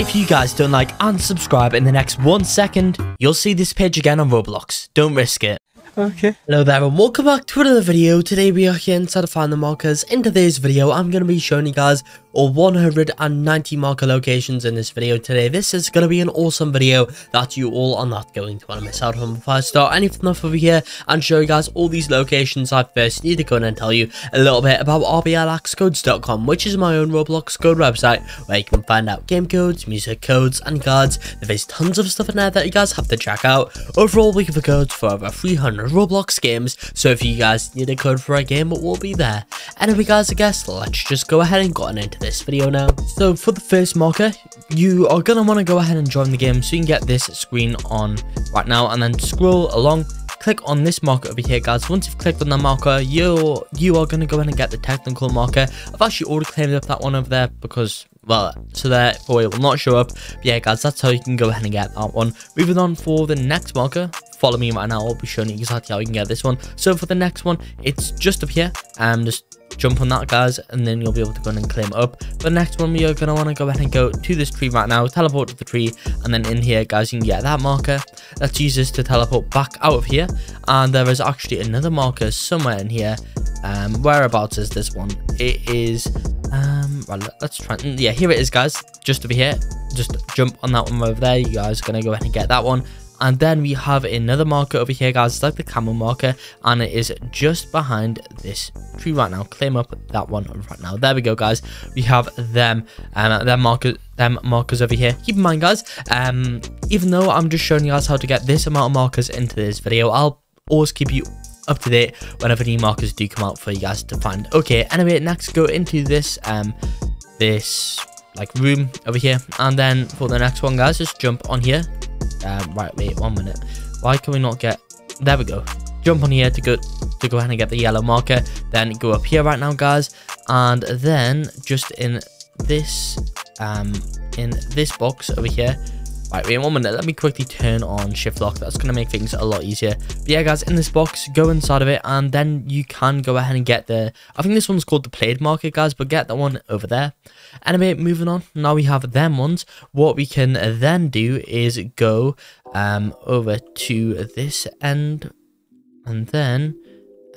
If you guys don't like and subscribe in the next one second, you'll see this page again on Roblox. Don't risk it. Okay. Hello there and welcome back to another video. Today we are here inside of Find the Markers. In today's video, I'm going to be showing you guys all 190 marker locations in this video today. This is going to be an awesome video that you all are not going to want to miss out on. Before I start anything off over here and show you guys all these locations, I first need to go in and tell you a little bit about RBLXcodes.com, which is my own Roblox code website where you can find out game codes, music codes, and cards. There's tons of stuff in there that you guys have to check out. Overall, we have codes for over 300 Roblox games, so if you guys need a code for a game, it will be there. Anyway guys, I guess let's just go ahead and get on into this video now. So for the first marker, you are going to want to go ahead and join the game so you can get this screen on right now and then scroll along. Click on this marker over here guys. Once you've clicked on the marker you you are going to go ahead and get the technical marker. I've actually already claimed up that one over there because well so therefore it will not show up. But yeah guys that's how you can go ahead and get that one. Moving on for the next marker. Follow me right now. I'll be showing you exactly how you can get this one. So for the next one it's just up here. And um, just jump on that guys and then you'll be able to go in and claim up. The next one we are going to want to go ahead and go to this tree right now teleport to the tree and then in here guys you can get that marker. Let's use this to teleport back out of here and there is actually another marker somewhere in here. Um whereabouts is this one? It is um let's try yeah here it is guys just over here. Just jump on that one over there. You guys are gonna go ahead and get that one and then we have another marker over here guys. It's like the camel marker and it is just behind this tree right now. Claim up that one right now. There we go guys. We have them um them markers them markers over here. Keep in mind guys um even though i'm just showing you guys how to get this amount of markers into this video i'll always keep you up to date whenever new markers do come out for you guys to find. Okay anyway next go into this um this like room over here. And then for the next one guys just jump on here um, right, wait, one minute. Why can we not get... There we go. Jump on here to go to go ahead and get the yellow marker. Then go up here right now, guys. And then just in this um in this box over here Right, wait one minute. Let me quickly turn on shift lock. That's going to make things a lot easier. But yeah, guys, in this box, go inside of it, and then you can go ahead and get the... I think this one's called the played market, guys, but get that one over there. Anyway, moving on. Now we have them ones. What we can then do is go um, over to this end, and then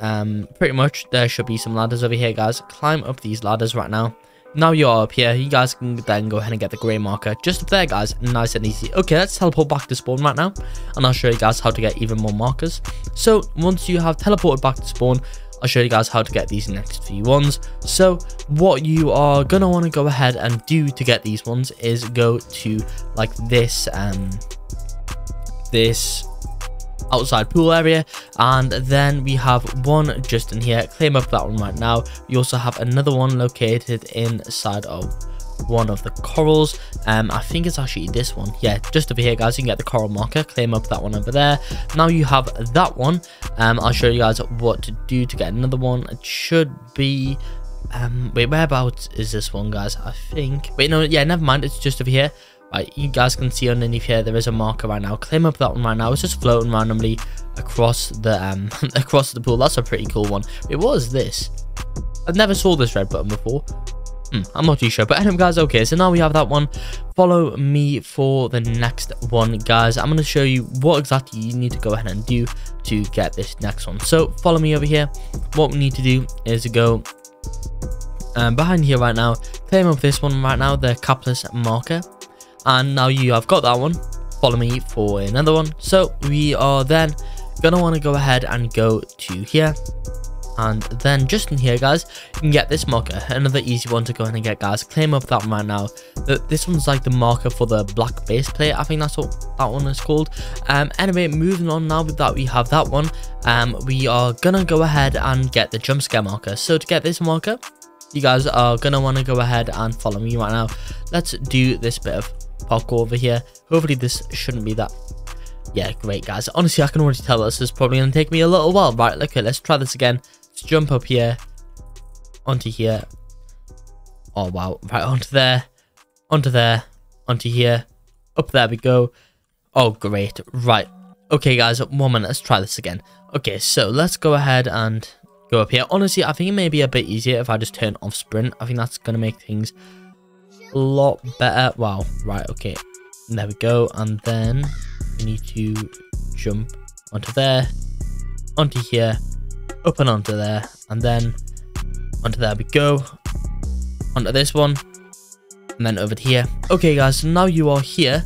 um, pretty much there should be some ladders over here, guys. Climb up these ladders right now. Now you're up here, you guys can then go ahead and get the grey marker just up there, guys. Nice and easy. Okay, let's teleport back to spawn right now. And I'll show you guys how to get even more markers. So, once you have teleported back to spawn, I'll show you guys how to get these next few ones. So, what you are going to want to go ahead and do to get these ones is go to, like, this, um, this outside pool area. And then we have one just in here. Claim up that one right now. We also have another one located inside of one of the corals. Um i think it's actually this one. Yeah just over here guys. You can get the coral marker. Claim up that one over there. Now you have that one. Um i'll show you guys what to do to get another one. It should be um wait whereabouts is this one guys? I think wait no yeah never mind. It's just over here Right, you guys can see underneath here there is a marker right now. Claim up that one right now. It's just floating randomly across the um across the pool. That's a pretty cool one. It was this. I've never saw this red button before. Hmm, I'm not too sure. But anyway, guys, okay, so now we have that one. Follow me for the next one, guys. I'm going to show you what exactly you need to go ahead and do to get this next one. So follow me over here. What we need to do is go um, behind here right now. Claim up this one right now, the capless marker and now you have got that one. Follow me for another one. So we are then gonna want to go ahead and go to here. And then just in here guys you can get this marker. Another easy one to go ahead and get guys. Claim up that one right now this one's like the marker for the black base plate i think that's what that one is called. Um anyway moving on now with that we have that one. Um we are gonna go ahead and get the jump scare marker. So to get this marker you guys are gonna want to go ahead and follow me right now. Let's do this bit of parkour over here. Hopefully this shouldn't be that. Yeah, great guys. Honestly, I can already tell this is probably going to take me a little while. Right, okay, let's try this again. Let's jump up here. Onto here. Oh, wow. Right, onto there. Onto there. Onto here. Up there we go. Oh, great. Right. Okay, guys, one minute. Let's try this again. Okay, so let's go ahead and go up here. Honestly, I think it may be a bit easier if I just turn off sprint. I think that's going to make things lot better. Wow, right, okay. There we go. And then we need to jump onto there, onto here, up and onto there, and then onto there we go. Onto this one, and then over here. Okay, guys, so now you are here.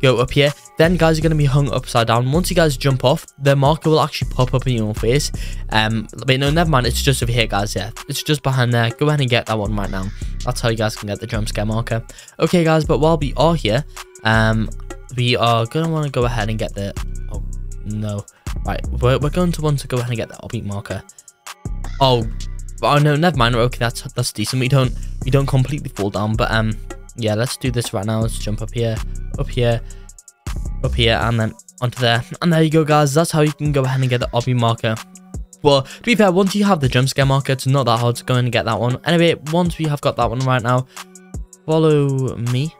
Go up here. Then, guys, are going to be hung upside down. Once you guys jump off, the marker will actually pop up in your face. Um, but no, never mind. It's just over here, guys. Yeah, it's just behind there. Go ahead and get that one right now. That's how you guys can get the jump scare marker. Okay, guys, but while we are here, um, we are to want to go ahead and get the... Oh, no. Right, we're, we're going to want to go ahead and get the offbeat marker. Oh, oh no, never mind. Okay, that's that's decent. We don't we don't completely fall down, but um, yeah, let's do this right now. Let's jump up here, up here, up here, and then onto there. And there you go, guys. That's how you can go ahead and get the obby marker. Well, to be fair, once you have the jump scare marker, it's not that hard to go and get that one. Anyway, once we have got that one right now, follow me.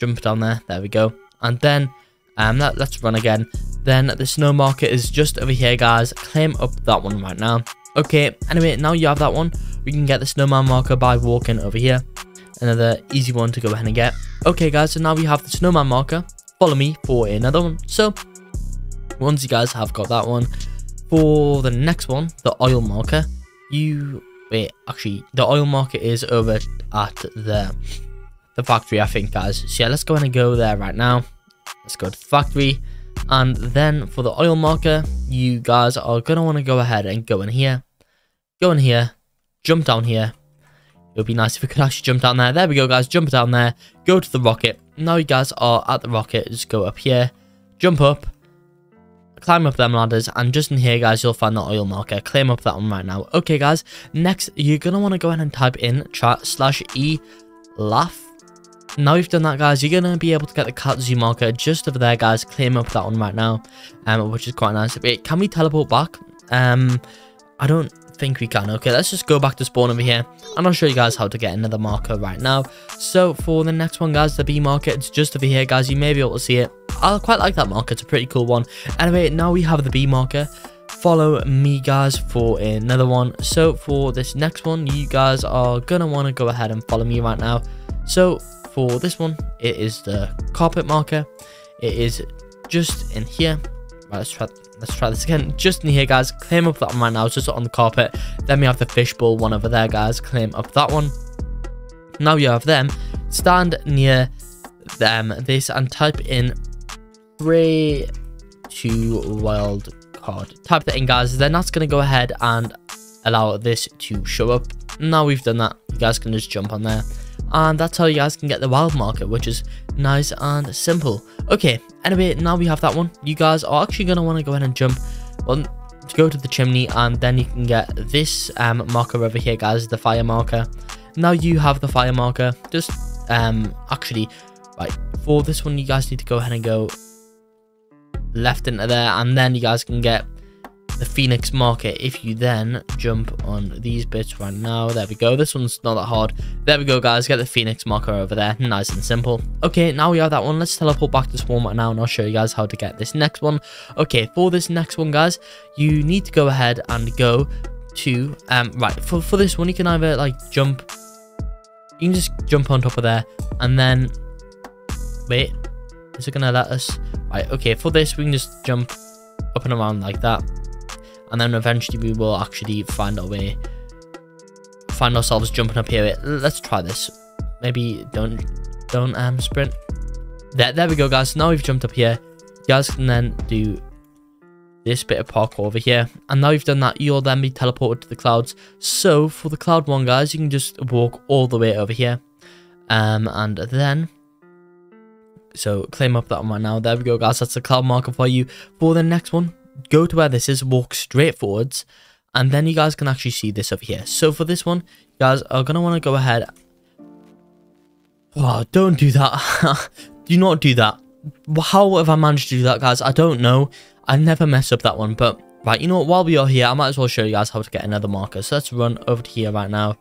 Jump down there. There we go. And then, um, let, let's run again. Then the snow marker is just over here, guys. Claim up that one right now. Okay, anyway, now you have that one. We can get the snowman marker by walking over here. Another easy one to go ahead and get. Okay, guys, so now we have the snowman marker. Follow me for another one. So, once you guys have got that one, for the next one, the oil marker, you... Wait, actually, the oil marker is over at the, the factory, I think, guys. So, yeah, let's go and go there right now. Let's go to the factory. And then for the oil marker, you guys are going to want to go ahead and go in here. Go in here. Jump down here. It would be nice if we could actually jump down there. There we go, guys. Jump down there. Go to the rocket. Now you guys are at the rocket. Just go up here. Jump up. Climb up them ladders. And just in here, guys, you'll find the oil marker. Claim up that one right now. Okay, guys. Next, you're to want to go ahead and type in chat slash e laugh now you've done that, guys, you're to be able to get the Katsu marker just over there, guys. Claim up that one right now, um, which is quite nice. Wait, can we teleport back? Um, I don't think we can. Okay, let's just go back to spawn over here, and I'll show you guys how to get another marker right now. So for the next one, guys, the B marker, it's just over here, guys. You may be able to see it. I quite like that marker. It's a pretty cool one. Anyway, now we have the B marker follow me guys for another one so for this next one you guys are gonna want to go ahead and follow me right now so for this one, it is the carpet marker. It is just in here. Right, let's try let's try this again. Just in here, guys. Claim up that one right now, It's just on the carpet. Then we have the fishbowl one over there, guys. Claim up that one. Now you have them. Stand near them this and type in three two wild card. Type that in, guys. Then that's gonna go ahead and allow this to show up. Now we've done that, you guys can just jump on there and that's how you guys can get the wild market which is nice and simple. Okay anyway now we have that one. You guys are actually going to want to go ahead and jump on to go to the chimney and then you can get this um, marker over here guys the fire marker. Now you have the fire marker. Just um actually right for this one you guys need to go ahead and go left into there and then you guys can get the Phoenix market if you then jump on these bits right now. There we go. This one's not that hard. There we go, guys. Get the Phoenix marker over there. Nice and simple. Okay, now we have that one. Let's teleport back to spawn right now and I'll show you guys how to get this next one. Okay, for this next one, guys, you need to go ahead and go to, um, right, for, for this one, you can either, like, jump, you can just jump on top of there and then, wait, is it going to let us, right, okay, for this, we can just jump up and around like that and then eventually we will actually find our way find ourselves jumping up here. Let's try this. Maybe don't don't um sprint. There there we go guys. Now we've jumped up here. You guys can then do this bit of parkour over here. And now you've done that you'll then be teleported to the clouds. So for the cloud one guys you can just walk all the way over here. Um and then so claim up that one right now. There we go guys. That's the cloud marker for you. For the next one go to where this is, walk straight forwards, and then you guys can actually see this over here. So for this one, you guys are going to want to go ahead. Oh, don't do that. do not do that. How have I managed to do that, guys? I don't know. I never mess up that one, but right, you know what? While we are here, I might as well show you guys how to get another marker. So let's run over to here right now.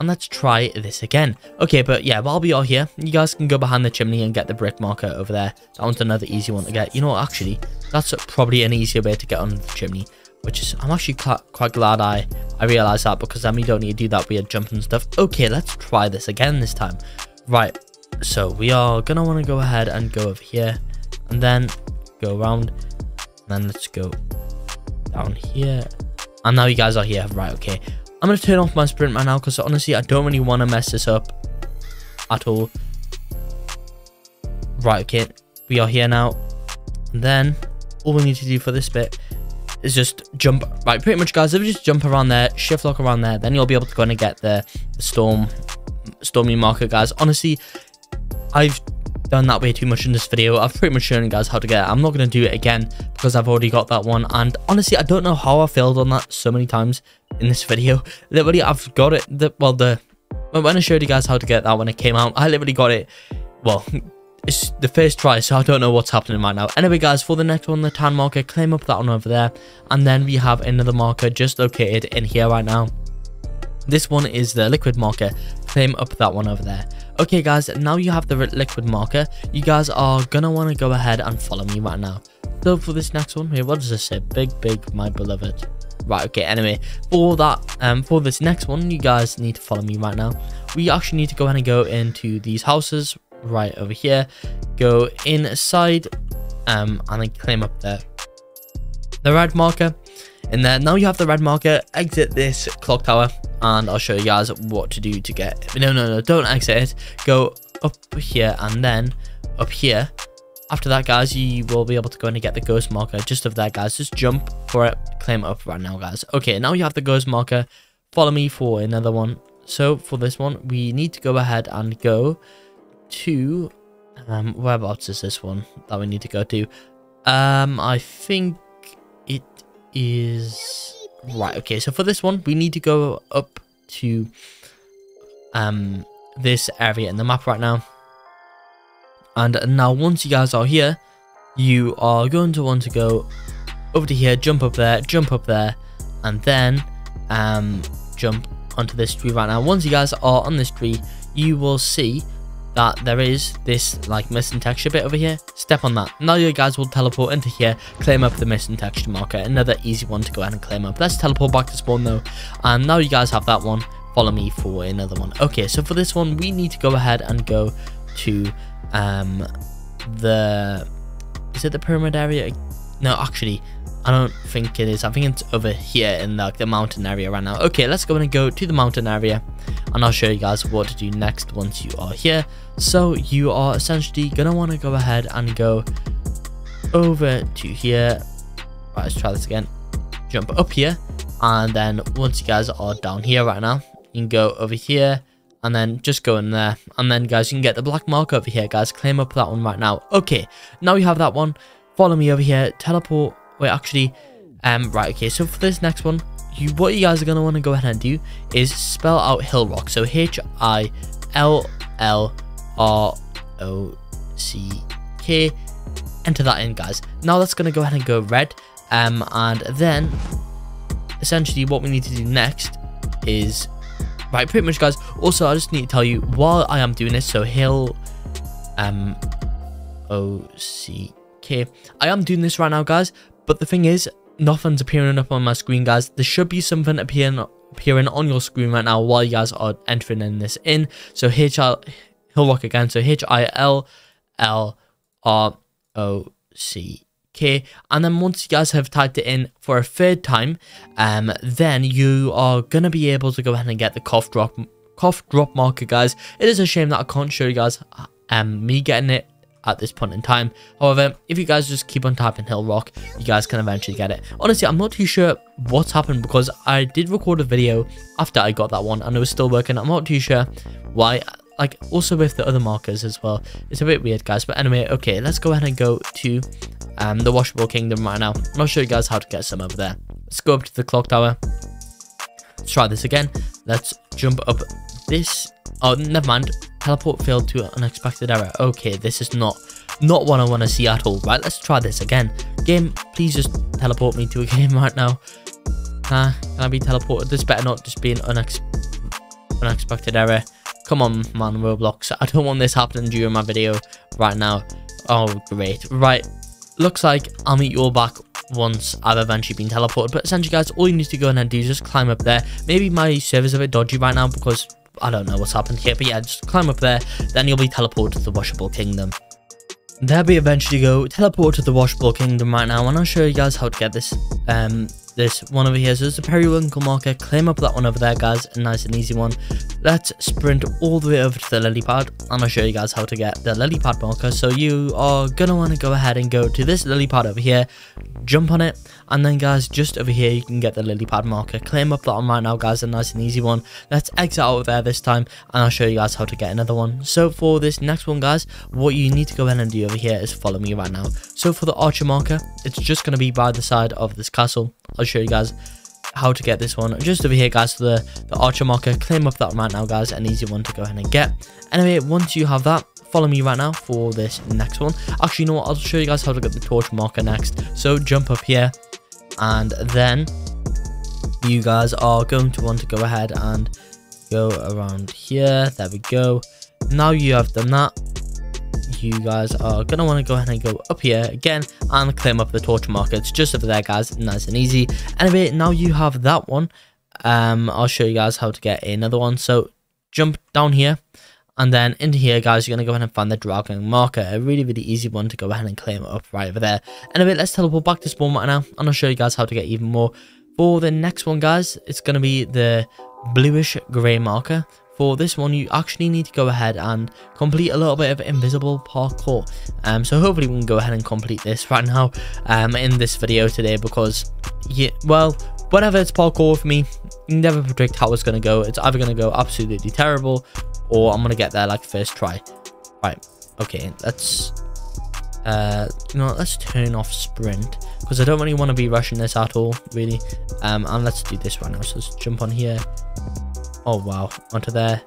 And let's try this again. Okay, but yeah, while we are here, you guys can go behind the chimney and get the brick marker over there. That one's another easy one to get. You know what, actually, that's probably an easier way to get on the chimney. Which is, I'm actually quite glad I, I realized that because then we don't need to do that weird jump and stuff. Okay, let's try this again this time. Right, so we are gonna want to go ahead and go over here and then go around and then let's go down here and now you guys are here right okay i'm gonna turn off my sprint right now because honestly i don't really want to mess this up at all. Right okay. We are here now. And then all we need to do for this bit is just jump right pretty much guys if you just jump around there shift lock around there then you'll be able to go and get the, the storm stormy marker guys. Honestly i've done that way too much in this video. I've pretty much shown you guys how to get it. I'm not going to do it again because I've already got that one. And honestly, I don't know how I failed on that so many times in this video. Literally, I've got it. The, well, the when I showed you guys how to get that when it came out, I literally got it. Well, it's the first try, so I don't know what's happening right now. Anyway, guys, for the next one, the tan marker, claim up that one over there. And then we have another marker just located in here right now. This one is the liquid marker. Claim up that one over there. Okay guys, now you have the liquid marker, you guys are gonna want to go ahead and follow me right now. So for this next one here, what does this say? Big, big, my beloved. Right, okay, anyway, for that, um, for this next one, you guys need to follow me right now. We actually need to go ahead and go into these houses right over here, go inside, um, and then claim up there. The red marker, and then now you have the red marker, exit this clock tower, and I'll show you guys what to do to get no no no don't exit it. Go up here and then up here. After that guys you will be able to go and get the ghost marker just of that guys. Just jump for it claim it up right now guys. Okay now you have the ghost marker. Follow me for another one. So for this one we need to go ahead and go to um whereabouts is this one that we need to go to? Um i think is Right, okay, so for this one, we need to go up to um this area in the map right now. And now once you guys are here, you are going to want to go over to here, jump up there, jump up there, and then um jump onto this tree right now. Once you guys are on this tree, you will see that there is this like missing texture bit over here. Step on that. Now you guys will teleport into here claim up the missing texture marker. Another easy one to go ahead and claim up. Let's teleport back to spawn though. And now you guys have that one. Follow me for another one. Okay so for this one we need to go ahead and go to um the is it the pyramid area? No actually I don't think it is. I think it's over here in like the mountain area right now. Okay, let's go and go to the mountain area and I'll show you guys what to do next once you are here. So you are essentially going to want to go ahead and go over to here. Right, let's try this again. Jump up here. And then once you guys are down here right now, you can go over here and then just go in there. And then guys you can get the black mark over here guys. Claim up that one right now. Okay now you have that one. Follow me over here. Teleport. Wait, actually, um, right, okay, so for this next one, you what you guys are going to want to go ahead and do is spell out Hill Rock. So H-I-L-L-R-O-C-K. Enter that in, guys. Now that's going to go ahead and go red. Um, and then, essentially, what we need to do next is... Right, pretty much, guys. Also, I just need to tell you, while I am doing this, so Hill... Um, O-C-K. I am doing this right now, guys, but the thing is, nothing's appearing up on my screen, guys. There should be something appearing appearing on your screen right now while you guys are entering in this in. So H L Hill Rock again. So H I L L R O C K. And then once you guys have typed it in for a third time, um, then you are gonna be able to go ahead and get the cough drop cough drop marker, guys. It is a shame that I can't show you guys um me getting it at this point in time. However, if you guys just keep on typing Hill Rock, you guys can eventually get it. Honestly, I'm not too sure what's happened because I did record a video after I got that one and it was still working. I'm not too sure why. Like, also with the other markers as well. It's a bit weird, guys. But anyway, okay, let's go ahead and go to um, the Washable Kingdom right now. I'll show you guys how to get some over there. Let's go up to the clock tower. Let's try this again. Let's jump up this. Oh, never mind. Teleport failed to an unexpected error. Okay, this is not not what I want to see at all. Right, let's try this again. Game, please just teleport me to a game right now. Uh, can I be teleported? This better not just be an unex unexpected error. Come on, man, Roblox. I don't want this happening during my video right now. Oh, great. Right, looks like I'll meet you all back once I've eventually been teleported. But essentially, guys, all you need to go and do is just climb up there. Maybe my server's a bit dodgy right now because I don't know what's happened here, but yeah, just climb up there, then you'll be teleported to the Washable Kingdom. There we eventually go, teleport to the Washable Kingdom right now, and I'll show you guys how to get this um this one over here. So there's a periwinkle marker. Claim up that one over there, guys. A nice and easy one. Let's sprint all the way over to the lily pad. And I'll show you guys how to get the lily pad marker. So you are going to want to go ahead and go to this lily pad over here. Jump on it. And then, guys, just over here, you can get the lily pad marker. Claim up that one right now, guys. A nice and easy one. Let's exit out of there this time. And I'll show you guys how to get another one. So for this next one, guys, what you need to go ahead and do over here is follow me right now. So for the archer marker, it's just going to be by the side of this castle. I'll show you guys how to get this one. Just over here guys the the archer marker. Claim up that right now guys. An easy one to go ahead and get. Anyway once you have that follow me right now for this next one. Actually you know what? I'll show you guys how to get the torch marker next. So jump up here. And then you guys are going to want to go ahead and go around here. There we go. Now you have done that you guys are gonna want to go ahead and go up here again and claim up the torch marker it's just over there guys. Nice and easy. Anyway now you have that one. Um i'll show you guys how to get another one. So jump down here. And then into here guys you're gonna go ahead and find the dragon marker a really really easy one to go ahead and claim up right over there. Anyway let's teleport back to spawn right now and i'll show you guys how to get even more. For the next one guys it's gonna be the bluish gray marker for this one you actually need to go ahead and complete a little bit of invisible parkour. Um so hopefully we can go ahead and complete this right now um in this video today because yeah well whenever it's parkour for me. You never predict how it's going to go. It's either going to go absolutely terrible or i'm going to get there like first try. Right okay let's uh you know let's turn off sprint because i don't really want to be rushing this at all really. Um and let's do this right now. So let's jump on here Oh, wow. Onto there.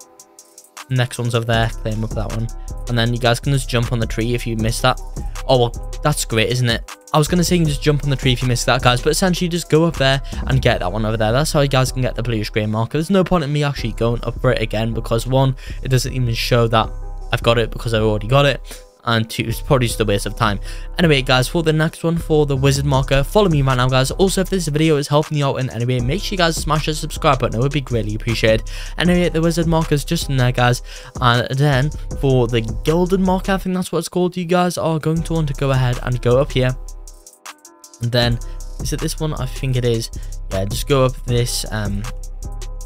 Next one's over there. Claim up that one. And then you guys can just jump on the tree if you missed that. Oh, well, that's great, isn't it? I was going to say you can just jump on the tree if you missed that, guys. But essentially, just go up there and get that one over there. That's how you guys can get the bluish grey marker. There's no point in me actually going up for it again. Because, one, it doesn't even show that I've got it because I've already got it and two it's probably just a waste of time. Anyway guys for the next one for the wizard marker follow me right now guys. Also if this video is helping you out in any way make sure you guys smash the subscribe button. It would be greatly appreciated. Anyway the wizard marker is just in there guys. And then for the golden marker i think that's what it's called you guys are going to want to go ahead and go up here. And then is it this one? I think it is. Yeah just go up this um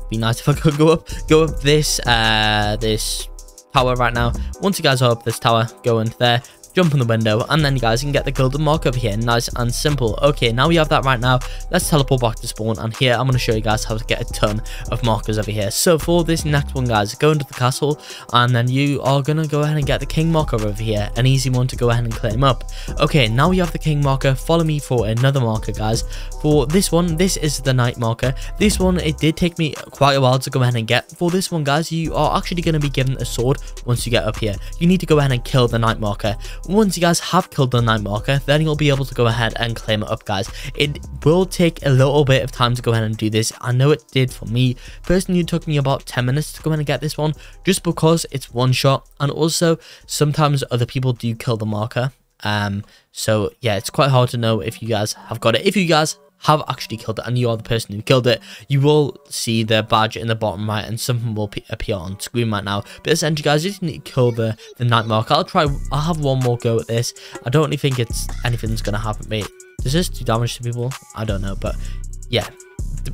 be nice if i could go up go up this uh this tower right now. Once you guys are up this tower, go into there, jump in the window, and then you guys can get the golden mark over here. Nice and simple. Okay, now we have that right now. Let's teleport back to spawn, and here I'm going to show you guys how to get a ton of markers over here. So for this next one, guys, go into the castle, and then you are going to go ahead and get the king marker over here. An easy one to go ahead and claim up. Okay, now we have the king marker. Follow me for another marker, guys. For this one, this is the knight marker. This one, it did take me quite a while to go ahead and get. For this one, guys, you are actually going to be given a sword once you get up here. You need to go ahead and kill the knight marker. Once you guys have killed the knight marker, then you'll be able to go ahead and claim it up, guys. It will take a little bit of time to go ahead and do this. I know it did for me. Personally, it took me about 10 minutes to go ahead and get this one, just because it's one shot. And also, sometimes other people do kill the marker. Um, so yeah, it's quite hard to know if you guys have got it. If you guys have actually killed it and you are the person who killed it, you will see the badge in the bottom right and something will appear on screen right now. But essentially guys, you just need to kill the, the knight mark. I'll try, I'll have one more go at this. I don't really think it's anything's going to happen. Wait, does this do damage to people? I don't know, but yeah.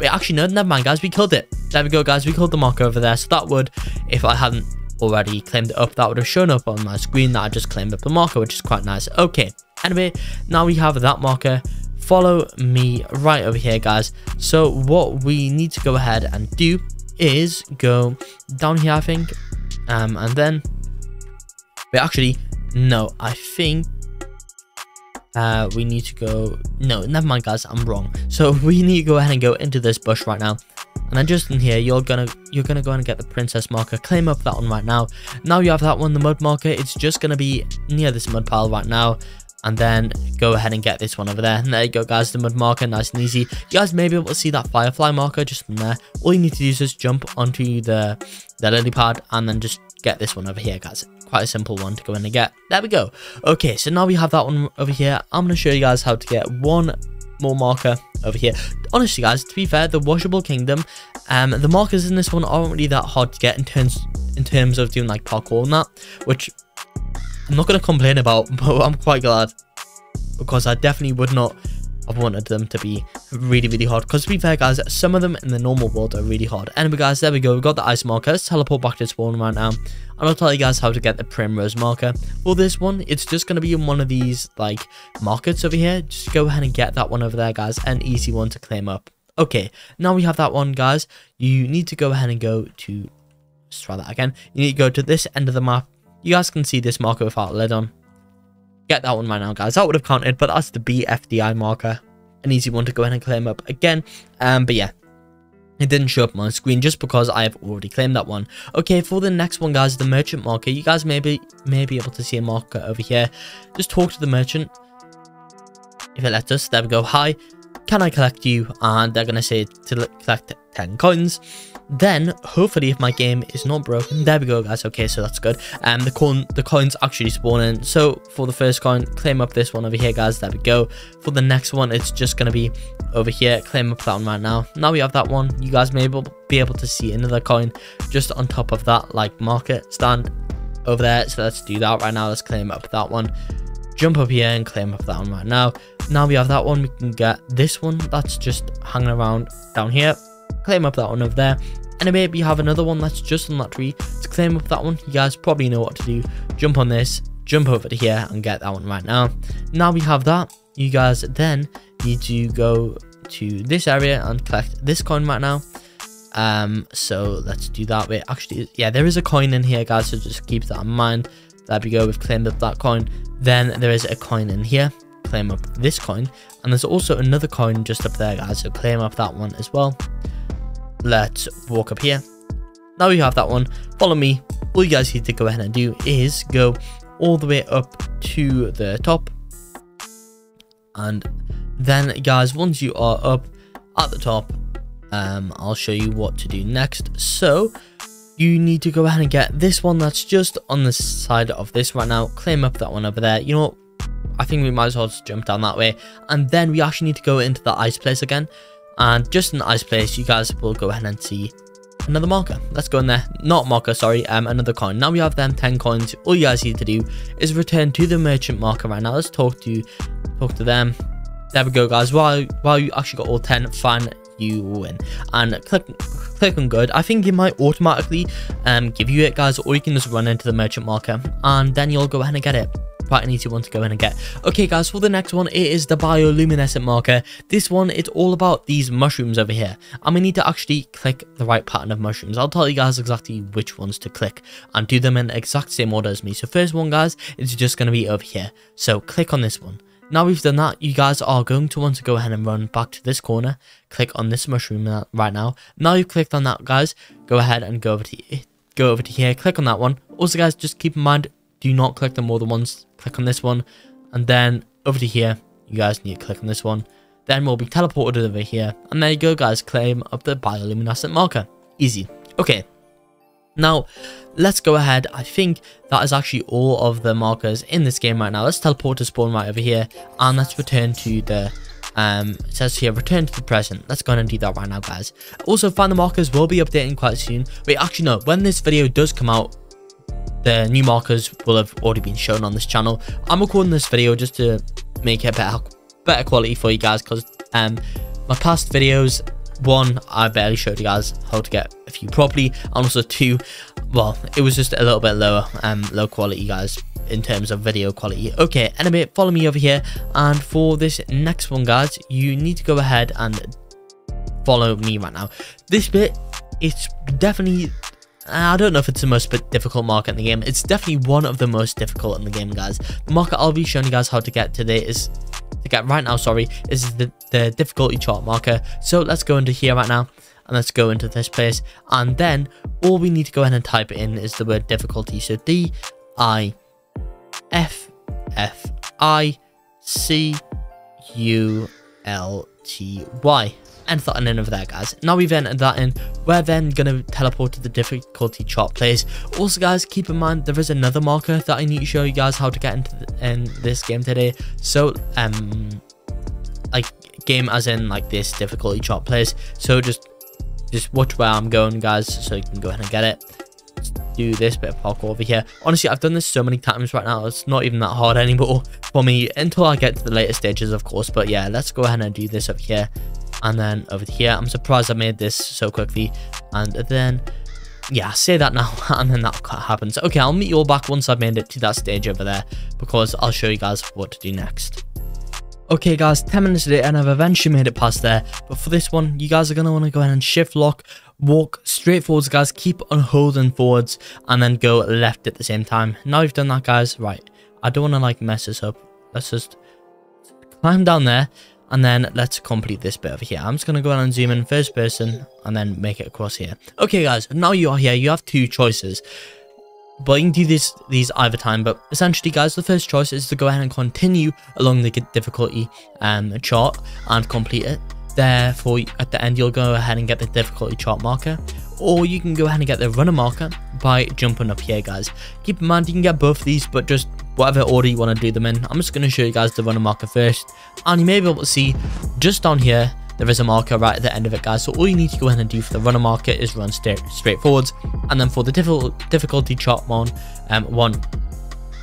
Actually, no, never mind guys, we killed it. There we go guys, we killed the mark over there. So that would, if I hadn't already claimed it up, that would have shown up on my screen that I just claimed up the marker, which is quite nice. Okay, anyway, now we have that marker follow me right over here guys. So what we need to go ahead and do is go down here i think. Um and then but actually no i think uh we need to go no never mind guys i'm wrong. So we need to go ahead and go into this bush right now. And then just in here you're gonna you're gonna go and get the princess marker. Claim up that one right now. Now you have that one the mud marker. It's just gonna be near this mud pile right now and then go ahead and get this one over there. And there you go guys the mud marker nice and easy. You guys may be able to see that firefly marker just from there. All you need to do is just jump onto the the lily pad and then just get this one over here guys. Quite a simple one to go in and get. There we go. Okay so now we have that one over here. I'm going to show you guys how to get one more marker over here. Honestly guys to be fair the washable kingdom Um, the markers in this one aren't really that hard to get in terms in terms of doing like parkour and that, which I'm not going to complain about, but I'm quite glad because I definitely would not have wanted them to be really, really hard. Because to be fair, guys, some of them in the normal world are really hard. Anyway, guys, there we go. We've got the ice marker. Let's teleport back to spawn right now. And I'll tell you guys how to get the primrose marker. For this one, it's just going to be in one of these, like, markets over here. Just go ahead and get that one over there, guys. An easy one to claim up. Okay, now we have that one, guys. You need to go ahead and go to... Let's try that again. You need to go to this end of the map. You guys can see this marker without lid on get that one right now, guys. That would have counted, but that's the BFDI marker. An easy one to go ahead and claim up again. Um, but yeah, it didn't show up on my screen just because I have already claimed that one. Okay, for the next one, guys, the merchant marker. You guys may be, may be able to see a marker over here. Just talk to the merchant. If it lets us, there we go. Hi, can I collect you? And they're going to say to collect 10 coins. Then, hopefully, if my game is not broken, there we go, guys. Okay, so that's good. Um, the coin, the coins actually spawn in. So for the first coin, claim up this one over here, guys. There we go. For the next one, it's just gonna be over here. Claim up that one right now. Now we have that one. You guys may be able to see another coin just on top of that, like market stand over there. So let's do that right now. Let's claim up that one jump up here and claim up that one right now now we have that one we can get this one that's just hanging around down here claim up that one over there. And maybe you have another one that's just on that tree to claim up that one. You guys probably know what to do. Jump on this jump over to here and get that one right now. Now we have that you guys then need to go to this area and collect this coin right now. Um so let's do that. Way actually yeah there is a coin in here guys so just keep that in mind. There we go we've claimed up that coin. Then there is a coin in here claim up this coin. And there's also another coin just up there guys so claim up that one as well let's walk up here. Now we have that one. Follow me. All you guys need to go ahead and do is go all the way up to the top. And then guys once you are up at the top um i'll show you what to do next. So you need to go ahead and get this one that's just on the side of this right now. Claim up that one over there. You know what? I think we might as well just jump down that way. And then we actually need to go into the ice place again and just in the ice place you guys will go ahead and see another marker. Let's go in there. Not marker sorry um another coin. Now we have them 10 coins. All you guys need to do is return to the merchant marker right now. Let's talk to talk to them. There we go guys. While while you actually got all 10 fine you win. And click click on good. I think it might automatically um give you it guys or you can just run into the merchant marker and then you'll go ahead and get it quite an easy one to go in and get okay guys for the next one it is the bioluminescent marker this one it's all about these mushrooms over here and we need to actually click the right pattern of mushrooms i'll tell you guys exactly which ones to click and do them in the exact same order as me so first one guys it's just going to be over here so click on this one now we've done that, you guys are going to want to go ahead and run back to this corner. Click on this mushroom right now. Now you've clicked on that, guys, go ahead and go over to go over to here. Click on that one. Also, guys, just keep in mind, do not click on more than once. Click on this one, and then over to here. You guys need to click on this one. Then we'll be teleported over here, and there you go, guys. Claim of the bioluminescent marker. Easy. Okay, now, let's go ahead. I think that is actually all of the markers in this game right now. Let's teleport to spawn right over here and let's return to the um it says here return to the present let's go and do that right now guys also find the markers will be updating quite soon wait actually no when this video does come out the new markers will have already been shown on this channel i'm recording this video just to make it better better quality for you guys because um my past videos one, I barely showed you guys how to get a few properly, and also two, well, it was just a little bit lower, um, low quality, guys, in terms of video quality. Okay, anyway, follow me over here, and for this next one, guys, you need to go ahead and follow me right now. This bit, it's definitely Uh, I don't know if it's the most difficult market in the game. It's definitely one of the most difficult in the game, guys. The market I'll be showing you guys how to get today is to get right now, sorry, is the, the difficulty chart marker. So let's go into here right now and let's go into this place. And then all we need to go ahead and type in is the word difficulty. So D I F F I C U L T Y enter that in over there guys. Now we've entered that in. We're then to teleport to the difficulty chart place. Also guys keep in mind there is another marker that i need to show you guys how to get into the, in this game today. So um like game as in like this difficulty chart place. So just just watch where I'm going, guys, so you can go ahead and get it. Do this bit of parkour over here. Honestly, I've done this so many times right now. It's not even that hard anymore for me until I get to the later stages, of course. But yeah, let's go ahead and do this over here. And then over here, I'm surprised I made this so quickly. And then yeah, say that now, and then that happens. Okay, I'll meet you all back once I've made it to that stage over there, because I'll show you guys what to do next. Okay guys, 10 minutes later and I've eventually made it past there, but for this one, you guys are going to want to go ahead and shift lock, walk straight forwards guys, keep on holding forwards, and then go left at the same time. Now you've done that guys, right, I don't want to like mess this up, let's just climb down there, and then let's complete this bit over here. I'm just going to go ahead and zoom in first person and then make it across here. Okay, guys, now you are here. You have two choices. But you can do this these either time. But essentially, guys, the first choice is to go ahead and continue along the difficulty um, chart and complete it. Therefore, at the end, you'll go ahead and get the difficulty chart marker. Or you can go ahead and get the runner marker by jumping up here, guys. Keep in mind, you can get both of these, but just whatever order you want to do them in. I'm just going to show you guys the runner marker first. And you may be able to see just down here, there is a marker right at the end of it, guys. So all you need to go ahead and do for the runner marker is run straight, straight forwards. And then for the difficulty chart one, um, one,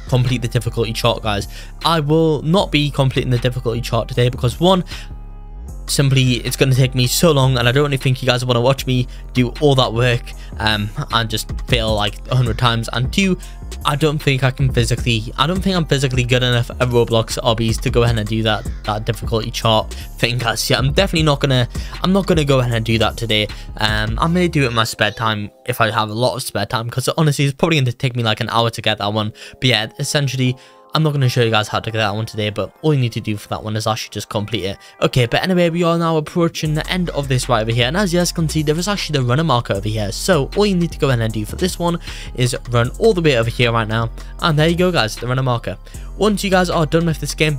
complete the difficulty chart, guys. I will not be completing the difficulty chart today because one, simply it's going to take me so long and I don't really think you guys want to watch me do all that work um, and just fail like a hundred times. And two I don't think I can physically I don't think I'm physically good enough at Roblox obbies to go ahead and do that that difficulty chart thing guys yeah I'm definitely not gonna I'm not gonna go ahead and do that today. Um I may do it in my spare time if I have a lot of spare time because honestly it's probably going to take me like an hour to get that one. But yeah essentially I'm not going to show you guys how to get that one today, but all you need to do for that one is actually just complete it. Okay, but anyway, we are now approaching the end of this right over here, and as you guys can see, there is actually the runner marker over here. So all you need to go ahead and do for this one is run all the way over here right now, and there you go, guys, the runner marker. Once you guys are done with this game,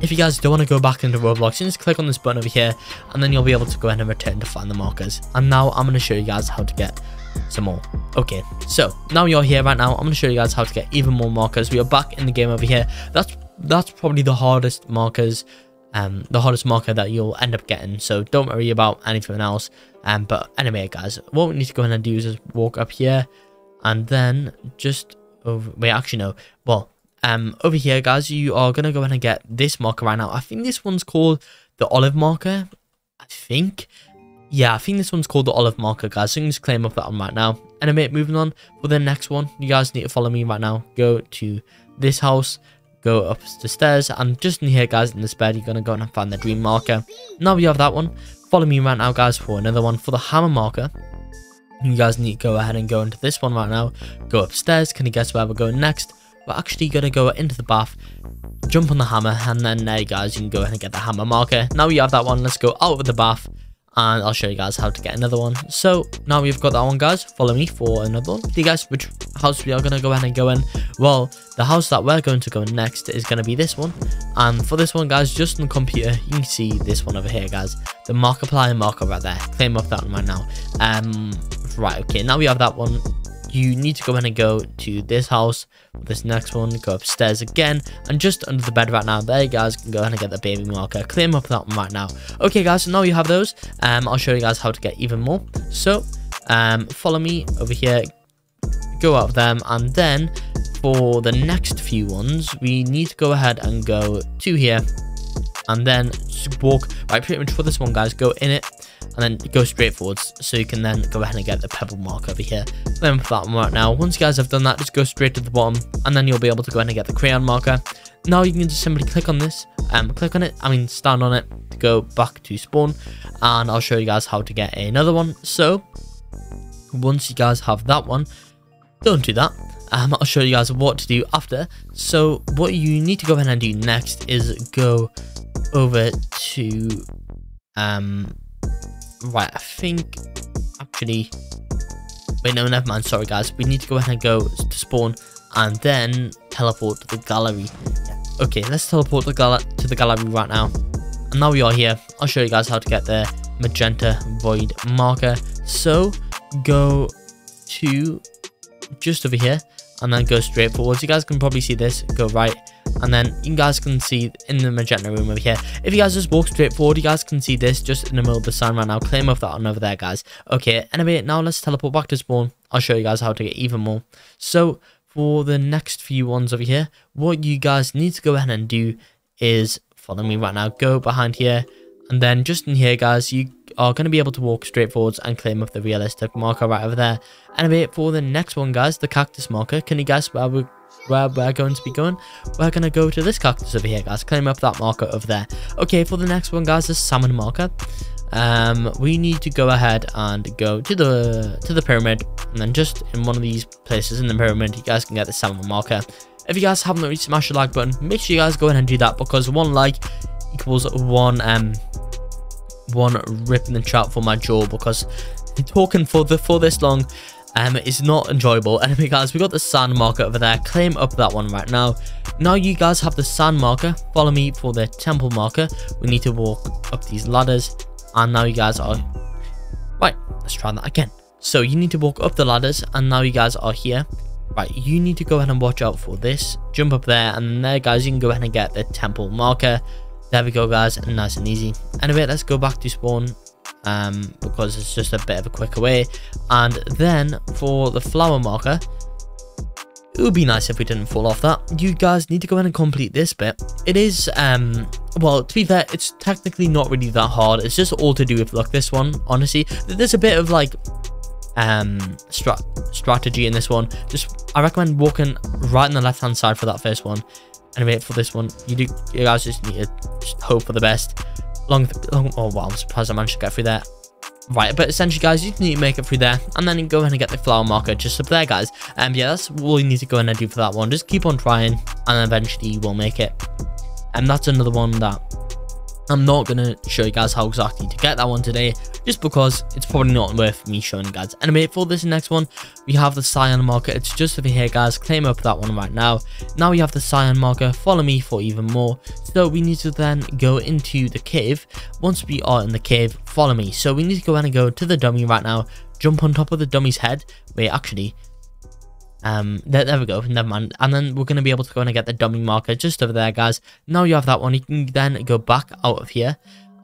if you guys don't want to go back into Roblox, you just click on this button over here, and then you'll be able to go ahead and return to find the markers. And now I'm going to show you guys how to get some more. Okay, so now you're here right now, I'm going to show you guys how to get even more markers. We are back in the game over here. That's that's probably the hardest markers, um, the hardest marker that you'll end up getting. So don't worry about anything else. Um, but anyway, guys, what we need to go ahead and do is just walk up here, and then just over. Wait, actually no. Well, um, over here, guys, you are gonna go ahead and get this marker right now. I think this one's called the olive marker. I think yeah, I think this one's called the olive marker, guys. So you can just claim up that one right now. Anyway, moving on for the next one, you guys need to follow me right now. Go to this house, go up the stairs, and just in here, guys, in this bed, you're going to go and find the dream marker. Now we have that one. Follow me right now, guys, for another one. For the hammer marker, you guys need to go ahead and go into this one right now. Go upstairs. Can you guess where we're going next? We're actually going to go into the bath, jump on the hammer, and then there, guys, you can go ahead and get the hammer marker. Now we have that one. Let's go out of the bath and I'll show you guys how to get another one. So now we've got that one, guys. Follow me for another one. Do you guys which house we are going to go ahead and go in? Well, the house that we're going to go in next is going to be this one. And for this one, guys, just on the computer, you can see this one over here, guys. The Markiplier marker right there. Claim off that one right now. Um, right, okay. Now we have that one you need to go in and go to this house this next one go upstairs again and just under the bed right now. There you guys can go ahead and get the baby marker. Claim up that one right now. Okay guys so now you have those um i'll show you guys how to get even more. So um follow me over here. Go out of them and then for the next few ones we need to go ahead and go to here and then walk right pretty much for this one guys. Go in it and then go straight forwards so you can then go ahead and get the pebble mark over here. Then for that one right now once you guys have done that just go straight to the bottom and then you'll be able to go ahead and get the crayon marker. Now you can just simply click on this um, click on it i mean stand on it to go back to spawn and i'll show you guys how to get another one. So once you guys have that one don't do that. Um, I'll show you guys what to do after. So what you need to go ahead and do next is go over to um Right, I think actually wait no never mind sorry guys. We need to go ahead and go to spawn and then teleport to the gallery. Okay let's teleport the to the gallery right now. And now we are here. I'll show you guys how to get the magenta void marker. So go to just over here and then go straight forwards. You guys can probably see this. Go right and then you guys can see in the magenta room over here. If you guys just walk straight forward you guys can see this just in the middle of the sun right now. Claim off that one over there guys. Okay anyway now let's teleport back to spawn. I'll show you guys how to get even more. So for the next few ones over here what you guys need to go ahead and do is follow me right now go behind here. And then just in here guys you are going to be able to walk straight forwards and claim up the realistic marker right over there. Anyway for the next one guys the cactus marker. Can you guess where we're where we're going to be going we're going to go to this cactus over here guys. Claim up that marker over there. Okay for the next one guys the salmon marker. Um we need to go ahead and go to the to the pyramid and then just in one of these places in the pyramid you guys can get the salmon marker. If you guys haven't already smashed the like button. Make sure you guys go ahead and do that because one like equals one um one rip in the chat for my jaw because talking for the for this long um it's not enjoyable. Anyway guys we got the sand marker over there. Claim up that one right now. Now you guys have the sand marker. Follow me for the temple marker. We need to walk up these ladders. And now you guys are right let's try that again. So you need to walk up the ladders and now you guys are here. Right you need to go ahead and watch out for this. Jump up there and there guys you can go ahead and get the temple marker. There we go guys nice and easy. Anyway let's go back to spawn um because it's just a bit of a quicker way and then for the flower marker it would be nice if we didn't fall off that. You guys need to go ahead and complete this bit. It is um well to be fair it's technically not really that hard. It's just all to do with luck this one honestly. There's a bit of like um strat strategy in this one. Just i recommend walking right on the left hand side for that first one. Anyway for this one you do you guys just need to just hope for the best long, long oh wow i'm surprised i managed to get through there. Right but essentially guys you need to make it through there and then go ahead and get the flower marker just up there guys. And um, yeah that's all you need to go ahead and do for that one. Just keep on trying and eventually you will make it. And that's another one that I'm not going to show you guys how exactly to get that one today, just because it's probably not worth me showing you guys. Anyway, for this next one, we have the cyan marker. It's just over here, guys. Claim up that one right now. Now we have the cyan marker. Follow me for even more. So we need to then go into the cave. Once we are in the cave, follow me. So we need to go and go to the dummy right now. Jump on top of the dummy's head. Wait, actually, um, there, there we go, never mind. And then we're going to be able to go and get the dummy marker just over there, guys. Now you have that one, you can then go back out of here.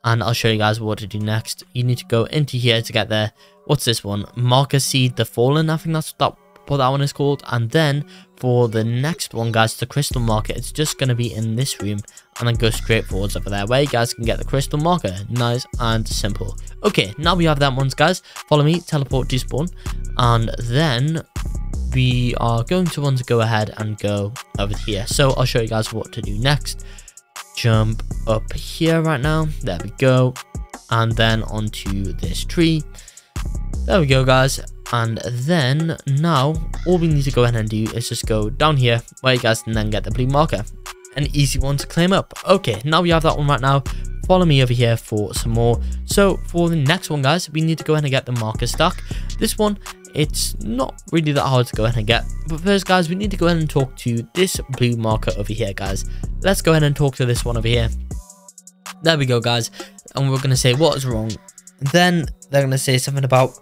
And I'll show you guys what to do next. You need to go into here to get there. What's this one? Marker Seed the Fallen, I think that's that, what that one is called. And then for the next one, guys, the crystal marker, it's just going to be in this room. And then go straight forwards over there, where you guys can get the crystal marker. Nice and simple. Okay, now we have that ones, guys. Follow me, teleport to spawn. And then we are going to want to go ahead and go over here. So I'll show you guys what to do next. Jump up here right now. There we go. And then onto this tree. There we go, guys. And then now all we need to go ahead and do is just go down here where you guys can then get the blue marker. An easy one to claim up. Okay, now we have that one right now follow me over here for some more. So for the next one, guys, we need to go ahead and get the marker stack. This one it's not really that hard to go ahead and get. But first, guys, we need to go ahead and talk to this blue marker over here, guys. Let's go ahead and talk to this one over here. There we go, guys. And we're going to say what is wrong. Then they're going to say something about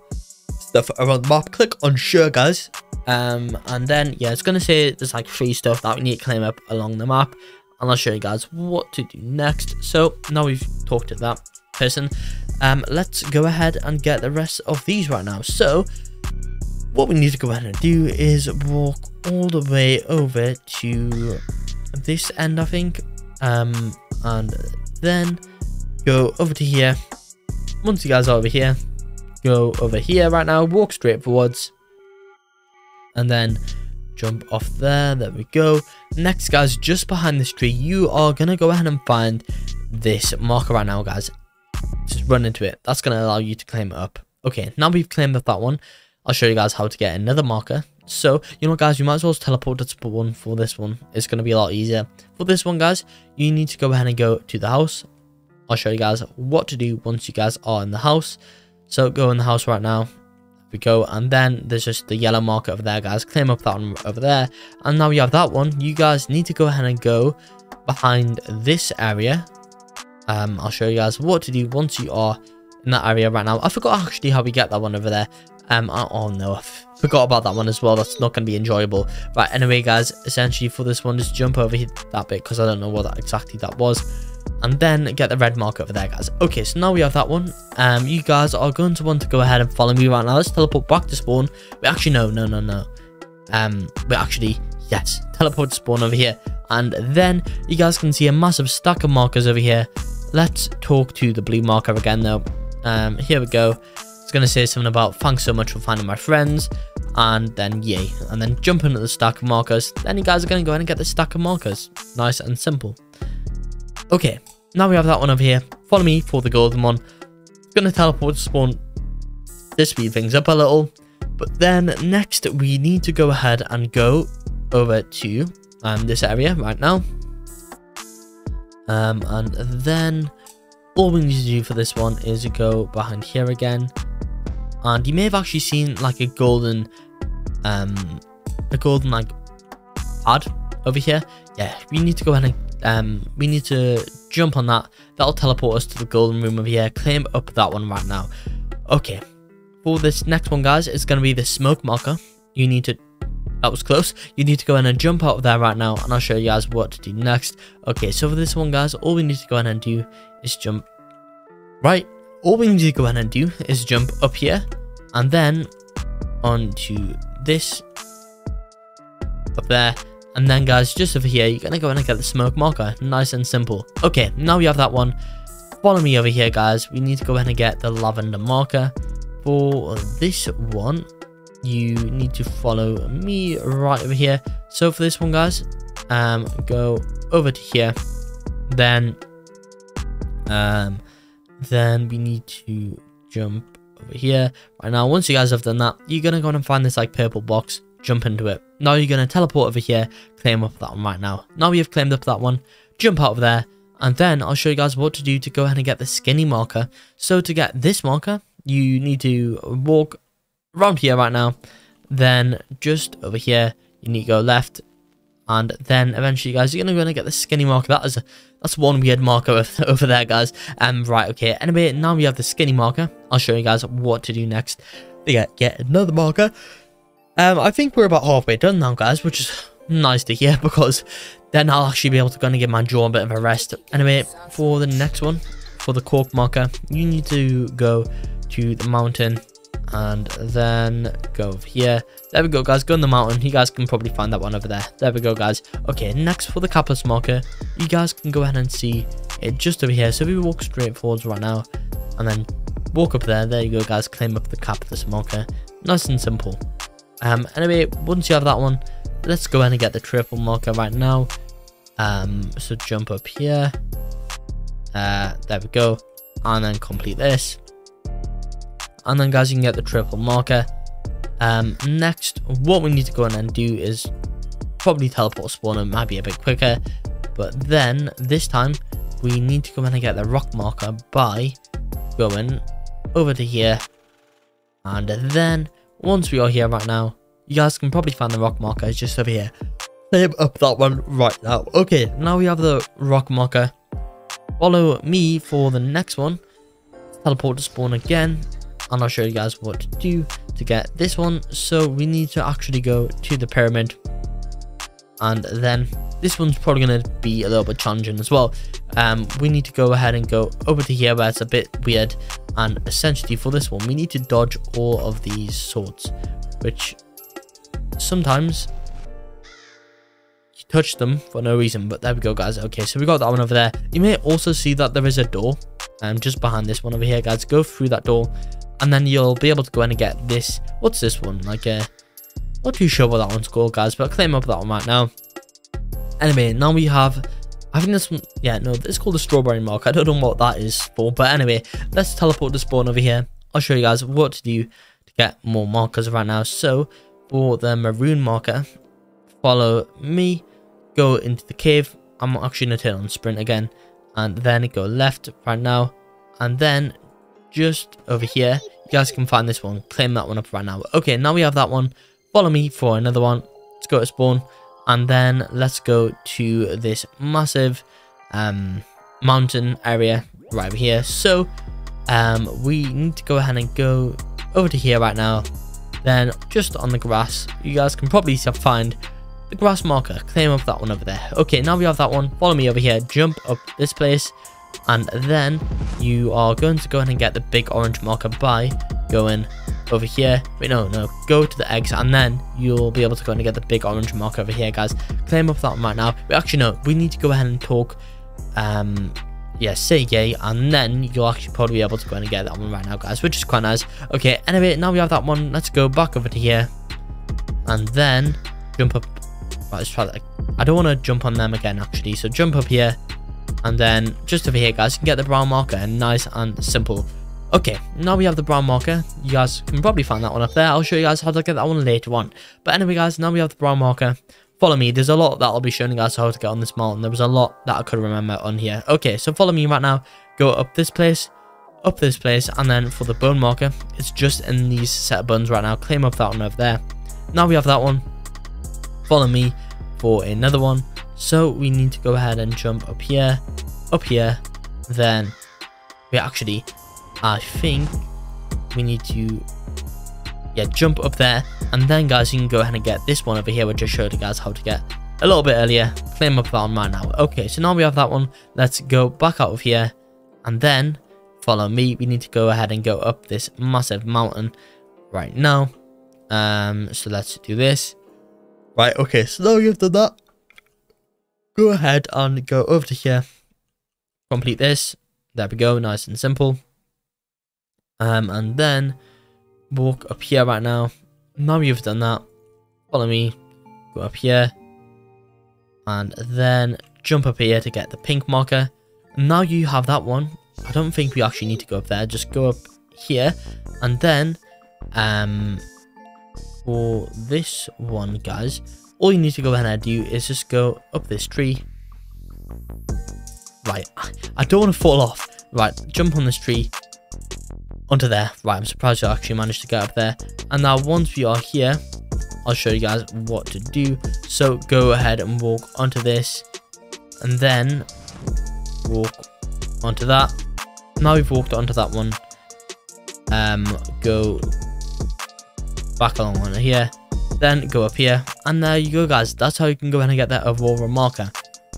stuff around the map. Click on sure, guys. Um, and then, yeah, it's going to say there's like free stuff that we need to claim up along the map. And I'll show you guys what to do next. So now we've talked to that person. Um, let's go ahead and get the rest of these right now. So what we need to go ahead and do is walk all the way over to this end, I think. Um, and then go over to here. Once you guys are over here, go over here right now, walk straight forwards. And then jump off there. There we go. Next, guys, just behind this tree, you are going to go ahead and find this marker right now, guys. Just run into it. That's going to allow you to claim it up. Okay, now we've claimed up that one. I'll show you guys how to get another marker. So, you know guys, you might as well teleport to one for this one. It's going to be a lot easier. For this one, guys, you need to go ahead and go to the house. I'll show you guys what to do once you guys are in the house. So, go in the house right now. We go, and then there's just the yellow marker over there, guys. Claim up that one over there. And now we have that one. You guys need to go ahead and go behind this area. Um, I'll show you guys what to do once you are in that area right now. I forgot actually how we get that one over there. Um, oh, oh no, I forgot about that one as well. That's not going to be enjoyable. Right, anyway, guys, essentially for this one, just jump over here, that bit because I don't know what that exactly that was. And then get the red mark over there, guys. Okay, so now we have that one. Um, you guys are going to want to go ahead and follow me right now. Let's teleport back to spawn. We actually, no, no, no, no. Um, we actually, yes, teleport to spawn over here. And then you guys can see a massive stack of markers over here. Let's talk to the blue marker again, though. Um, here we go. It's going to say something about thanks so much for finding my friends. And then yay. And then jump into the stack of markers. Then you guys are going to go in and get the stack of markers. Nice and simple. Okay. Now we have that one over here. Follow me for the golden one. It's going to teleport spawn to speed things up a little. But then next we need to go ahead and go over to um, this area right now. Um, and then all we need to do for this one is go behind here again and you may have actually seen like a golden um a golden like pad over here. Yeah we need to go ahead and um we need to jump on that. That'll teleport us to the golden room over here. Claim up that one right now. Okay. For this next one guys it's going to be the smoke marker. You need to that was close. You need to go in and jump out of there right now and i'll show you guys what to do next. Okay so for this one guys all we need to go in and do is jump right all we need to go ahead and do is jump up here and then onto this up there. And then guys just over here you're gonna go and get the smoke marker. Nice and simple. Okay now we have that one. Follow me over here guys. We need to go ahead and get the lavender marker. For this one you need to follow me right over here. So for this one guys um go over to here. Then um then we need to jump over here. Right now once you guys have done that you're gonna go and find this like purple box jump into it. Now you're gonna teleport over here claim up that one right now. Now we have claimed up that one jump out of there and then i'll show you guys what to do to go ahead and get the skinny marker. So to get this marker you need to walk around here right now then just over here you need to go left and then eventually guys you're gonna, gonna get the skinny marker. That is that's one weird marker over there guys. Um right okay. Anyway now we have the skinny marker. I'll show you guys what to do next. To get get another marker. Um i think we're about halfway done now guys which is nice to hear because then i'll actually be able to kind of give my jaw a bit of a rest. Anyway for the next one for the cork marker you need to go to the mountain and then go over here. There we go guys. Go on the mountain. You guys can probably find that one over there. There we go guys. Okay next for the kappa smoker. You guys can go ahead and see it just over here. So if we walk straight forwards right now and then walk up there there you go guys. Claim up the cap of the smoker. Nice and simple. Um anyway once you have that one let's go ahead and get the triple marker right now. Um so jump up here. Uh there we go. And then complete this and then guys you can get the triple marker. Um next what we need to go in and do is probably teleport spawn. It might be a bit quicker. But then this time we need to go in and get the rock marker by going over to here. And then once we are here right now you guys can probably find the rock marker it's just over here. Save up that one right now. Okay now we have the rock marker. Follow me for the next one. Teleport to spawn again and I'll show you guys what to do to get this one. So we need to actually go to the pyramid. And then this one's probably going to be a little bit challenging as well. Um, we need to go ahead and go over to here where it's a bit weird. And essentially for this one we need to dodge all of these swords which sometimes you touch them for no reason but there we go guys. Okay so we got that one over there. You may also see that there is a door um just behind this one over here guys. Go through that door and then you'll be able to go in and get this what's this one? Like uh, not too sure what that one's called guys but claim up that one right now. Anyway now we have I think this one yeah no this is called the strawberry mark. I don't know what that is for but anyway let's teleport to spawn over here. I'll show you guys what to do to get more markers right now. So for the maroon marker follow me go into the cave. I'm actually going to turn on sprint again and then go left right now and then just over here. You guys can find this one. Claim that one up right now. Okay, now we have that one. Follow me for another one. Let's go to spawn. And then let's go to this massive um, mountain area right over here. So um, we need to go ahead and go over to here right now. Then just on the grass, you guys can probably find the grass marker. Claim up that one over there. Okay, now we have that one. Follow me over here. Jump up this place. And then you are going to go ahead and get the big orange marker by going over here. Wait, no, no. Go to the eggs and then you'll be able to go and get the big orange marker over here, guys. Claim up that one right now. we actually, no. We need to go ahead and talk um yeah, say yay, and then you'll actually probably be able to go and get that one right now, guys, which is quite nice. Okay, anyway, now we have that one. Let's go back over to here, and then jump up. Right, let's try that. I don't want to jump on them again, actually, so jump up here, and then just over here, guys, you can get the brown marker, and nice and simple. Okay, now we have the brown marker. You guys can probably find that one up there. I'll show you guys how to get that one later on. But anyway, guys, now we have the brown marker follow me. There's a lot that I'll be showing you guys how to get on this mountain. There was a lot that I could remember on here. Okay, so follow me right now. Go up this place, up this place, and then for the bone marker, it's just in these set of buns right now. Claim up that one over there. Now we have that one. Follow me for another one. So we need to go ahead and jump up here, up here, then we actually, I think we need to yeah, jump up there. And then, guys, you can go ahead and get this one over here, which I showed you guys how to get a little bit earlier. Claim up that on mine now. Okay, so now we have that one. Let's go back out of here. And then, follow me. We need to go ahead and go up this massive mountain right now. Um, so let's do this. Right, okay, so now you've done that. Go ahead and go over to here. Complete this. There we go, nice and simple. Um, and then walk up here right now. Now you've done that, follow me, go up here, and then jump up here to get the pink marker. Now you have that one. I don't think we actually need to go up there. Just go up here, and then um, for this one, guys, all you need to go ahead and do is just go up this tree. Right, I don't want to fall off. Right, jump on this tree, onto there. Right, I'm surprised I actually managed to get up there. And now once we are here, I'll show you guys what to do. So go ahead and walk onto this and then walk onto that. Now we've walked onto that one. Um, go back along on here, then go up here, and there you go, guys. That's how you can go ahead and get that Aurora marker.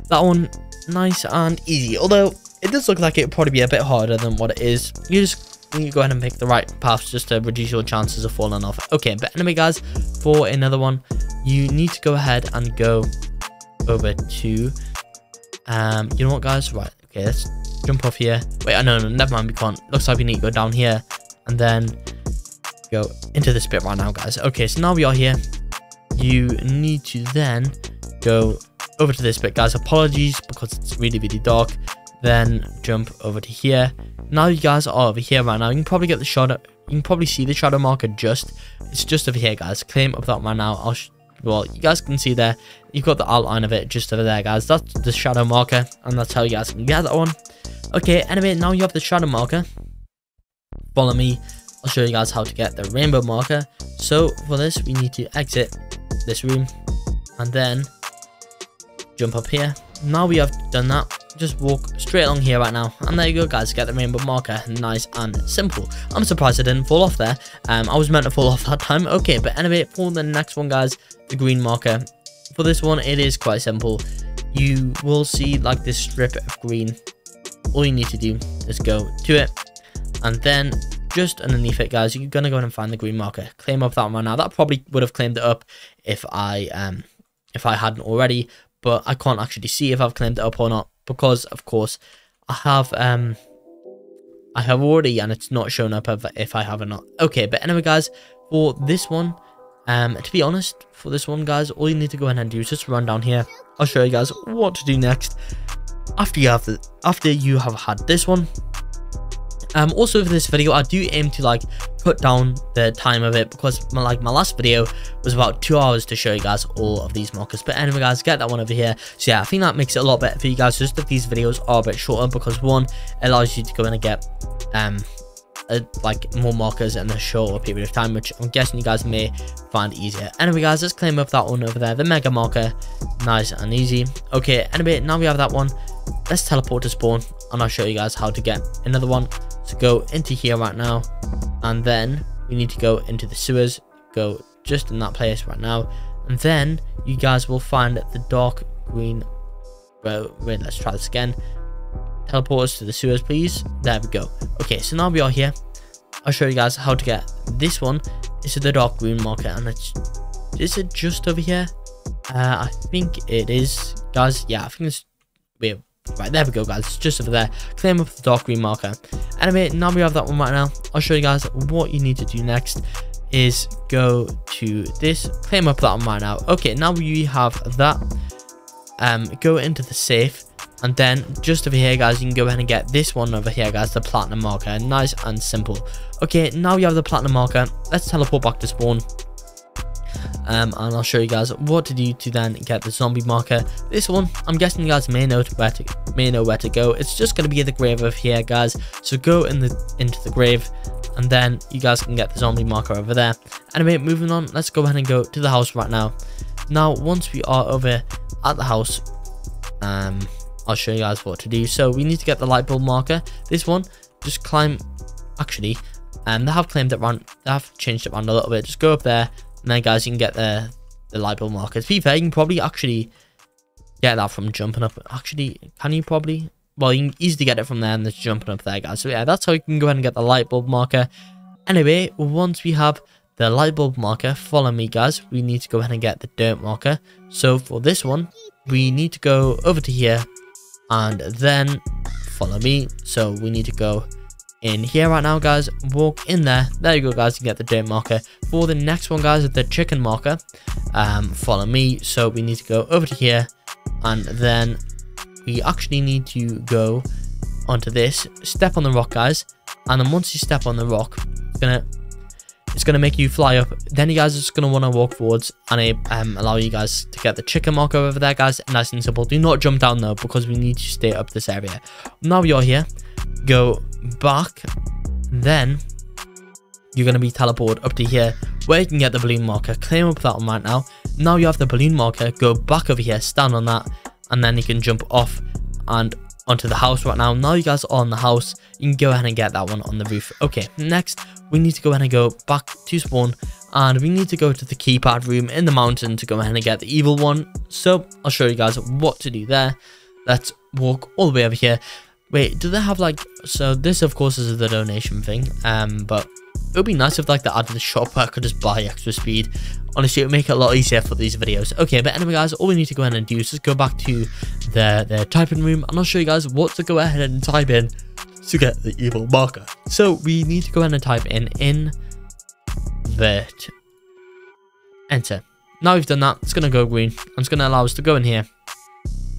That one, nice and easy. Although it does look like it would probably be a bit harder than what it is. You just you go ahead and pick the right paths just to reduce your chances of falling off. Okay, but anyway, guys, for another one, you need to go ahead and go over to, um, you know what, guys? Right, okay, let's jump off here. Wait, no, no, never mind, we can't. Looks like we need to go down here and then go into this bit right now, guys. Okay, so now we are here. You need to then go over to this bit, guys. Apologies because it's really, really dark. Then jump over to here now you guys are over here right now. You can probably get the shadow. You can probably see the shadow marker just. It's just over here, guys. Claim up that right now. I'll. well, you guys can see there. You've got the outline of it just over there, guys. That's the shadow marker, and that's how you guys can get that one. Okay. Anyway, now you have the shadow marker. Follow me. I'll show you guys how to get the rainbow marker. So for this, we need to exit this room, and then jump up here. Now we have done that just walk straight along here right now. And there you go guys get the rainbow marker. Nice and simple. I'm surprised i didn't fall off there. Um i was meant to fall off that time. Okay but anyway for the next one guys the green marker. For this one it is quite simple. You will see like this strip of green. All you need to do is go to it and then just underneath it guys you're gonna go and find the green marker claim up that one now that probably would have claimed it up if i um if i hadn't already but i can't actually see if i've claimed it up or not because of course I have um I have already and it's not shown up if I have or not. Okay, but anyway guys, for this one, um to be honest, for this one guys, all you need to go ahead and do is just run down here. I'll show you guys what to do next after you have the after you have had this one um also for this video i do aim to like cut down the time of it because my, like my last video was about two hours to show you guys all of these markers. But anyway guys get that one over here. So yeah i think that makes it a lot better for you guys. Just that these videos are a bit shorter because one allows you to go in and get um like more markers in a shorter period of time which i'm guessing you guys may find easier. Anyway guys let's claim up that one over there. The mega marker. Nice and easy. Okay anyway now we have that one. Let's teleport to spawn and i'll show you guys how to get another one to go into here right now. And then we need to go into the sewers, go just in that place right now. And then you guys will find the dark green well, wait, let's try this again. Teleport us to the sewers, please. There we go. Okay, so now we are here. I'll show you guys how to get this one. This is the dark green marker, and it's is it just over here? Uh, I think it is, guys. Yeah, I think it's right there we go, guys. Just over there. Claim up the dark green marker. Anyway, now we have that one right now. I'll show you guys what you need to do next is go to this, claim up that one right now. Okay, now we have that um, go into the safe and then just over here guys you can go ahead and get this one over here guys the platinum marker nice and simple okay now you have the platinum marker let's teleport back to spawn um, and I'll show you guys what to do to then get the zombie marker. This one, I'm guessing you guys may know where to may know where to go. It's just gonna be the grave over here, guys. So go in the into the grave, and then you guys can get the zombie marker over there. Anyway, moving on, let's go ahead and go to the house right now. Now, once we are over at the house um i'll show you guys what to do so we need to get the light bulb marker this one just climb actually and um, they have claimed it run they have changed it around a little bit just go up there and then guys you can get the the light bulb marker to be fair you can probably actually get that from jumping up. Actually can you probably? Well you can easily get it from there and just jumping up there guys. So yeah that's how you can go ahead and get the light bulb marker. Anyway once we have the light bulb marker, follow me guys, we need to go ahead and get the dirt marker. So for this one, we need to go over to here and then follow me. So we need to go in here right now guys, walk in there, there you go guys, you get the dirt marker. For the next one guys, the chicken marker, um, follow me. So we need to go over to here and then we actually need to go onto this, step on the rock guys, and then once you step on the rock, it's gonna it's to make you fly up. Then you guys are just to want to walk forwards and it, um, allow you guys to get the chicken marker over there, guys. Nice and simple. Do not jump down though, because we need to stay up this area. Now you're here, go back. Then you're going to be teleported up to here where you can get the balloon marker. Claim up that one right now. Now you have the balloon marker. Go back over here, stand on that, and then you can jump off and onto the house right now. Now you guys are on the house, you can go ahead and get that one on the roof. Okay, next we need to go ahead and go back to spawn and we need to go to the keypad room in the mountain to go ahead and get the evil one. So I'll show you guys what to do there. Let's walk all the way over here. Wait, do they have like, so this of course is the donation thing, um, but it would be nice if like they added the shop where I could just buy extra speed. Honestly, it would make it a lot easier for these videos. Okay, but anyway guys, all we need to go ahead and do is just go back to the, the typing room and I'll show you guys what to go ahead and type in to get the evil marker. So we need to go ahead and type in invert. Enter. Now we've done that, it's going to go green. It's going to allow us to go in here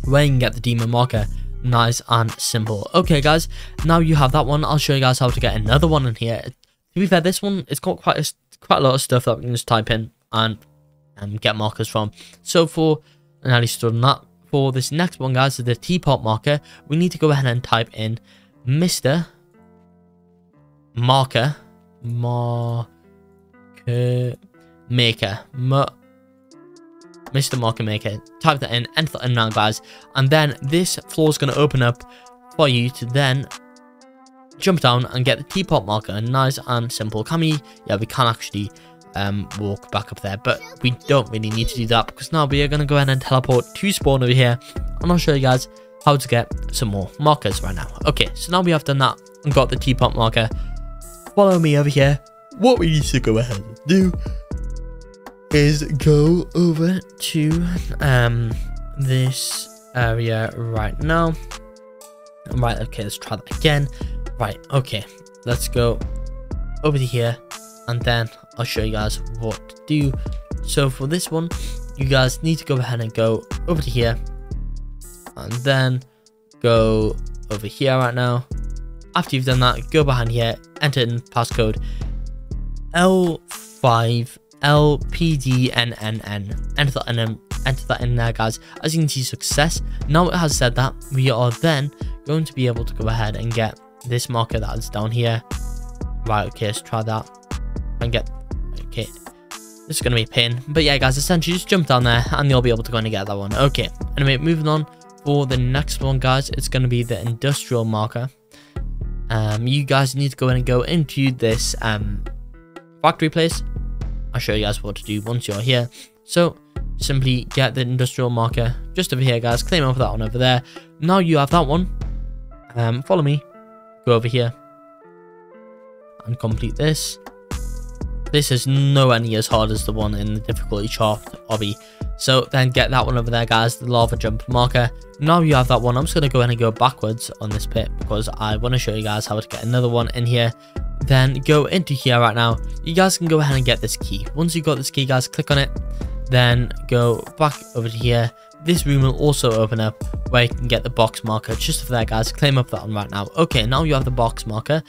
where you can get the demon marker nice and simple okay guys now you have that one i'll show you guys how to get another one in here to be fair, this one, it's got quite a, quite a lot of stuff that we can just type in and um, get markers from. So for, and at least done that, for this next one, guys, the teapot marker, we need to go ahead and type in Mr. Marker, Marker Maker, Ma Mr. Marker Maker. Type that in, enter that in now, guys, and then this floor is going to open up for you to then jump down and get the teapot marker. Nice and simple. Can we? Yeah, we can actually um, walk back up there, but we don't really need to do that because now we are going to go ahead and teleport to spawn over here and I'll show you guys how to get some more markers right now. Okay, so now we have done that and got the teapot marker. Follow me over here. What we need to go ahead and do is go over to um this area right now. Right, okay, let's try that again. Right, okay. Let's go over to here and then I'll show you guys what to do. So for this one, you guys need to go ahead and go over to here and then go over here right now. After you've done that, go behind here, enter in passcode L5LPDNNN. Enter that in, enter that in there, guys. As you can see, success. Now it has said that, we are then going to be able to go ahead and get this marker that's down here. Right, okay, let's try that. And get, okay. This is going to be a pain. But yeah, guys, essentially just jump down there and you'll be able to go and get that one. Okay, anyway, moving on. For the next one, guys, it's going to be the industrial marker. um, you guys need to go in and go into this um, factory place. I'll show you guys what to do once you're here. So simply get the industrial marker just over here, guys. Claim over that one over there. Now you have that one. Um, follow me. Go over here and complete this. This is nowhere near as hard as the one in the difficulty chart obby. So then get that one over there, guys, the lava jump marker. Now you have that one, I'm just going to go ahead and go backwards on this pit because I want to show you guys how to get another one in here. Then go into here right now. You guys can go ahead and get this key. Once you've got this key, guys, click on it. Then go back over to here. This room will also open up where you can get the box marker just over there, guys. Claim up that one right now. Okay, now you have the box marker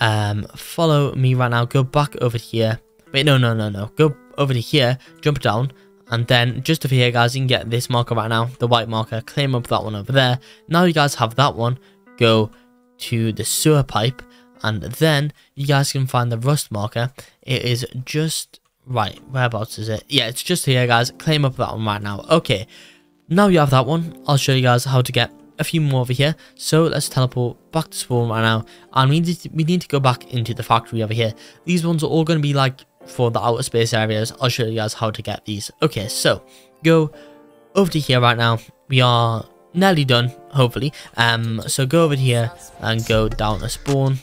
um, follow me right now. Go back over here. Wait, no, no, no, no. Go over to here, jump down, and then just over here, guys, you can get this marker right now, the white marker. Claim up that one over there. Now you guys have that one. Go to the sewer pipe, and then you guys can find the rust marker. It is just right. Whereabouts is it? Yeah, it's just here, guys. Claim up that one right now. Okay. Now you have that one. I'll show you guys how to get a few more over here. So let's teleport back to spawn right now. And we need to, we need to go back into the factory over here. These ones are all going to be like for the outer space areas. I'll show you guys how to get these. Okay, so go over to here right now. We are nearly done, hopefully. Um, so go over here and go down to spawn.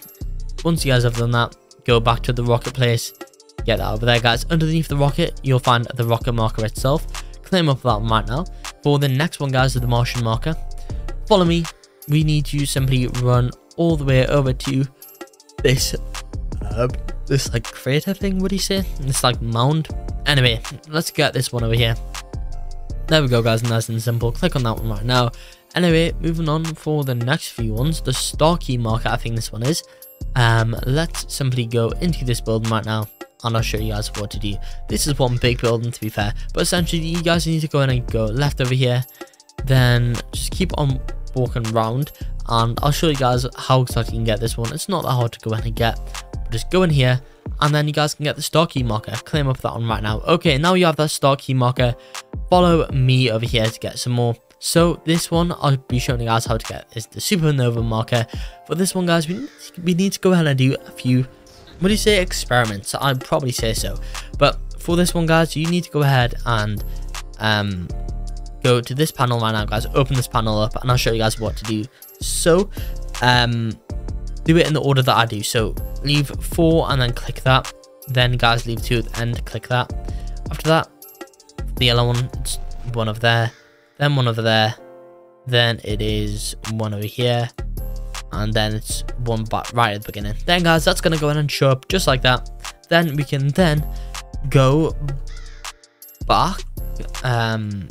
Once you guys have done that, go back to the rocket place. Get that over there, guys. Underneath the rocket, you'll find the rocket marker itself. Claim up that right now. For the next one, guys, the Martian marker follow me, we need to simply run all the way over to this, uh, this like crater thing, do you say? This like mound. Anyway, let's get this one over here. There we go guys, nice and simple. Click on that one right now. Anyway, moving on for the next few ones, the star key marker, I think this one is. Um, let's simply go into this building right now and I'll show you guys what to do. This is one big building to be fair, but essentially you guys need to go in and go left over here, then just keep on walking around and I'll show you guys how exactly you can get this one. It's not that hard to go in and get. Just go in here and then you guys can get the star key marker. Claim up that one right now. Okay, now you have that star key marker. Follow me over here to get some more. So this one I'll be showing you guys how to get is the supernova marker. For this one guys, we, we need to go ahead and do a few, what do you say, experiments? I'd probably say so. But for this one guys, you need to go ahead and um, go to this panel right now, guys. Open this panel up, and I'll show you guys what to do. So, um, do it in the order that I do. So, leave four and then click that. Then, guys, leave two at the end, click that. After that, the yellow one, it's one of there, then one over there, then it is one over here, and then it's one back right at the beginning. Then, guys, that's going to go in and show up just like that. Then we can then go back um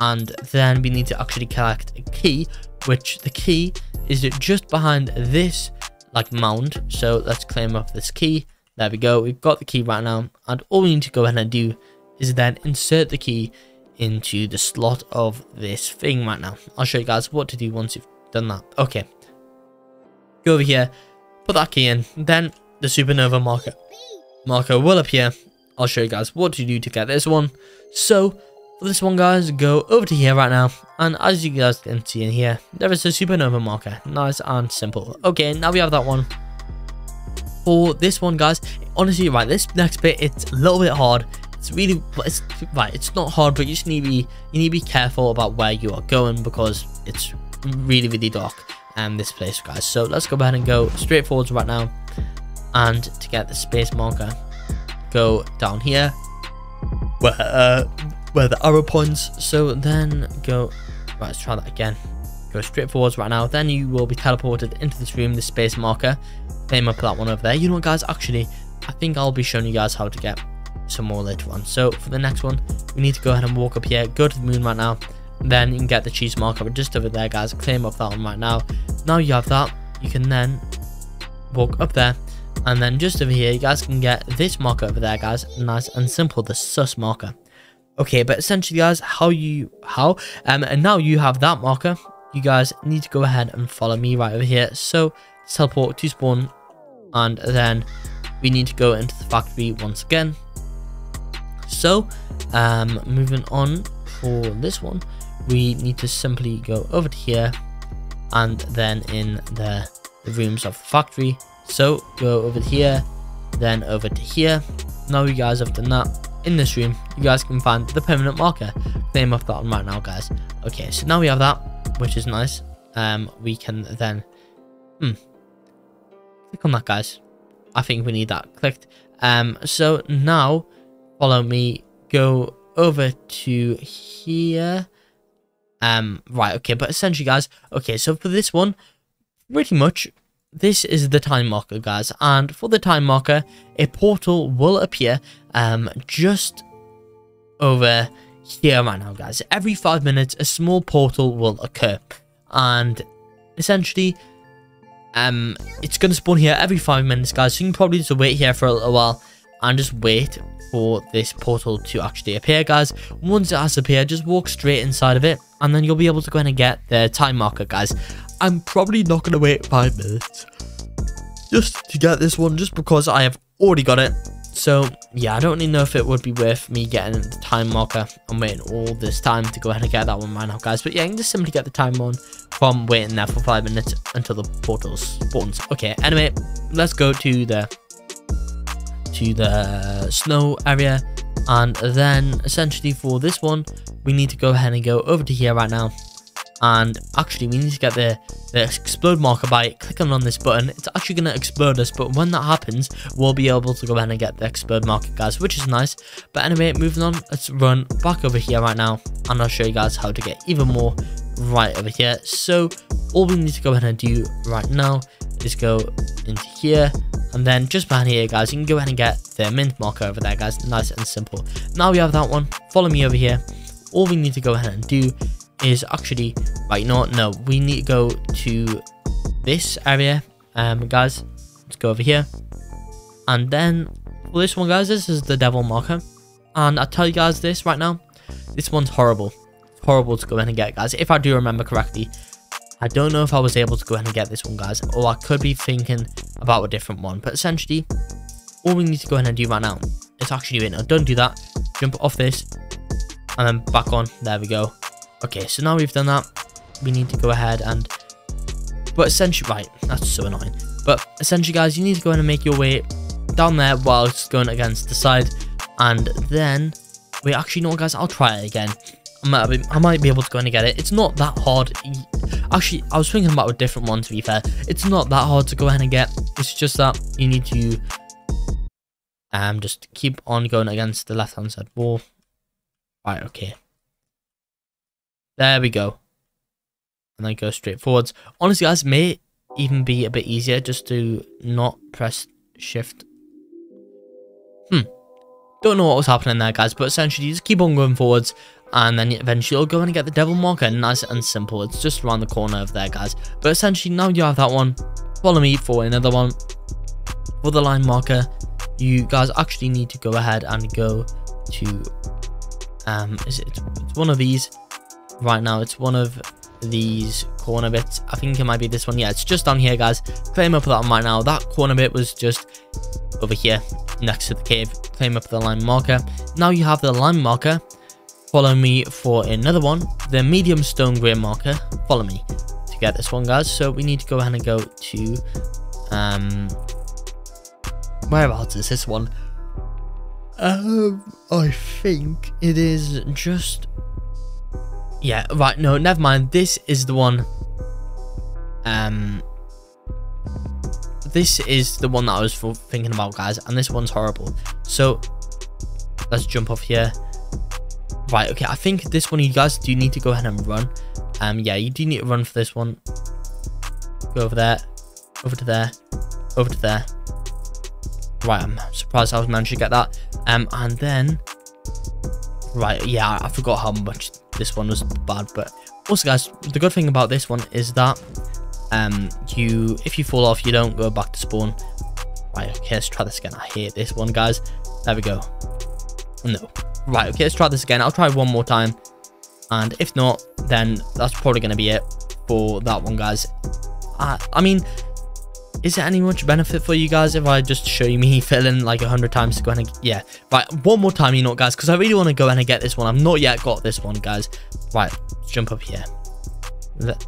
and then we need to actually collect a key which the key is just behind this like mound. So let's claim up this key. There we go. We've got the key right now. And all we need to go ahead and do is then insert the key into the slot of this thing right now. I'll show you guys what to do once you've done that. Okay. Go over here put that key in then the supernova marker marker will appear. I'll show you guys what to do to get this one. So for this one guys, go over to here right now, and as you guys can see in here, there is a supernova marker, nice and simple. Okay, now we have that one. For this one guys, honestly right, this next bit, it's a little bit hard, it's really, it's right, it's not hard, but you just need to be, you need to be careful about where you are going, because it's really, really dark, and um, this place guys. So let's go ahead and go straight forwards right now, and to get the space marker, go down here, where, uh, where the arrow points. So then go, right, let's try that again. Go straight forwards right now. Then you will be teleported into this room, the space marker. Claim up that one over there. You know what, guys? Actually, I think I'll be showing you guys how to get some more later on. So for the next one, we need to go ahead and walk up here. Go to the moon right now. Then you can get the cheese marker just over there, guys. Claim up that one right now. Now you have that. You can then walk up there and then just over here you guys can get this marker over there guys nice and simple the sus marker Okay, but essentially, guys, how you how um and now you have that marker. You guys need to go ahead and follow me right over here. So teleport to spawn, and then we need to go into the factory once again. So, um, moving on for this one, we need to simply go over to here, and then in the the rooms of the factory. So go over here, then over to here. Now you guys have done that. In this room, you guys can find the permanent marker. Name of that one right now, guys. Okay, so now we have that, which is nice. Um, we can then, hmm, click on that, guys. I think we need that clicked. Um, so now follow me. Go over to here. Um, right, okay, but essentially, guys, okay, so for this one, pretty much, this is the time marker, guys, and for the time marker, a portal will appear, um, just over here right now, guys. Every five minutes, a small portal will occur, and essentially, um, it's going to spawn here every five minutes, guys, so you can probably just wait here for a little while, and just wait for this portal to actually appear guys. Once it has appeared just walk straight inside of it and then you'll be able to go in and get the time marker guys. I'm probably not going to wait five minutes just to get this one just because i have already got it. So yeah i don't really know if it would be worth me getting the time marker. And waiting all this time to go ahead and get that one right now guys. But yeah you can just simply get the time one from waiting there for five minutes until the portal spawns. Okay anyway let's go to the to the snow area. And then essentially for this one we need to go ahead and go over to here right now. And actually we need to get the, the explode marker by clicking on this button. It's actually going to explode us but when that happens we'll be able to go ahead and get the explode marker guys which is nice. But anyway moving on let's run back over here right now and i'll show you guys how to get even more right over here. So all we need to go ahead and do right now is go into here and then just behind here, guys, you can go ahead and get the mint marker over there, guys. Nice and simple. Now we have that one. Follow me over here. All we need to go ahead and do is actually, right, what? No, we need to go to this area, um, guys. Let's go over here. And then for this one, guys, this is the devil marker. And I tell you guys this right now, this one's horrible. It's horrible to go ahead and get, guys. If I do remember correctly, I don't know if I was able to go ahead and get this one, guys, or I could be thinking about a different one. But essentially, all we need to go ahead and do right now is actually wait. Now, don't do that. Jump off this, and then back on. There we go. Okay, so now we've done that, we need to go ahead and... But essentially, right, that's so annoying. But essentially, guys, you need to go ahead and make your way down there while it's going against the side. And then, wait, actually, no, guys, I'll try it again. I might, be, I might be able to go and get it. It's not that hard. Actually, I was thinking about a different one to be fair. It's not that hard to go ahead and get. It's just that you need to um just keep on going against the left hand side wall. Right, okay. There we go. And then go straight forwards. Honestly, guys, may even be a bit easier just to not press shift. Hmm. Don't know what was happening there, guys, but essentially just keep on going forwards and then eventually you'll go and get the devil marker. Nice and simple. It's just around the corner of there guys. But essentially now you have that one follow me for another one. For the line marker you guys actually need to go ahead and go to um is it it's one of these right now. It's one of these corner bits. I think it might be this one. Yeah it's just down here guys. Claim up that one right now. That corner bit was just over here next to the cave. Claim up the line marker. Now you have the line marker follow me for another one, the medium stone grain marker. Follow me to get this one, guys. So we need to go ahead and go to, um, whereabouts is this one? Um, I think it is just, yeah, right, no, never mind. This is the one, um, this is the one that I was thinking about, guys, and this one's horrible. So, let's jump off here. Right, okay, I think this one you guys do need to go ahead and run. Um, yeah, you do need to run for this one. Go over there, over to there, over to there. Right, I'm surprised I was managed to get that. Um, and then, right, yeah, I forgot how much this one was bad, but also, guys, the good thing about this one is that, um, you, if you fall off, you don't go back to spawn. Right, okay, let's try this again. I hate this one, guys. There we go. No. Right, okay, let's try this again. I'll try one more time. And if not, then that's probably going to be it for that one, guys. I mean, is there any much benefit for you guys if I just show you me filling like a hundred times to go and yeah right one more time you know guys because I really want to go and get this one I've not yet got this one guys right jump up here Let,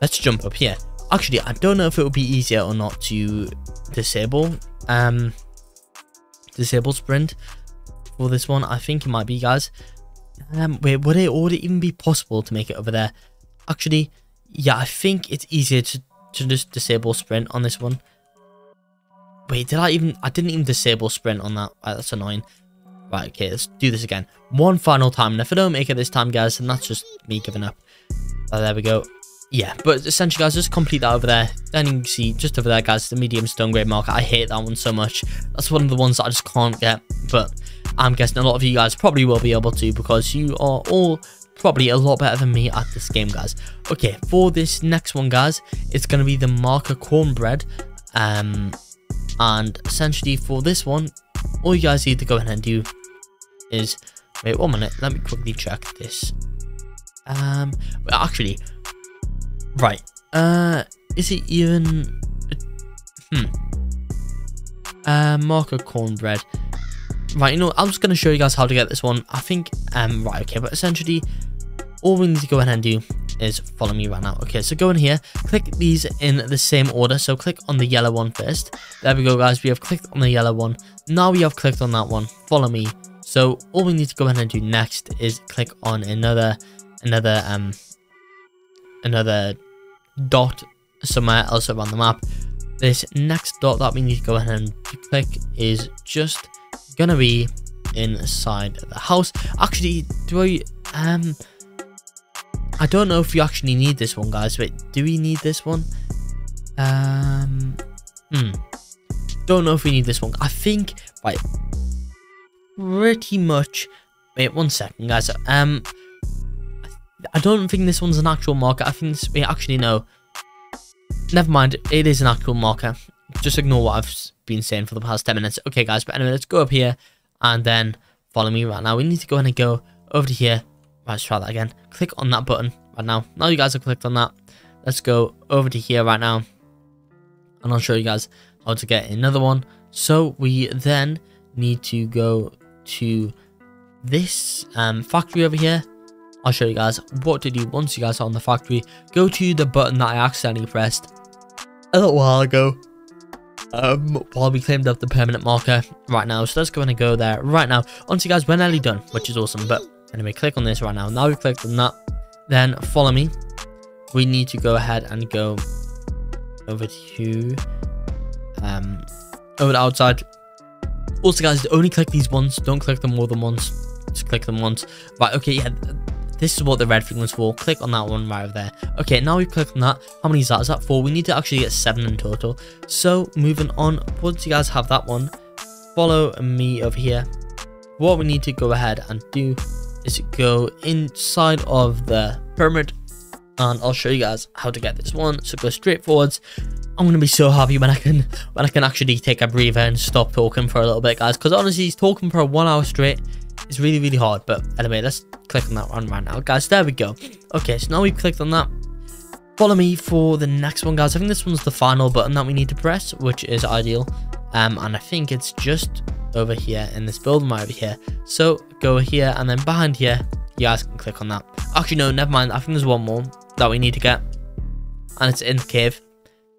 let's jump up here actually, I don't know if it would be easier or not to disable um disable sprint for this one. I think it might be, guys. Um, wait, would it would it even be possible to make it over there? Actually, yeah, I think it's easier to to just disable sprint on this one. Wait, did I even? I didn't even disable sprint on that. Right, that's annoying. Right, okay, let's do this again. One final time, and if I don't make it this time, guys, then that's just me giving up. Oh, there we go. Yeah, but essentially, guys, just complete that over there. Then you can see, just over there, guys, the medium stone grade marker. I hate that one so much. That's one of the ones that I just can't get, but I'm guessing a lot of you guys probably will be able to because you are all probably a lot better than me at this game, guys. Okay, for this next one, guys, it's going to be the marker cornbread. Um, and essentially for this one, all you guys need to go ahead and do is, wait one minute, let me quickly check this. Um, actually, right, uh, is it even, hmm, uh, marker cornbread. Right, you know, I'm just to show you guys how to get this one. I think, um, right, okay, but essentially, all we need to go ahead and do is follow me right now. Okay, so go in here, click these in the same order. So click on the yellow one first. There we go, guys. We have clicked on the yellow one. Now we have clicked on that one. Follow me. So all we need to go ahead and do next is click on another, another, um, another dot somewhere else around the map. This next dot that we need to go ahead and click is just gonna be inside the house. Actually, do I, um, I don't know if you actually need this one, guys. Wait, do we need this one? Um, hmm. Don't know if we need this one. I think, right, pretty much. Wait, one second, guys. Um, I don't think this one's an actual marker. I think this, actually, no. Never mind. It is an actual marker. Just ignore what I've been saying for the past 10 minutes. Okay, guys, but anyway, let's go up here and then follow me right now. We need to go and go over to here let's try that again. Click on that button right now. Now you guys have clicked on that. Let's go over to here right now. And I'll show you guys how to get another one. So we then need to go to this um, factory over here. I'll show you guys what to do once you guys are on the factory. Go to the button that I accidentally pressed a little while ago. Um, while we claimed up the permanent marker right now. So let's go and go there right now. Honestly guys, we're nearly done, which is awesome. But Anyway, click on this right now. Now we've clicked on that. Then follow me. We need to go ahead and go over to um over the outside. Also, guys, only click these once. Don't click them more than once. Just click them once. Right, okay, yeah. This is what the red thing was for. Click on that one right over there. Okay, now we've clicked on that. How many is that? Is that four? We need to actually get seven in total. So, moving on. Once you guys have that one, follow me over here. What we need to go ahead and do is go inside of the pyramid and I'll show you guys how to get this one. So go straight forwards. I'm gonna be so happy when I can when I can actually take a breather and stop talking for a little bit, guys. Because honestly, he's talking for one hour straight is really really hard. But anyway, let's click on that one right now, guys. There we go. Okay, so now we've clicked on that. Follow me for the next one, guys. I think this one's the final button that we need to press, which is ideal. Um, and I think it's just over here in this building right over here. So go here and then behind here, you guys can click on that. Actually, no, never mind. I think there's one more that we need to get. And it's in the cave.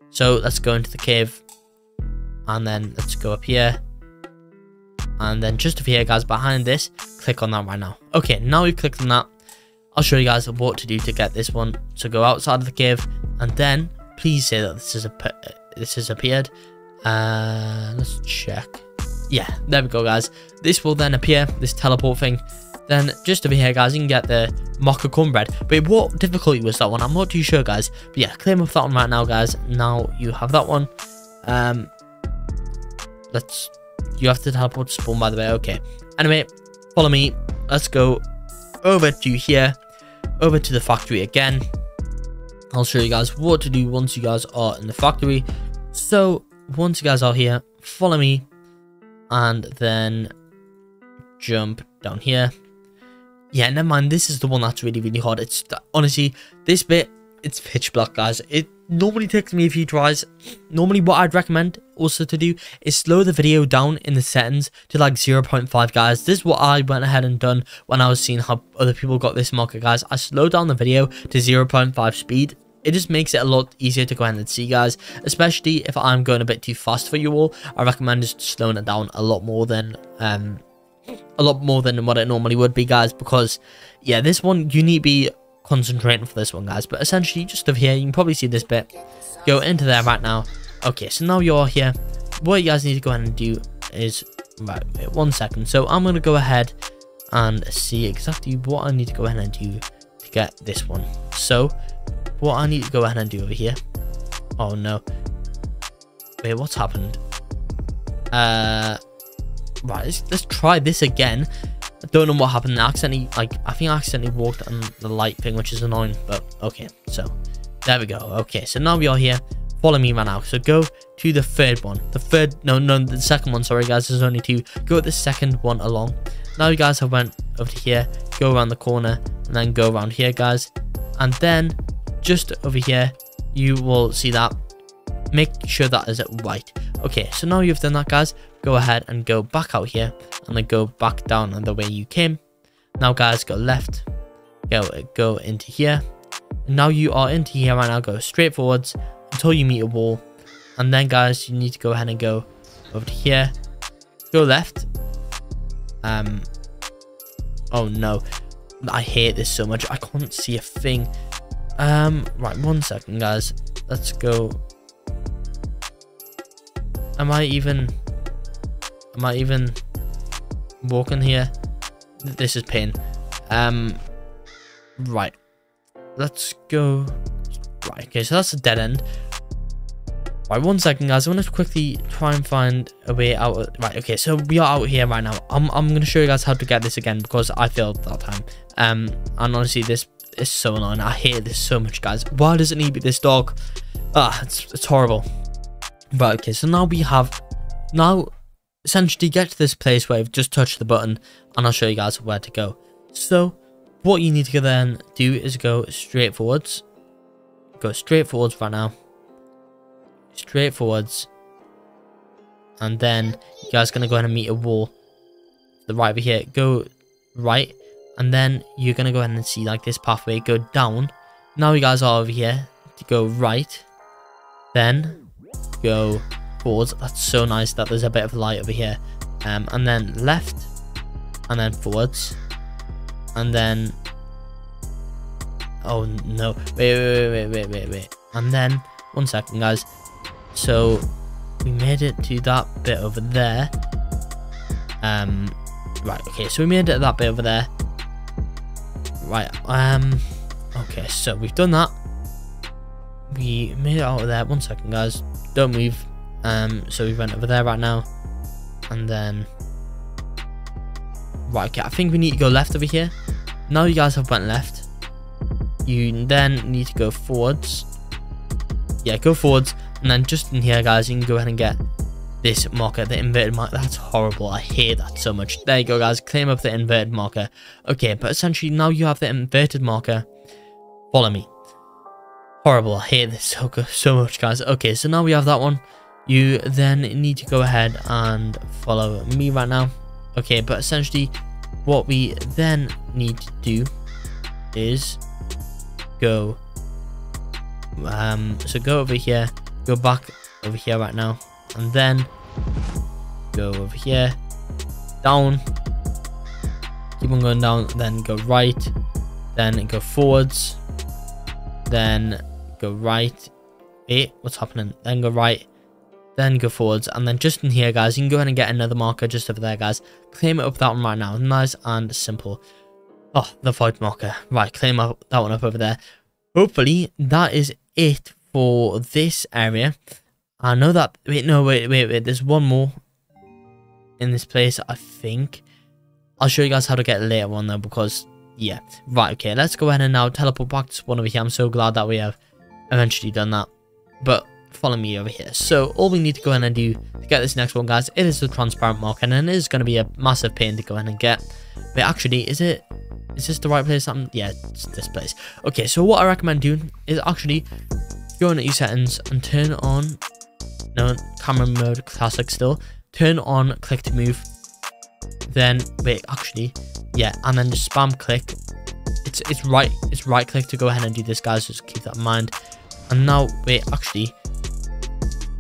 So let's go into the cave. And then let's go up here. And then just over here, guys, behind this, click on that right now. Okay, now we've clicked on that. I'll show you guys what to do to get this one. So go outside of the cave. And then please say that this is this has appeared. Uh, let's check yeah, there we go, guys. This will then appear, this teleport thing. Then just over here, guys, you can get the Marker Cornbread. But what difficulty was that one? I'm not too sure, guys. But yeah, claim off that one right now, guys. Now you have that one. Um, let's. You have to teleport to spawn, by the way. Okay. Anyway, follow me. Let's go over to here, over to the factory again. I'll show you guys what to do once you guys are in the factory. So once you guys are here, follow me and then jump down here. Yeah, never mind. This is the one that's really, really hard. It's honestly, this bit, it's pitch black, guys. It normally takes me a few tries. Normally, what I'd recommend also to do is slow the video down in the settings to like 0.5, guys. This is what I went ahead and done when I was seeing how other people got this marker, guys. I slowed down the video to 0.5 speed it just makes it a lot easier to go ahead and see guys especially if i'm going a bit too fast for you all i recommend just slowing it down a lot more than um a lot more than what it normally would be guys because yeah this one you need to be concentrating for this one guys. But essentially just over here you can probably see this bit go into there right now. Okay so now you're here. What you guys need to go ahead and do is right wait one second. So i'm gonna go ahead and see exactly what i need to go ahead and do to get this one. So what i need to go ahead and do over here. Oh no. Wait what's happened? Uh right let's, let's try this again I don't know what happened. I accidentally, like, I think I accidentally walked on the light thing, which is annoying, but okay. So, there we go. Okay, so now we are here. Follow me right now. So, go to the third one. The third, no, no, the second one. Sorry, guys, there's only two. Go the second one along. Now, you guys have went over to here, go around the corner, and then go around here, guys. And then, just over here, you will see that. Make sure that is it white. Okay, so now you've done that, guys go ahead and go back out here and then go back down on the way you came. Now guys go left go go into here. Now you are into here right now go straight forwards until you meet a wall. And then guys you need to go ahead and go over to here. Go left. Um oh no. I hate this so much. I can't see a thing. Um right one second guys. Let's go. Am i even Am I even walking here? This is pain. Um, right. Let's go. Right, okay, so that's a dead end. Right, one second, guys. I want to quickly try and find a way out. Right, okay, so we are out here right now. I'm, I'm going to show you guys how to get this again because I failed that time. Um, and honestly, this is so annoying. I hate this so much, guys. Why does it need be this dog? Ah, it's, it's horrible. Right, okay, so now we have... Now, essentially get to this place where you've just touched the button and I'll show you guys where to go. So what you need to then do is go straight forwards. Go straight forwards right now. Straight forwards. And then you guys going to go ahead and meet a wall. The right over here. Go right. And then you're going to go ahead and see like this pathway. Go down. Now you guys are over here. To go right. Then go That's so nice that there's a bit of light over here. Um, and then left, and then forwards, and then. Oh no! Wait, wait, wait, wait, wait, wait. And then one second, guys. So we made it to that bit over there. Um, right. Okay, so we made it to that bit over there. Right. Um. Okay, so we've done that. We made it out of there. One second, guys. Don't move. Um, so we went over there right now. And then... Right, okay, I think we need to go left over here. Now you guys have went left. You then need to go forwards. Yeah, go forwards. And then just in here, guys, you can go ahead and get this marker, the inverted marker. That's horrible. I hate that so much. There you go, guys. Claim up the inverted marker. Okay, but essentially now you have the inverted marker. Follow me. Horrible. I hate this so, so much, guys. Okay, so now we have that one you then need to go ahead and follow me right now. Okay but essentially what we then need to do is go um so go over here go back over here right now and then go over here down keep on going down then go right then go forwards then go right wait what's happening? Then go right then go forwards and then just in here guys you can go ahead and get another marker just over there guys. Claim it up that one right now nice and simple. Oh the void marker. Right claim up that one up over there. Hopefully that is it for this area. I know that wait no wait wait wait there's one more in this place i think. I'll show you guys how to get later on though because yeah. Right okay let's go ahead and now teleport back to one over here. I'm so glad that we have eventually done that. But follow me over here. So all we need to go ahead and do to get this next one, guys, it is the transparent mark, and it is going to be a massive pain to go ahead and get. But actually, is it? Is this the right place? Um, yeah, it's this place. Okay, so what I recommend doing is actually go into your settings and turn on no camera mode classic still. Turn on click to move. Then wait, actually, yeah, and then just spam click. It's it's right it's right click to go ahead and do this, guys. Just keep that in mind. And now, wait, actually,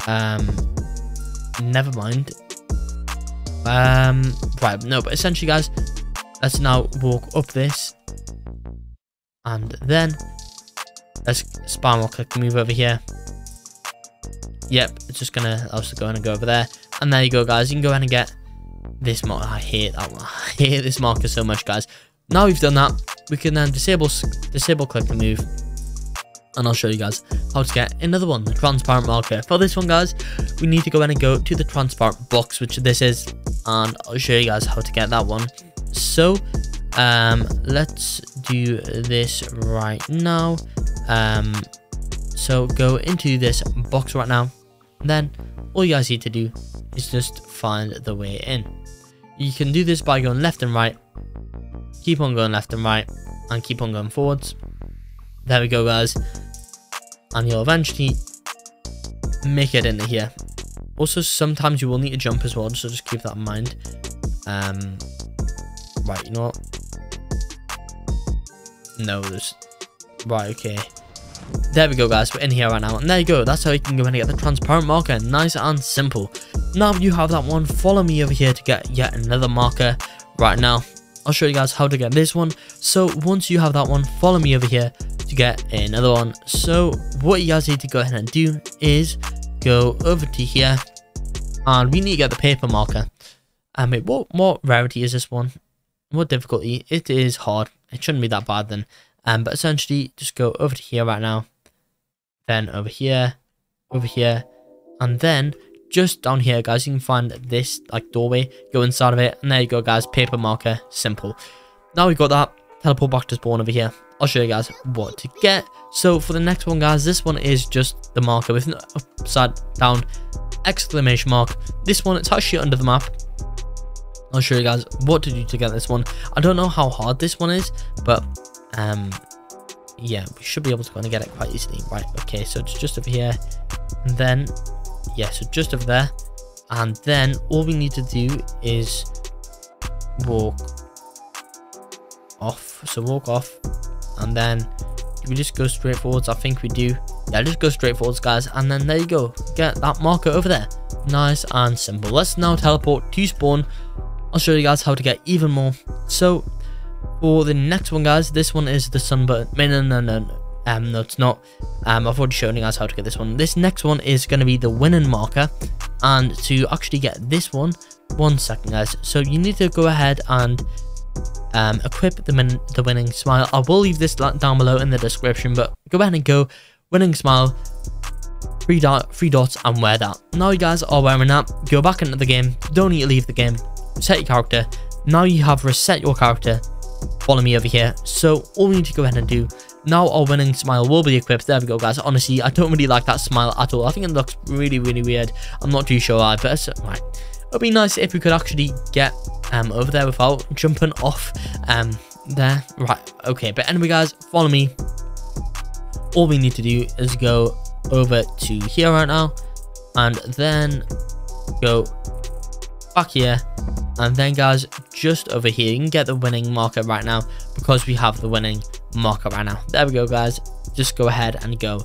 um, never mind. Um, right, no, but essentially, guys, let's now walk up this. And then, let's spam or click move over here. Yep, it's just gonna, I was gonna go over there. And there you go, guys. You can go ahead and get this marker. I hate that one. I hate this marker so much, guys. Now we've done that, we can then disable disable click and move and I'll show you guys how to get another one, the transparent marker. For this one, guys, we need to go in and go to the transparent box, which this is, and I'll show you guys how to get that one. So, um, let's do this right now. Um, so go into this box right now, then all you guys need to do is just find the way in. You can do this by going left and right, keep on going left and right, and keep on going forwards. There we go, guys and you'll eventually make it into here. Also, sometimes you will need to jump as well, so just keep that in mind. Um, right, you know what? No, there's... Right, okay. There we go, guys. We're in here right now. And there you go. That's how you can go and get the transparent marker. Nice and simple. Now you have that one, follow me over here to get yet another marker. Right now, I'll show you guys how to get this one. So once you have that one, follow me over here to get another one. So what you guys need to go ahead and do is go over to here and we need to get the paper marker. And wait, what, what rarity is this one? What difficulty? It is hard. It shouldn't be that bad then. Um, but essentially, just go over to here right now. Then over here, over here, and then just down here, guys, you can find this like doorway. Go inside of it, and there you go, guys. Paper marker, simple. Now we've got that. Teleport back to spawn over here. I'll show you guys what to get. So for the next one, guys, this one is just the marker with an upside down exclamation mark. This one, it's actually under the map. I'll show you guys what to do to get this one. I don't know how hard this one is, but um, yeah, we should be able to kind of get it quite easily. Right, okay, so it's just over here. And then, yeah, so just over there. And then all we need to do is walk off. So walk off and then we just go straight forwards. I think we do. Yeah just go straight forwards guys and then there you go. Get that marker over there. Nice and simple. Let's now teleport to spawn. I'll show you guys how to get even more. So for the next one guys this one is the sunburn no no no no um no it's not. Um i've already shown you guys how to get this one. This next one is going to be the winning marker. And to actually get this one one second guys. So you need to go ahead and um, equip the, the winning smile. I will leave this down below in the description, but go ahead and go winning smile, three, dot, three dots, and wear that. Now you guys are wearing that, go back into the game, don't need to leave the game, set your character. Now you have reset your character, follow me over here. So all we need to go ahead and do, now our winning smile will be equipped. There we go, guys. Honestly, I don't really like that smile at all. I think it looks really, really weird. I'm not too sure why, but right. It'd be nice if we could actually get um, over there without jumping off um, there. Right, okay. But anyway, guys, follow me. All we need to do is go over to here right now and then go back here and then guys just over here you can get the winning marker right now because we have the winning marker right now there we go guys just go ahead and go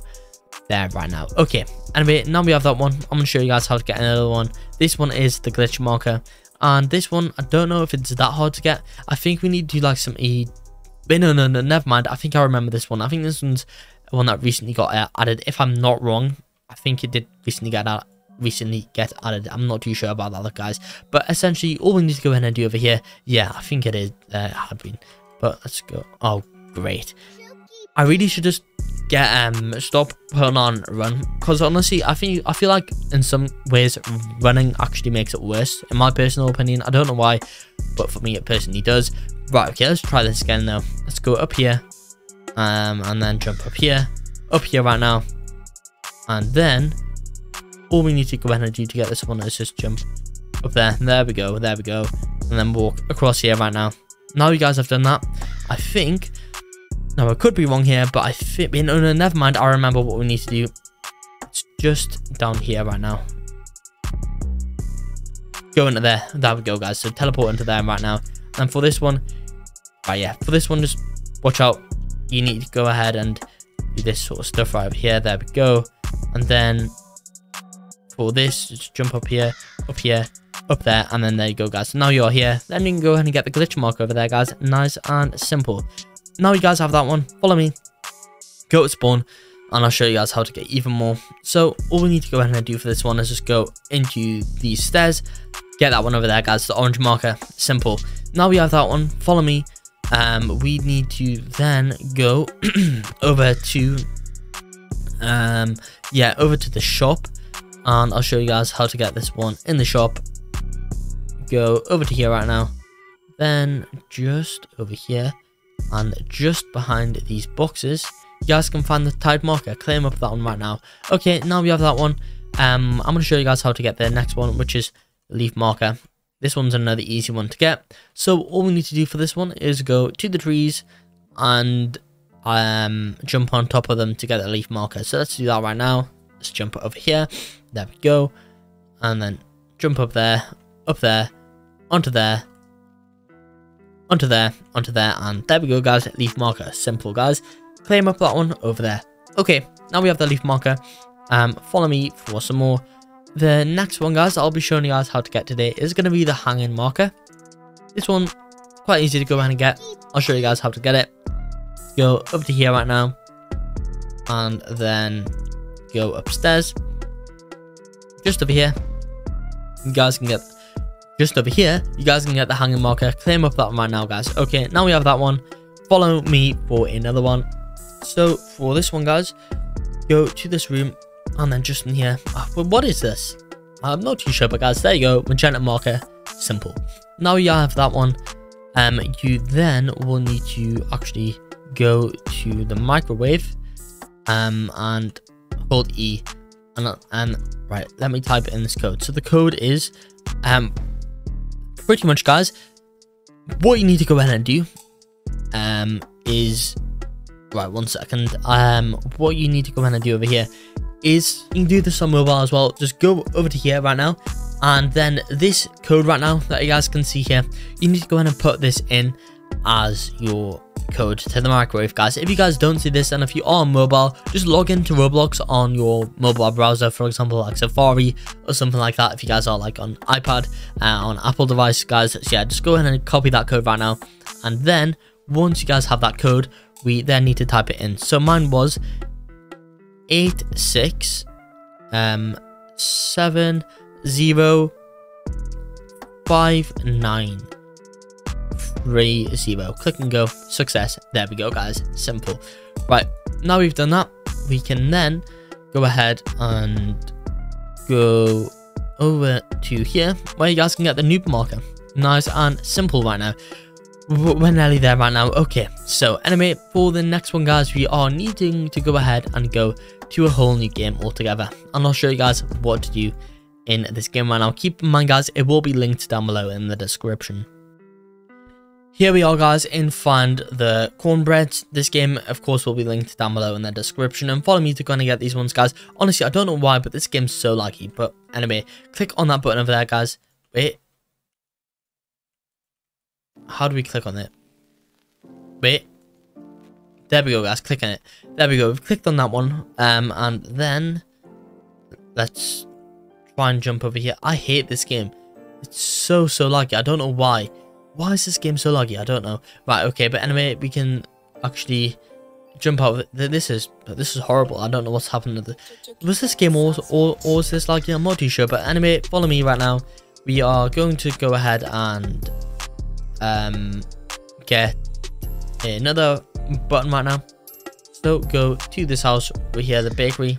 there right now okay anyway now we have that one i'm gonna show you guys how to get another one this one is the glitch marker and this one, I don't know if it's that hard to get. I think we need to do like some E. But no, no, no, never mind. I think I remember this one. I think this one's one that recently got uh, added. If I'm not wrong, I think it did recently get added recently get added. I'm not too sure about that, guys. But essentially, all we need to go ahead and do over here, yeah, I think it is uh, been. But let's go. Oh, great. I really should just get um stop putting on run because honestly i think i feel like in some ways running actually makes it worse in my personal opinion. I don't know why but for me it personally does. Right okay let's try this again now. Let's go up here um and then jump up here up here right now. And then all we need to go energy to get this one is just jump up there. There we go there we go. And then walk across here right now. Now you guys have done that i think now, I could be wrong here, but I think... No, no, never mind. I remember what we need to do. It's just down here right now. Go into there. There we go, guys. So teleport into there right now. And for this one... Right, yeah. For this one, just watch out. You need to go ahead and do this sort of stuff right over here. There we go. And then for this, just jump up here, up here, up there, and then there you go, guys. So now you're here. Then you can go ahead and get the glitch mark over there, guys. Nice and simple. Now you guys have that one. Follow me. Go to spawn, and I'll show you guys how to get even more. So all we need to go ahead and do for this one is just go into these stairs. Get that one over there, guys. The orange marker. Simple. Now we have that one. Follow me. Um, we need to then go over to um yeah over to the shop and I'll show you guys how to get this one in the shop go over to here right now then just over here and just behind these boxes you guys can find the tide marker. Claim up that one right now. Okay now we have that one. Um i'm going to show you guys how to get the next one which is leaf marker. This one's another easy one to get. So all we need to do for this one is go to the trees and um jump on top of them to get the leaf marker. So let's do that right now. Let's jump over here. There we go. And then jump up there up there onto there onto there onto there and there we go guys. Leaf marker simple guys. Claim up that one over there. Okay now we have the leaf marker. Um follow me for some more. The next one guys i'll be showing you guys how to get today is going to be the hanging marker. This one quite easy to go ahead and get. I'll show you guys how to get it. Go up to here right now. And then go upstairs. Just over here. You guys can get just over here you guys can get the hanging marker. Claim up that one right now guys. Okay now we have that one. Follow me for another one. So for this one guys go to this room and then just in here. Oh, what is this? I'm not too sure but guys there you go. Magenta marker. Simple. Now you have that one. Um you then will need to actually go to the microwave um and hold e. And and right let me type in this code. So the code is um pretty much guys what you need to go ahead and do um is right one second um what you need to go ahead and do over here is you can do this on mobile as well just go over to here right now and then this code right now that you guys can see here you need to go ahead and put this in as your code to the microwave guys. If you guys don't see this and if you are on mobile just log into roblox on your mobile browser for example like safari or something like that if you guys are like on ipad uh, on apple device guys. So yeah just go ahead and copy that code right now. And then once you guys have that code we then need to type it in. So mine was 86 um 7 0 5 9 three zero click and go. Success. There we go guys. Simple. Right. Now we've done that we can then go ahead and go over to here where you guys can get the noob marker. Nice and simple right now. We're nearly there right now. Okay. So anyway for the next one guys we are needing to go ahead and go to a whole new game altogether. And i'll show you guys what to do in this game right now. Keep in mind guys it will be linked down below in the description here we are guys in Find the Cornbread. This game of course will be linked down below in the description and follow me to go and get these ones guys. Honestly I don't know why but this game's so laggy but anyway click on that button over there guys. Wait. How do we click on it? Wait. There we go guys click on it. There we go we've clicked on that one um and then let's try and jump over here. I hate this game. It's so so laggy I don't know why. Why is this game so laggy? I don't know. Right, okay, but anyway, we can actually jump out. This is this is horrible. I don't know what's happened to the. Was this game or was this laggy? I'm not too sure. But anyway, follow me right now. We are going to go ahead and um get another button right now. So go to this house over here, the bakery,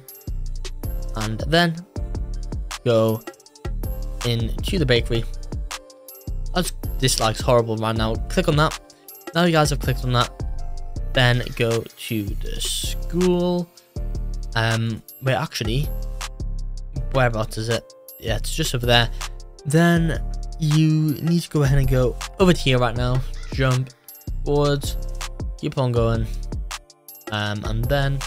and then go into the bakery. Let's this horrible right now. Click on that. Now you guys have clicked on that. Then go to the school. Um, wait, actually, whereabouts is it? Yeah, it's just over there. Then you need to go ahead and go over to here right now. Jump forwards. Keep on going. Um, and then,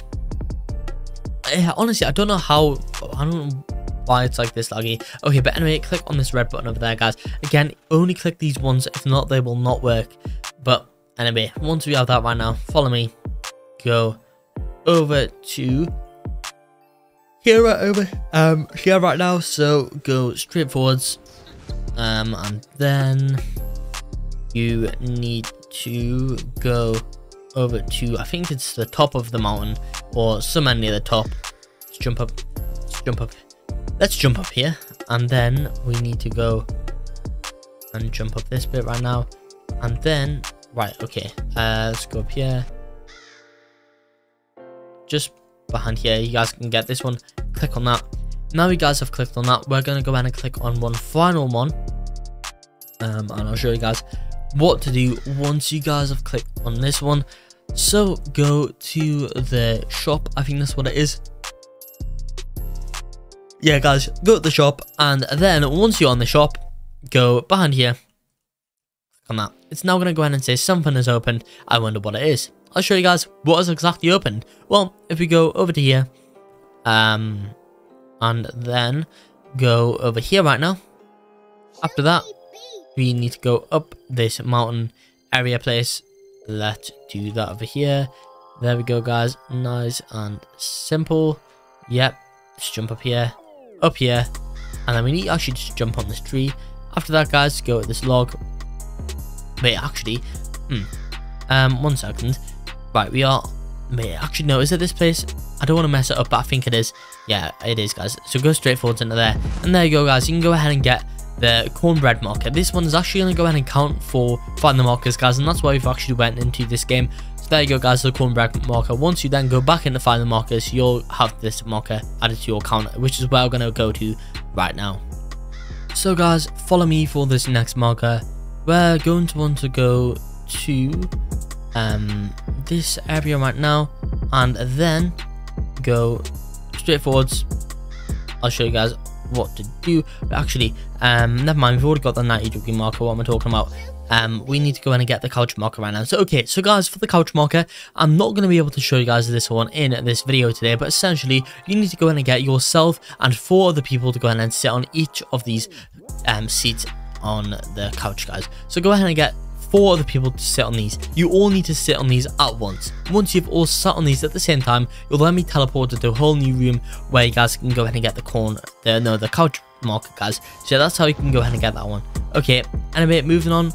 yeah, honestly, I don't know how. I don't why it's like this laggy. Okay, but anyway, click on this red button over there, guys. Again, only click these ones. If not, they will not work. But anyway, once we have that right now, follow me. Go over to here right over um here right now. So go straight forwards, um, and then you need to go over to I think it's the top of the mountain or somewhere near the top. Let's jump up. Let's jump up. Let's jump up here, and then we need to go and jump up this bit right now, and then right okay. Uh, let's go up here. Just behind here, you guys can get this one. Click on that. Now you guys have clicked on that, we're gonna go ahead and click on one final one, um, and I'll show you guys what to do once you guys have clicked on this one. So go to the shop, I think that's what it is. Yeah guys, go to the shop and then once you're on the shop, go behind here, click on that. It's now going to go ahead and say something is opened, I wonder what it is. I'll show you guys what is exactly opened. Well, if we go over to here, um, and then go over here right now, after that, we need to go up this mountain area place. Let's do that over here. There we go, guys. Nice and simple. Yep. Just jump up here, up here, and then we need actually just jump on this tree. After that, guys, go at this log. Wait, actually, hmm. Um, one second. Right, we are. Wait, actually, no. Is it this place? I don't want to mess it up, but I think it is. Yeah, it is, guys. So go straight forwards into there, and there you go, guys. You can go ahead and get the cornbread marker. This one is actually going to go ahead and count for finding the markers, guys, and that's why we've actually went into this game. There you go, guys, the cornbread marker. Once you then go back find the markers, you'll have this marker added to your account, which is where we're going to go to right now. So, guys, follow me for this next marker. We're going to want to go to um, this area right now, and then go straight forwards. I'll show you guys what to do. But actually, um, never mind, we've already got the 90 degree marker, what am I talking about? Um, we need to go in and get the couch marker right now. So, okay, so guys, for the couch marker, I'm not going to be able to show you guys this one in this video today, but essentially, you need to go in and get yourself and four other people to go in and sit on each of these um, seats on the couch, guys. So go ahead and get four other people to sit on these. You all need to sit on these at once. Once you've all sat on these at the same time, you'll then be teleported to a whole new room where you guys can go ahead and get the corn, the no, the couch marker, guys. So that's how you can go ahead and get that one. Okay, anyway, moving on.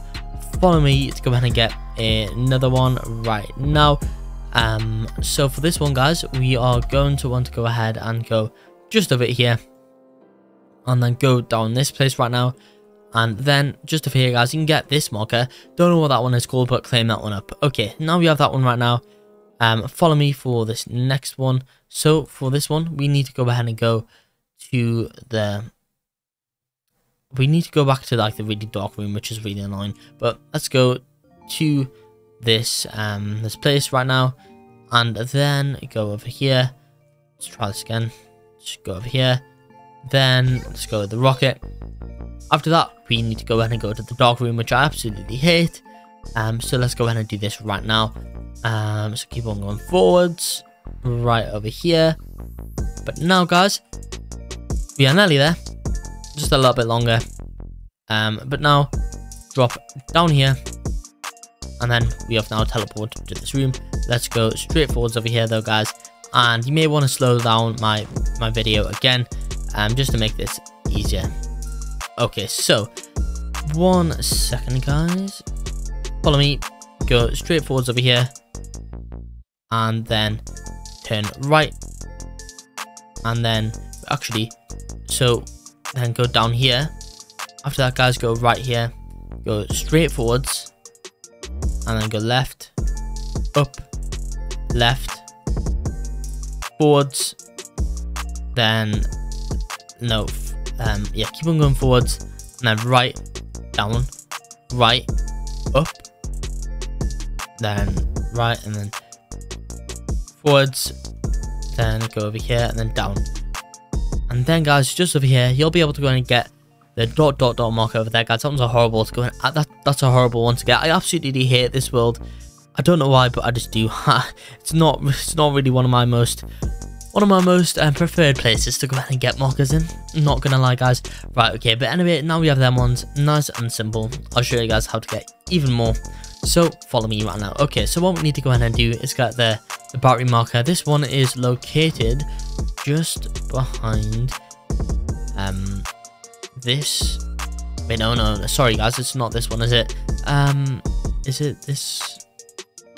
Follow me to go ahead and get another one right now. Um, so for this one, guys, we are going to want to go ahead and go just over here, and then go down this place right now and then, just over here, guys, you can get this marker. Don't know what that one is called, but claim that one up. Okay, now we have that one right now. Um, follow me for this next one. So, for this one, we need to go ahead and go to the... We need to go back to, like, the really dark room, which is really annoying. But let's go to this, um, this place right now. And then go over here. Let's try this again. Just go over here. Then, let's go with the rocket. After that, we need to go ahead and go to the dark room, which I absolutely hate. Um, so let's go ahead and do this right now. Um, so keep on going forwards, right over here. But now, guys, we are nearly there. Just a little bit longer. Um, but now, drop down here. And then we have now teleported to this room. Let's go straight forwards over here, though, guys. And you may want to slow down my, my video again, um, just to make this easier. Okay, so one second, guys. Follow me. Go straight forwards over here, and then turn right, and then actually, so then go down here. After that, guys, go right here. Go straight forwards, and then go left, up, left, forwards, then no. Um, yeah, keep on going forwards, and then right, down, right, up, then right, and then forwards, then go over here, and then down. And then, guys, just over here, you'll be able to go and get the dot dot dot mark over there, guys. That one's a horrible to go in. Uh, that, that's a horrible one to get. I absolutely hate this world. I don't know why, but I just do. it's not. It's not really one of my most one of my most um, preferred places to go ahead and get markers in. Not gonna lie, guys. Right, okay, but anyway, now we have them ones. Nice and simple. I'll show you guys how to get even more. So, follow me right now. Okay, so what we need to go ahead and do is get the, the battery marker. This one is located just behind um this. Wait, no, no, sorry, guys. It's not this one, is it? Um, is it this?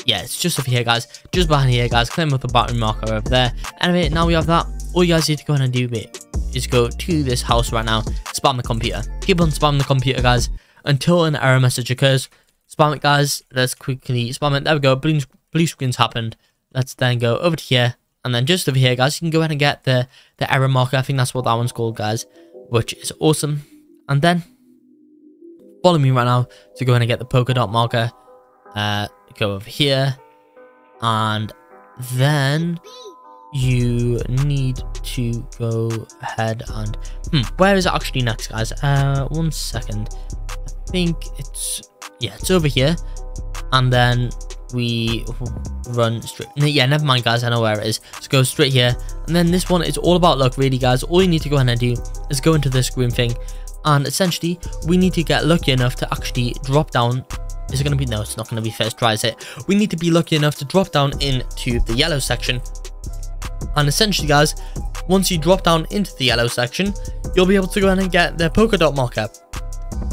Yeah, it's just over here, guys. Just behind here, guys. Claim with the battery marker over there. Anyway, now we have that. All you guys need to go and do it is go to this house right now. Spam the computer. Keep on spamming the computer, guys, until an error message occurs. Spam it, guys. Let's quickly spam it. There we go. Blue, blue screen's happened. Let's then go over to here. And then just over here, guys, you can go ahead and get the, the error marker. I think that's what that one's called, guys, which is awesome. And then follow me right now to go ahead and get the polka dot marker. Uh, go over here and then you need to go ahead and hmm, where is it actually next guys? Uh one second. I think it's yeah it's over here and then we run straight yeah never mind guys i know where it is. Let's go straight here and then this one is all about luck really guys. All you need to go ahead and do is go into this green thing and essentially we need to get lucky enough to actually drop down is it going to be? No, it's not going to be first try, is it? We need to be lucky enough to drop down into the yellow section. And essentially, guys, once you drop down into the yellow section, you'll be able to go ahead and get the polka dot marker.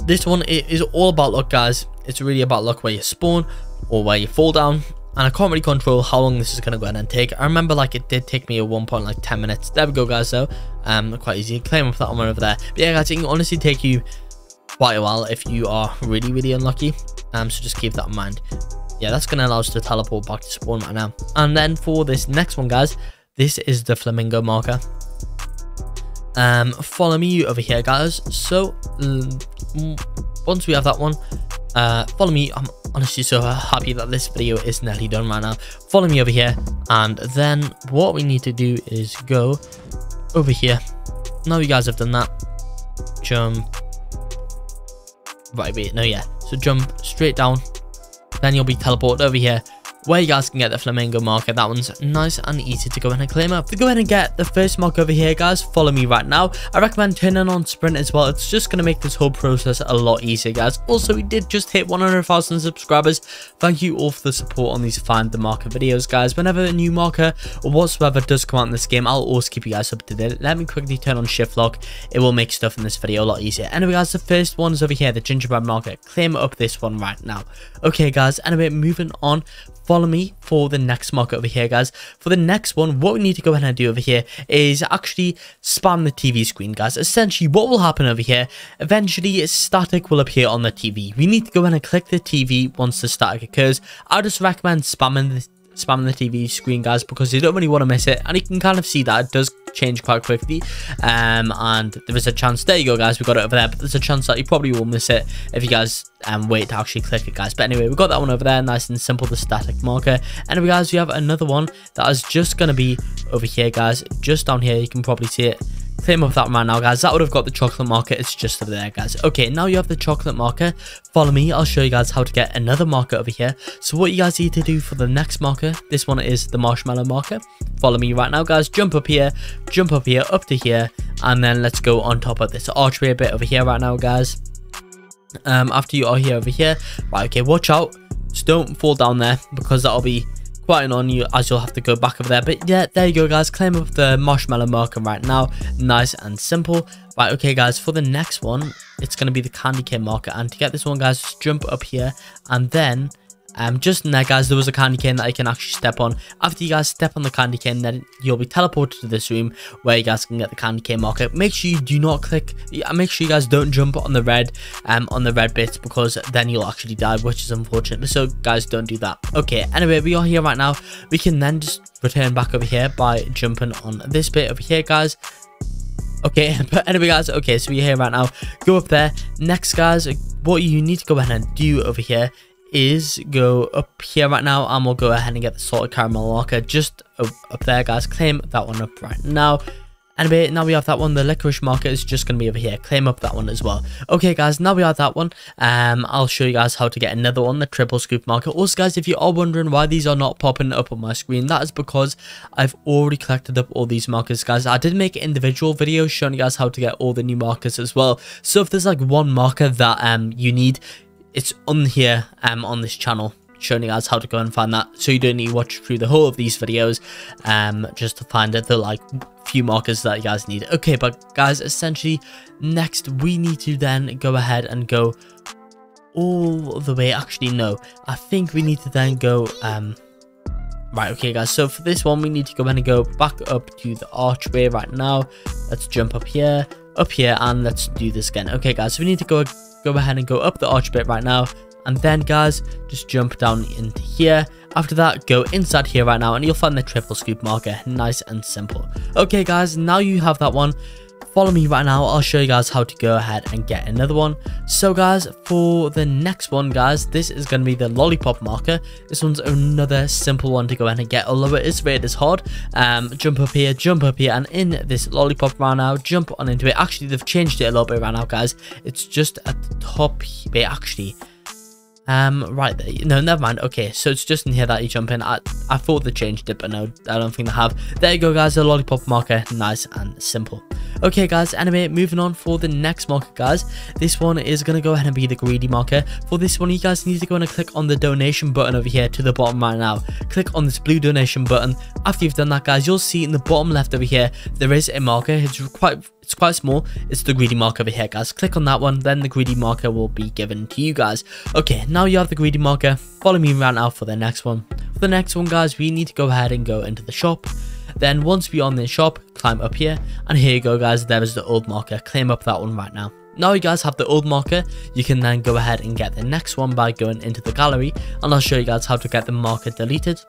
This one is all about luck, guys. It's really about luck where you spawn or where you fall down. And I can't really control how long this is going to go ahead and take. I remember like it did take me at one point like 10 minutes. There we go, guys, though. Um, quite easy. Claim up that one over there. But yeah, guys, it can honestly take you quite a while if you are really, really unlucky. Um, so just keep that in mind. Yeah, that's going to allow us to teleport back to spawn right now. And then for this next one, guys, this is the flamingo marker. Um, follow me over here, guys. So once we have that one, uh, follow me. I'm honestly so happy that this video is nearly done right now. Follow me over here, and then what we need to do is go over here. Now you guys have done that, jump. Right, wait, no, yeah. So jump straight down. Then you'll be teleported over here where you guys can get the flamingo marker. That one's nice and easy to go ahead and claim up. To go ahead and get the first mark over here, guys, follow me right now. I recommend turning on sprint as well. It's just going to make this whole process a lot easier, guys. Also, we did just hit 100,000 subscribers. Thank you all for the support on these find the marker videos, guys. Whenever a new marker or whatsoever does come out in this game, I'll always keep you guys up to date. Let me quickly turn on shift lock. It will make stuff in this video a lot easier. Anyway, guys, the first one is over here, the gingerbread marker. Claim up this one right now. Okay, guys, anyway, moving on follow me for the next mark over here guys. For the next one what we need to go ahead and do over here is actually spam the tv screen guys. Essentially what will happen over here eventually static will appear on the tv we need to go ahead and click the tv once the static occurs. I just recommend spamming the spamming the TV screen, guys, because you don't really want to miss it. And you can kind of see that it does change quite quickly. Um, and there is a chance, there you go, guys, we got it over there. But there's a chance that you probably will miss it if you guys um, wait to actually click it, guys. But anyway, we got that one over there, nice and simple, the static marker. Anyway, guys, we have another one that is just going to be over here, guys. Just down here, you can probably see it Claim of that right now, guys. That would have got the chocolate marker. It's just over there, guys. Okay, now you have the chocolate marker. Follow me. I'll show you guys how to get another marker over here. So what you guys need to do for the next marker, this one is the marshmallow marker. Follow me right now, guys. Jump up here, jump up here, up to here, and then let's go on top of this archway a bit over here right now, guys. Um, after you are here over here, right, okay, watch out. Just don't fall down there because that'll be quite on you as you'll have to go back over there. But yeah there you go guys. Claim up the marshmallow marker right now. Nice and simple. Right okay guys. For the next one it's going to be the candy cane marker. And to get this one guys just jump up here. And then um, just in there, guys, there was a candy cane that I can actually step on. After you guys step on the candy cane, then you'll be teleported to this room where you guys can get the candy cane marker. Make sure you do not click. Make sure you guys don't jump on the red, um, on the red bits because then you'll actually die, which is unfortunate. So, guys, don't do that. Okay. Anyway, we are here right now. We can then just return back over here by jumping on this bit over here, guys. Okay, but anyway, guys, okay, so we're here right now. Go up there. Next, guys, what you need to go ahead and do over here is go up here right now and we'll go ahead and get the salted caramel marker just up, there guys claim that one up right now Anyway, now we have that one. The licorice marker is just going to be over here. Claim up that one as well. Okay, guys, now we have that one. Um, I'll show you guys how to get another one, the triple scoop marker. Also, guys, if you are wondering why these are not popping up on my screen, that is because I've already collected up all these markers, guys. I did make individual videos showing you guys how to get all the new markers as well. So if there's like one marker that um you need, it's on here um on this channel showing you guys how to go and find that. So you don't need to watch through the whole of these videos um just to find the like few markers that you guys need. Okay but guys essentially next we need to then go ahead and go all the way. Actually no. I think we need to then go um right okay guys. So for this one we need to go ahead and go back up to the archway right now. Let's jump up here up here and let's do this again. Okay guys so we need to go go ahead and go up the arch bit right now. And then guys just jump down into here. After that go inside here right now and you'll find the triple scoop marker. Nice and simple. Okay guys now you have that one follow me right now. I'll show you guys how to go ahead and get another one. So guys for the next one guys this is going to be the lollipop marker. This one's another simple one to go ahead and get although it is rated as hard. Um jump up here jump up here and in this lollipop right now jump on into it. Actually they've changed it a little bit right now guys. It's just at the top bit actually um, right, no, never mind. Okay, so it's just in here that you jump in. I, I thought they changed it, but no, I don't think they have. There you go, guys, the lollipop marker. Nice and simple. Okay, guys, anyway, moving on for the next marker, guys. This one is going to go ahead and be the greedy marker. For this one, you guys need to go and click on the donation button over here to the bottom right now. Click on this blue donation button. After you've done that, guys, you'll see in the bottom left over here, there is a marker. It's quite it's quite small. It's the greedy marker over here, guys. Click on that one, then the greedy marker will be given to you guys. Okay, now you have the greedy marker. Follow me around now for the next one. For the next one, guys, we need to go ahead and go into the shop. Then once we're on the shop, climb up here. And here you go, guys. There is the old marker. Claim up that one right now. Now you guys have the old marker, you can then go ahead and get the next one by going into the gallery. And I'll show you guys how to get the marker deleted.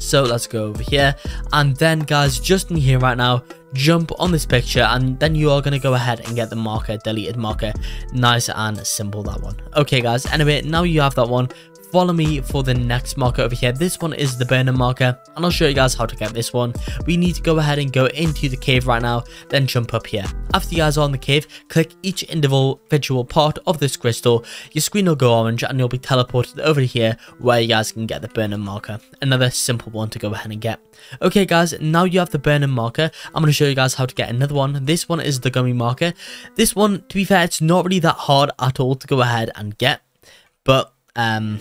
So let's go over here. And then guys, just in here right now, jump on this picture and then you are going to go ahead and get the marker deleted marker. Nice and simple that one. Okay guys anyway now you have that one follow me for the next marker over here. This one is the burner marker and i'll show you guys how to get this one. We need to go ahead and go into the cave right now then jump up here. After you guys are on the cave click each individual part of this crystal. Your screen will go orange and you'll be teleported over here where you guys can get the burner marker. Another simple one to go ahead and get. Okay guys now you have the burner marker i'm going to show you guys how to get another one. This one is the gummy marker. This one to be fair it's not really that hard at all to go ahead and get but um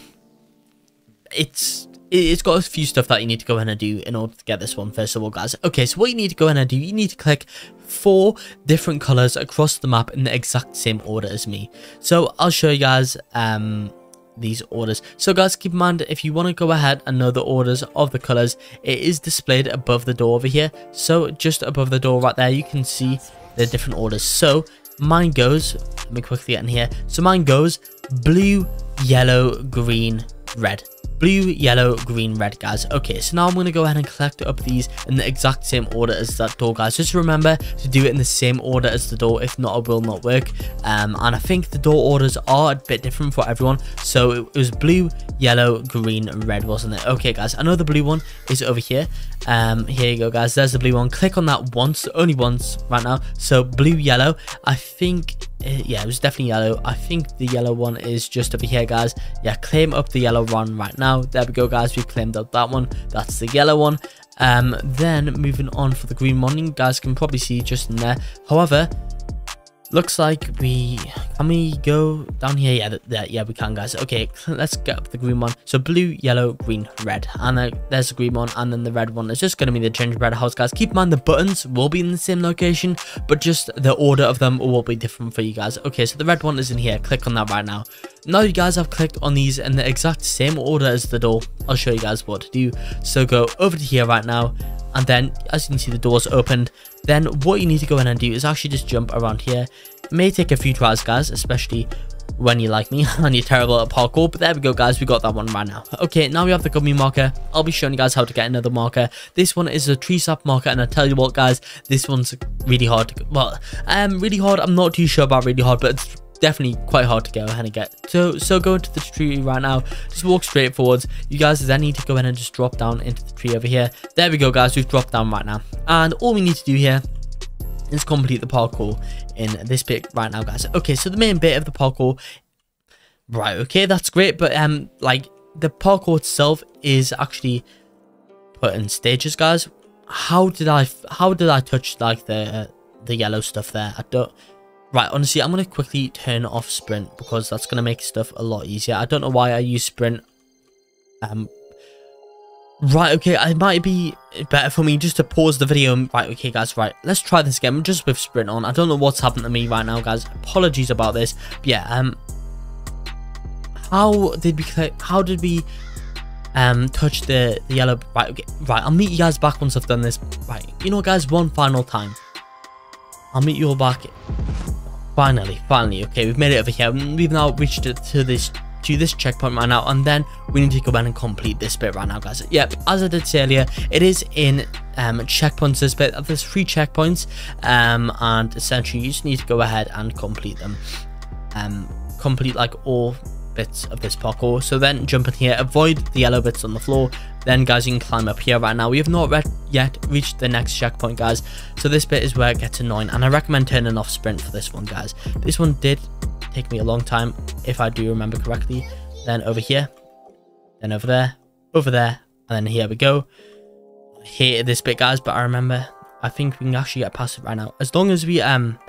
it's it's got a few stuff that you need to go ahead and do in order to get this one first of all guys. Okay so what you need to go ahead and do you need to click four different colors across the map in the exact same order as me. So i'll show you guys um these orders. So guys keep in mind if you want to go ahead and know the orders of the colors it is displayed above the door over here. So just above the door right there you can see the different orders. So mine goes let me quickly get in here. So mine goes blue yellow green red blue, yellow, green, red, guys. Okay, so now I'm going to go ahead and collect up these in the exact same order as that door, guys. Just remember to do it in the same order as the door. If not, it will not work. Um, and I think the door orders are a bit different for everyone. So it was blue, yellow, green, red, wasn't it? Okay, guys. I know the blue one is over here. Um, here you go, guys. There's the blue one. Click on that once, only once right now. So blue, yellow. I think yeah, it was definitely yellow. I think the yellow one is just over here, guys. Yeah, claim up the yellow one right now. There we go, guys. We claimed up that one. That's the yellow one. Um, then moving on for the green one, you guys can probably see just in there. However, looks like we can we go down here? Yeah there, yeah we can guys. Okay let's get up the green one. So blue yellow green red. And uh, there's the green one and then the red one. Is just going to be the gingerbread house guys. Keep in mind the buttons will be in the same location but just the order of them will be different for you guys. Okay so the red one is in here. Click on that right now. Now you guys have clicked on these in the exact same order as the door. I'll show you guys what to do. So go over to here right now and then as you can see the doors opened. Then what you need to go in and do is actually just jump around here. It may take a few tries guys especially when you like me and you're terrible at parkour but there we go guys we got that one right now. Okay now we have the gummy marker. I'll be showing you guys how to get another marker. This one is a tree sap marker and i tell you what guys this one's really hard to, well um really hard. I'm not too sure about really hard but it's definitely quite hard to go ahead and get. So so go into the tree right now. Just walk straight forwards. You guys then need to go ahead and just drop down into the tree over here. There we go, guys. We've dropped down right now. And all we need to do here is complete the parkour in this bit right now guys okay so the main bit of the parkour right okay that's great but um like the parkour itself is actually put in stages guys how did i how did i touch like the uh, the yellow stuff there i don't right honestly i'm gonna quickly turn off sprint because that's gonna make stuff a lot easier i don't know why i use sprint um Right, okay, it might be better for me just to pause the video. Right, okay, guys, right, let's try this again, just with sprint on. I don't know what's happened to me right now, guys. Apologies about this. But yeah, um, how did we, how did we, um, touch the, the yellow, right, okay, right, I'll meet you guys back once I've done this. Right, you know, guys, one final time. I'll meet you all back. Finally, finally, okay, we've made it over here. We've now reached to this to this checkpoint right now and then we need to go ahead and complete this bit right now guys. Yep as i did say earlier it is in um checkpoints this bit there's three checkpoints um and essentially you just need to go ahead and complete them. Um complete like all bits of this parkour. So then jump in here avoid the yellow bits on the floor then guys you can climb up here right now we have not yet reached the next checkpoint guys so this bit is where it gets annoying and i recommend turning off sprint for this one guys this one did take me a long time, if I do remember correctly. Then over here, then over there, over there, and then here we go. I hated this bit, guys, but I remember, I think we can actually get past it right now. As long as we, um,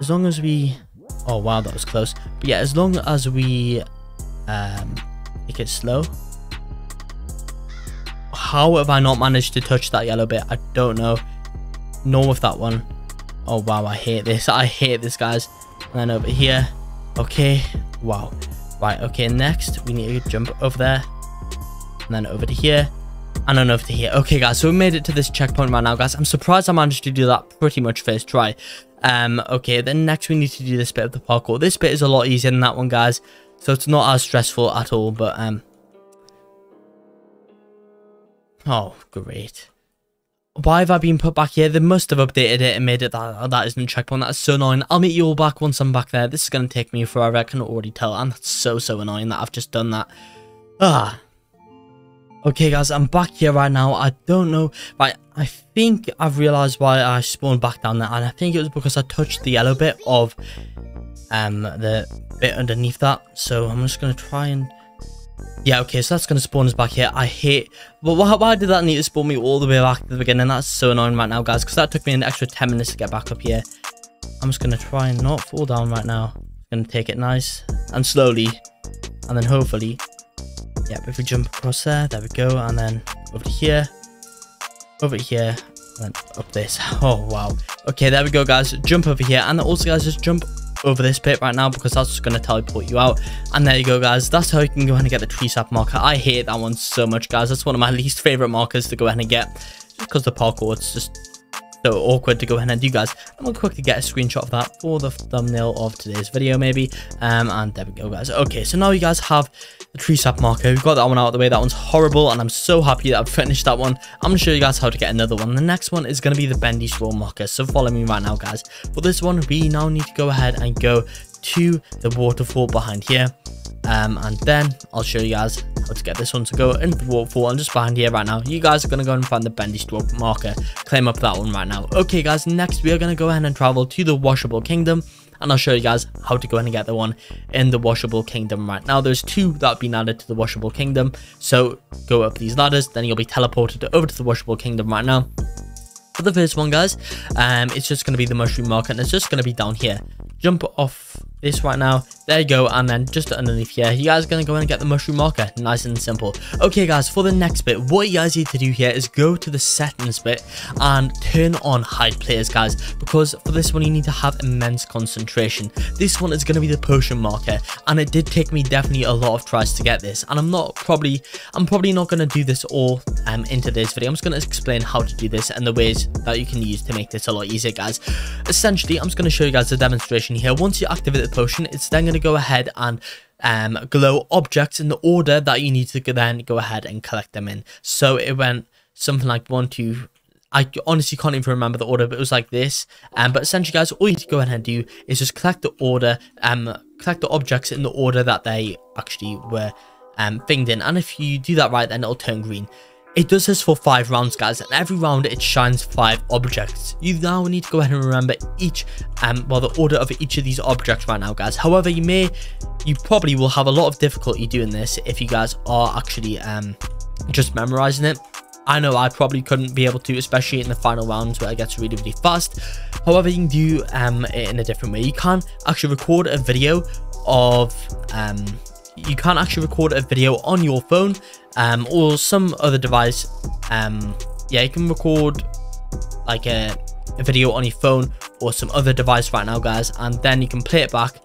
as long as we, oh wow, that was close. But yeah, as long as we, um, make it slow. How have I not managed to touch that yellow bit? I don't know. Nor with that one. Oh wow, I hate this. I hate this, guys. And then over here. Okay. Wow. Right, okay, next we need to jump over there. And then over to here. And then over to here. Okay, guys, so we made it to this checkpoint right now, guys. I'm surprised I managed to do that pretty much first try. Um, okay, then next we need to do this bit of the parkour. This bit is a lot easier than that one, guys. So it's not as stressful at all, but, um... Oh, great. Why have I been put back here? They must have updated it and made it that that isn't a checkpoint. That's so annoying. I'll meet you all back once I'm back there. This is going to take me forever. I can already tell. And that's so, so annoying that I've just done that. Ah. Okay, guys, I'm back here right now. I don't know. Right, I think I've realized why I spawned back down there. And I think it was because I touched the yellow bit of um the bit underneath that. So I'm just going to try and yeah, okay, so that's going to spawn us back here. I hate... Well, why, why did that need to spawn me all the way back to the beginning? That's so annoying right now, guys, because that took me an extra 10 minutes to get back up here. I'm just going to try and not fall down right now. going to take it nice and slowly. And then hopefully... Yep, if we jump across there, there we go. And then over here. Over here. And then up this. Oh, wow. Okay, there we go, guys. Jump over here. And also, guys, just jump over this bit right now because that's just going to teleport you out. And there you go, guys. That's how you can go ahead and get the tree sap marker. I hate that one so much, guys. That's one of my least favorite markers to go ahead and get because the parkour, it's just so awkward to go ahead and do guys i'm gonna quickly get a screenshot of that for the thumbnail of today's video maybe. Um and there we go guys. Okay so now you guys have the tree sap marker. We've got that one out of the way. That one's horrible and i'm so happy that i've finished that one. I'm gonna show you guys how to get another one. The next one is gonna be the bendy straw marker. So follow me right now guys. For this one we now need to go ahead and go to the waterfall behind here. Um, and then I'll show you guys how to get this one to go into the waterfall. And just behind here right now. You guys are going to go and find the bendy straw marker. Claim up that one right now. Okay guys next we are going to go ahead and travel to the washable kingdom and I'll show you guys how to go and get the one in the washable kingdom right now. There's two that have been added to the washable kingdom so go up these ladders then you'll be teleported over to the washable kingdom right now. For the first one guys um it's just going to be the mushroom marker and it's just going to be down here jump off this right now. There you go and then just underneath here you guys are going to go and get the mushroom marker nice and simple. Okay guys for the next bit what you guys need to do here is go to the settings bit and turn on hide players guys because for this one you need to have immense concentration. This one is going to be the potion marker and it did take me definitely a lot of tries to get this and i'm not probably i'm probably not going to do this all um into this video. I'm just going to explain how to do this and the ways that you can use to make this a lot easier guys. Essentially i'm just going to show you guys the demonstration here once you activate the potion it's then going to go ahead and um, glow objects in the order that you need to then go ahead and collect them in. So it went something like one, two, I honestly can't even remember the order, but it was like this. Um, but essentially, guys, all you need to go ahead and do is just collect the order, um, collect the objects in the order that they actually were um, thinged in. And if you do that right, then it'll turn green. It does this for five rounds guys and every round it shines five objects you now need to go ahead and remember each um well the order of each of these objects right now guys however you may you probably will have a lot of difficulty doing this if you guys are actually um just memorizing it I know I probably couldn't be able to, especially in the final rounds where it gets really, really fast. However, you can do um, it in a different way. You can actually record a video of um, you can't actually record a video on your phone um, or some other device. Um, yeah, you can record like a, a video on your phone or some other device right now, guys, and then you can play it back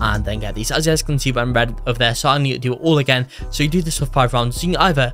and then get these. As you guys can see, I'm red over there, so I need to do it all again. So you do this for five rounds. So you can either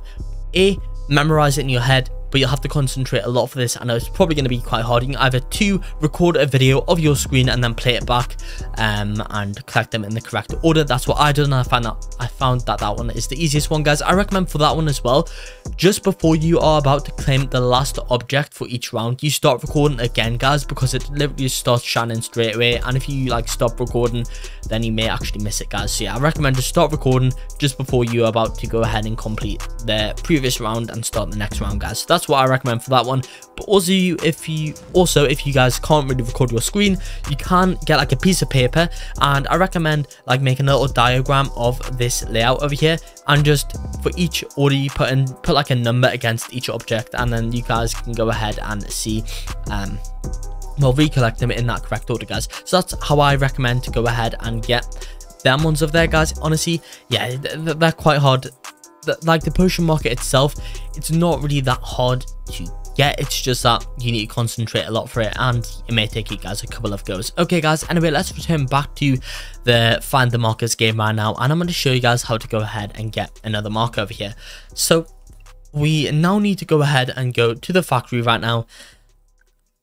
A, memorize it in your head but you'll have to concentrate a lot for this. and it's probably going to be quite hard. You can either two record a video of your screen and then play it back um, and collect them in the correct order. That's what I did and I found that I found that that one is the easiest one, guys. I recommend for that one as well. Just before you are about to claim the last object for each round, you start recording again, guys, because it literally starts shining straight away. And if you like stop recording, then you may actually miss it, guys. So yeah, I recommend just start recording just before you are about to go ahead and complete the previous round and start the next round, guys. So that's that's what I recommend for that one. But also, if you also if you guys can't really record your screen, you can get like a piece of paper, and I recommend like making a little diagram of this layout over here, and just for each order you put in, put like a number against each object, and then you guys can go ahead and see. Um, well recollect them in that correct order guys so that's how i recommend to go ahead and get them ones of there guys honestly yeah they're quite hard the, like the potion market itself, it's not really that hard to get. It's just that you need to concentrate a lot for it and it may take you guys a couple of goes. Okay guys, anyway, let's return back to the find the markers game right now and I'm going to show you guys how to go ahead and get another marker over here. So we now need to go ahead and go to the factory right now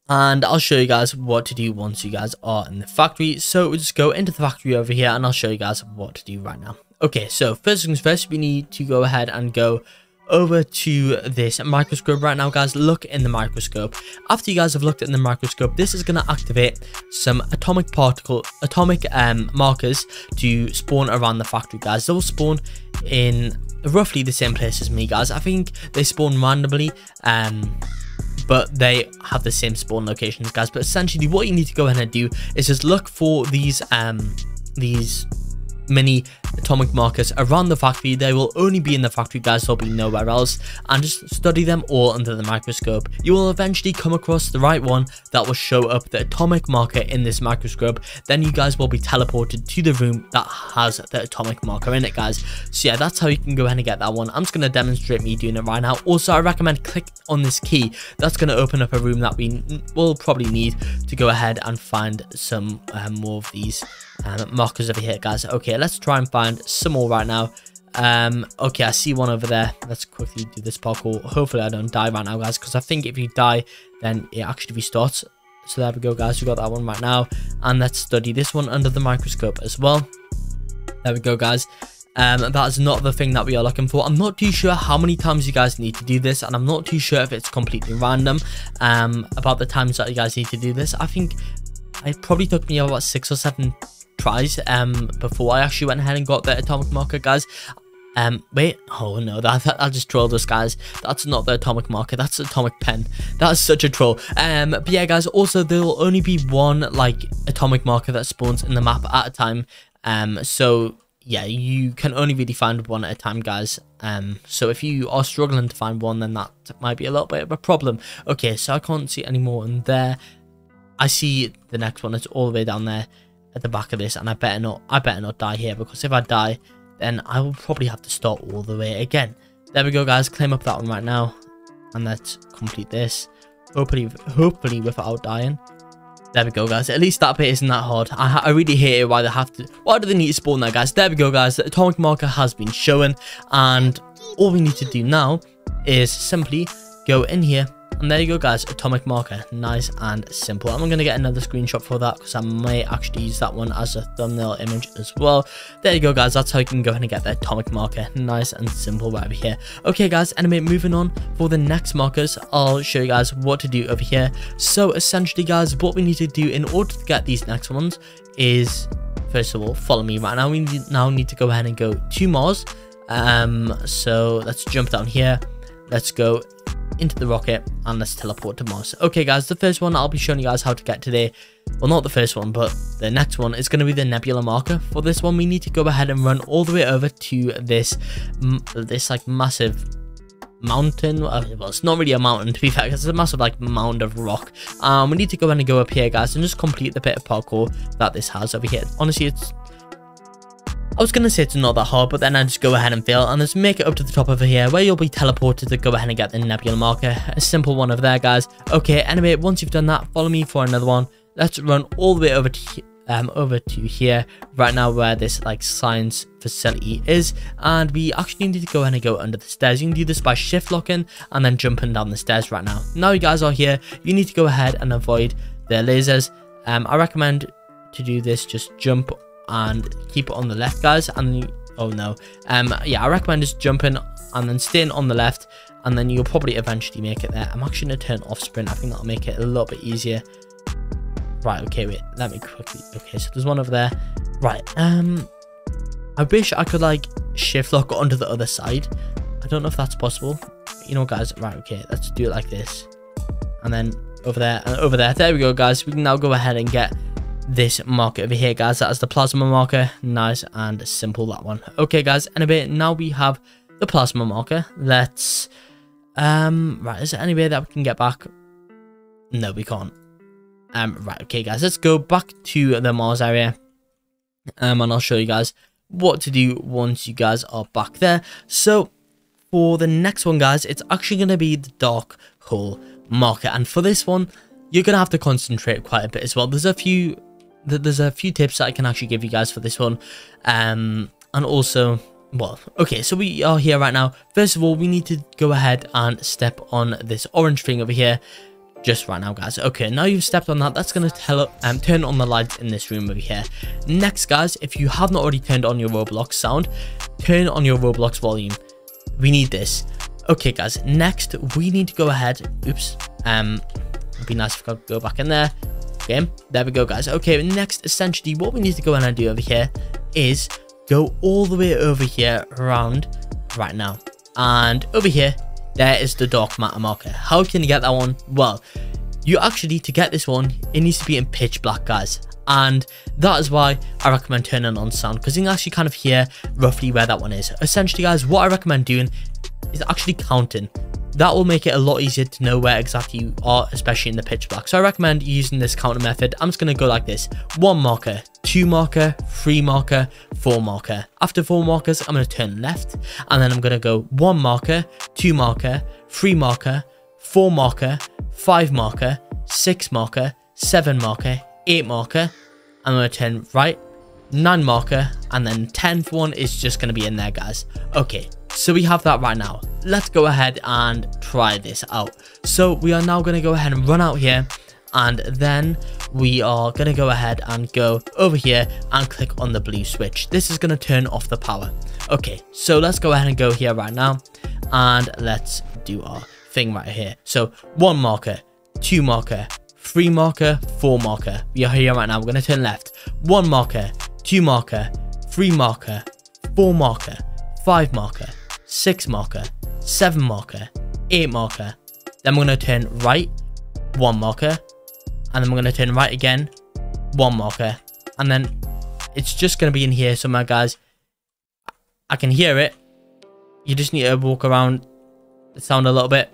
and I'll show you guys what to do once you guys are in the factory. So we'll just go into the factory over here and I'll show you guys what to do right now. Okay, so first things first, we need to go ahead and go over to this microscope right now guys. Look in the microscope. After you guys have looked in the microscope this is going to activate some atomic particle atomic um markers to spawn around the factory guys. They'll spawn in roughly the same place as me guys. I think they spawn randomly um but they have the same spawn locations guys. But essentially what you need to go ahead and do is just look for these um these many atomic markers around the factory. They will only be in the factory guys, be nowhere else. And just study them all under the microscope. You will eventually come across the right one that will show up the atomic marker in this microscope. Then you guys will be teleported to the room that has the atomic marker in it guys. So yeah, that's how you can go ahead and get that one. I'm just going to demonstrate me doing it right now. Also, I recommend click on this key. That's going to open up a room that we will probably need to go ahead and find some um, more of these um, markers over here guys. Okay, let's try and find some more right now. Um, okay, I see one over there. Let's quickly do this parkour. Hopefully I don't die right now, guys, because I think if you die, then it actually restarts. So there we go, guys. We got that one right now. And let's study this one under the microscope as well. There we go, guys. Um, that's not the thing that we are looking for. I'm not too sure how many times you guys need to do this, and I'm not too sure if it's completely random um, about the times that you guys need to do this. I think it probably took me about six or seven tries um before I actually went ahead and got the atomic marker guys. Um wait oh no that, I just trolled us guys. That's not the atomic marker that's atomic pen. That's such a troll. Um but yeah guys also there will only be one like atomic marker that spawns in the map at a time. Um so yeah you can only really find one at a time guys. Um so if you are struggling to find one then that might be a little bit of a problem. Okay so I can't see any more in there. I see the next one it's all the way down there at the back of this and I better not I better not die here because if I die then I will probably have to start all the way again. There we go guys, claim up that one right now and let's complete this. Hopefully hopefully without dying. There we go guys, at least that bit isn't that hard. I, I really hate it why they have to, why do they need to spawn there guys? There we go guys, the atomic marker has been shown and all we need to do now is simply go in here and there you go guys, atomic marker, nice and simple. I'm going to get another screenshot for that because I may actually use that one as a thumbnail image as well. There you go guys, that's how you can go ahead and get the atomic marker, nice and simple right over here. Okay guys, anyway, moving on for the next markers, I'll show you guys what to do over here. So essentially guys, what we need to do in order to get these next ones is, first of all, follow me right now. We now need to go ahead and go to Mars. Um, so let's jump down here let's go into the rocket and let's teleport to Mars. Okay guys, the first one I'll be showing you guys how to get today. Well, not the first one, but the next one is going to be the nebula marker. For this one, we need to go ahead and run all the way over to this, this like massive mountain well it's not really a mountain to be fair because it's a massive like mound of rock um we need to go ahead and go up here guys and just complete the bit of parkour that this has over here honestly it's I was going to say it's not that hard, but then I just go ahead and fail and just make it up to the top over here where you'll be teleported to go ahead and get the nebula marker. A simple one over there, guys. Okay, anyway, once you've done that, follow me for another one. Let's run all the way over to um over to here right now where this like science facility is and we actually need to go ahead and go under the stairs you can do this by shift locking and then jumping down the stairs right now now you guys are here you need to go ahead and avoid the lasers um i recommend to do this just jump and keep it on the left guys and oh no. Um yeah i recommend just jumping and then staying on the left and then you'll probably eventually make it there. I'm actually to turn off sprint. I think that'll make it a little bit easier. Right okay wait let me quickly okay so there's one over there. Right um i wish i could like shift lock onto the other side. I don't know if that's possible. You know guys right okay let's do it like this. And then over there and over there there we go guys. We can now go ahead and get this marker over here guys. That is the plasma marker. Nice and simple that one. Okay guys anyway now we have the plasma marker let's um right is there any way that we can get back? No we can't. Um right okay guys let's go back to the mars area um and i'll show you guys what to do once you guys are back there. So for the next one guys it's actually going to be the dark hole marker and for this one you're gonna have to concentrate quite a bit as well. There's a few there's a few tips that I can actually give you guys for this one. Um, and also, well, okay, so we are here right now. First of all, we need to go ahead and step on this orange thing over here just right now guys. Okay now you've stepped on that that's going to tell um turn on the lights in this room over here. Next guys if you have not already turned on your roblox sound turn on your roblox volume. We need this. Okay guys next we need to go ahead oops um it'd be nice if i could go back in there game. There we go, guys. Okay, next, essentially, what we need to go and do over here is go all the way over here around right now. And over here, there is the dark matter marker. How can you get that one? Well, you actually, to get this one, it needs to be in pitch black, guys. And that is why I recommend turning on sound, because you can actually kind of hear roughly where that one is. Essentially, guys, what I recommend doing is actually counting that will make it a lot easier to know where exactly you are, especially in the pitch black. So I recommend using this counter method. I'm just going to go like this. One marker, two marker, three marker, four marker. After four markers, I'm going to turn left and then I'm going to go one marker, two marker, three marker, four marker, five marker, six marker, seven marker, eight marker. I'm going to turn right, nine marker, and then 10th one is just going to be in there, guys. Okay, so we have that right now. Let's go ahead and try this out. So we are now going to go ahead and run out here and then we are going to go ahead and go over here and click on the blue switch. This is going to turn off the power. Okay, so let's go ahead and go here right now and let's do our thing right here. So one marker, two marker, three marker, four marker. We are here right now. We're going to turn left. One marker, two marker, three marker, four marker, five marker, 6 marker, 7 marker, 8 marker. Then we're going to turn right, 1 marker. And then we're going to turn right again, 1 marker. And then it's just going to be in here somewhere, guys. I can hear it. You just need to walk around the sound a little bit.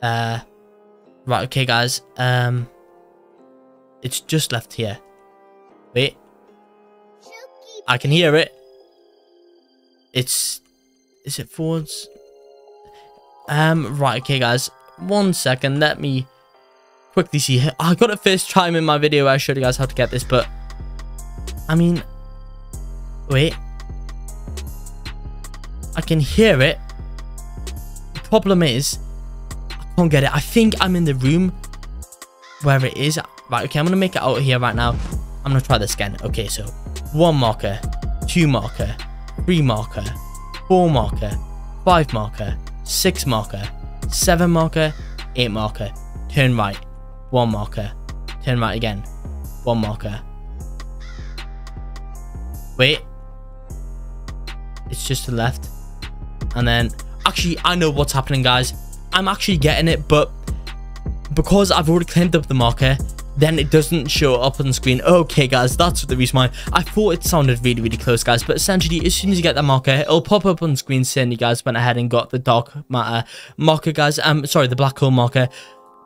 Uh, right, okay, guys. Um, It's just left here. Wait. I can hear it. It's is it forwards? Um, right, okay, guys. One second, let me quickly see. I got it first time in my video I showed you guys how to get this, but... I mean... Wait. I can hear it. The problem is... I can't get it. I think I'm in the room where it is. Right, okay, I'm going to make it out here right now. I'm going to try this again. Okay, so one marker, two marker, three marker, 4 marker, 5 marker, 6 marker, 7 marker, 8 marker, turn right, 1 marker, turn right again, 1 marker. Wait. It's just to the left. And then, actually, I know what's happening, guys. I'm actually getting it, but because I've already claimed up the marker, then it doesn't show up on the screen. Okay, guys, that's the reason why I thought it sounded really, really close, guys. But essentially, as soon as you get that marker, it'll pop up on the screen saying you guys went ahead and got the dark matter marker, guys. Um, sorry, the black hole marker.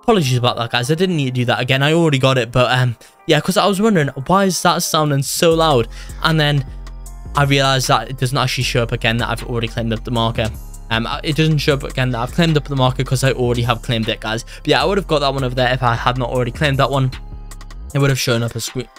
Apologies about that, guys. I didn't need to do that again. I already got it, but um, yeah, because I was wondering why is that sounding so loud, and then I realized that it doesn't actually show up again that I've already claimed up the marker. Um, it doesn't show up again that I've claimed up the marker because I already have claimed it, guys. But yeah, I would have got that one over there if I had not already claimed that one. It would have shown up,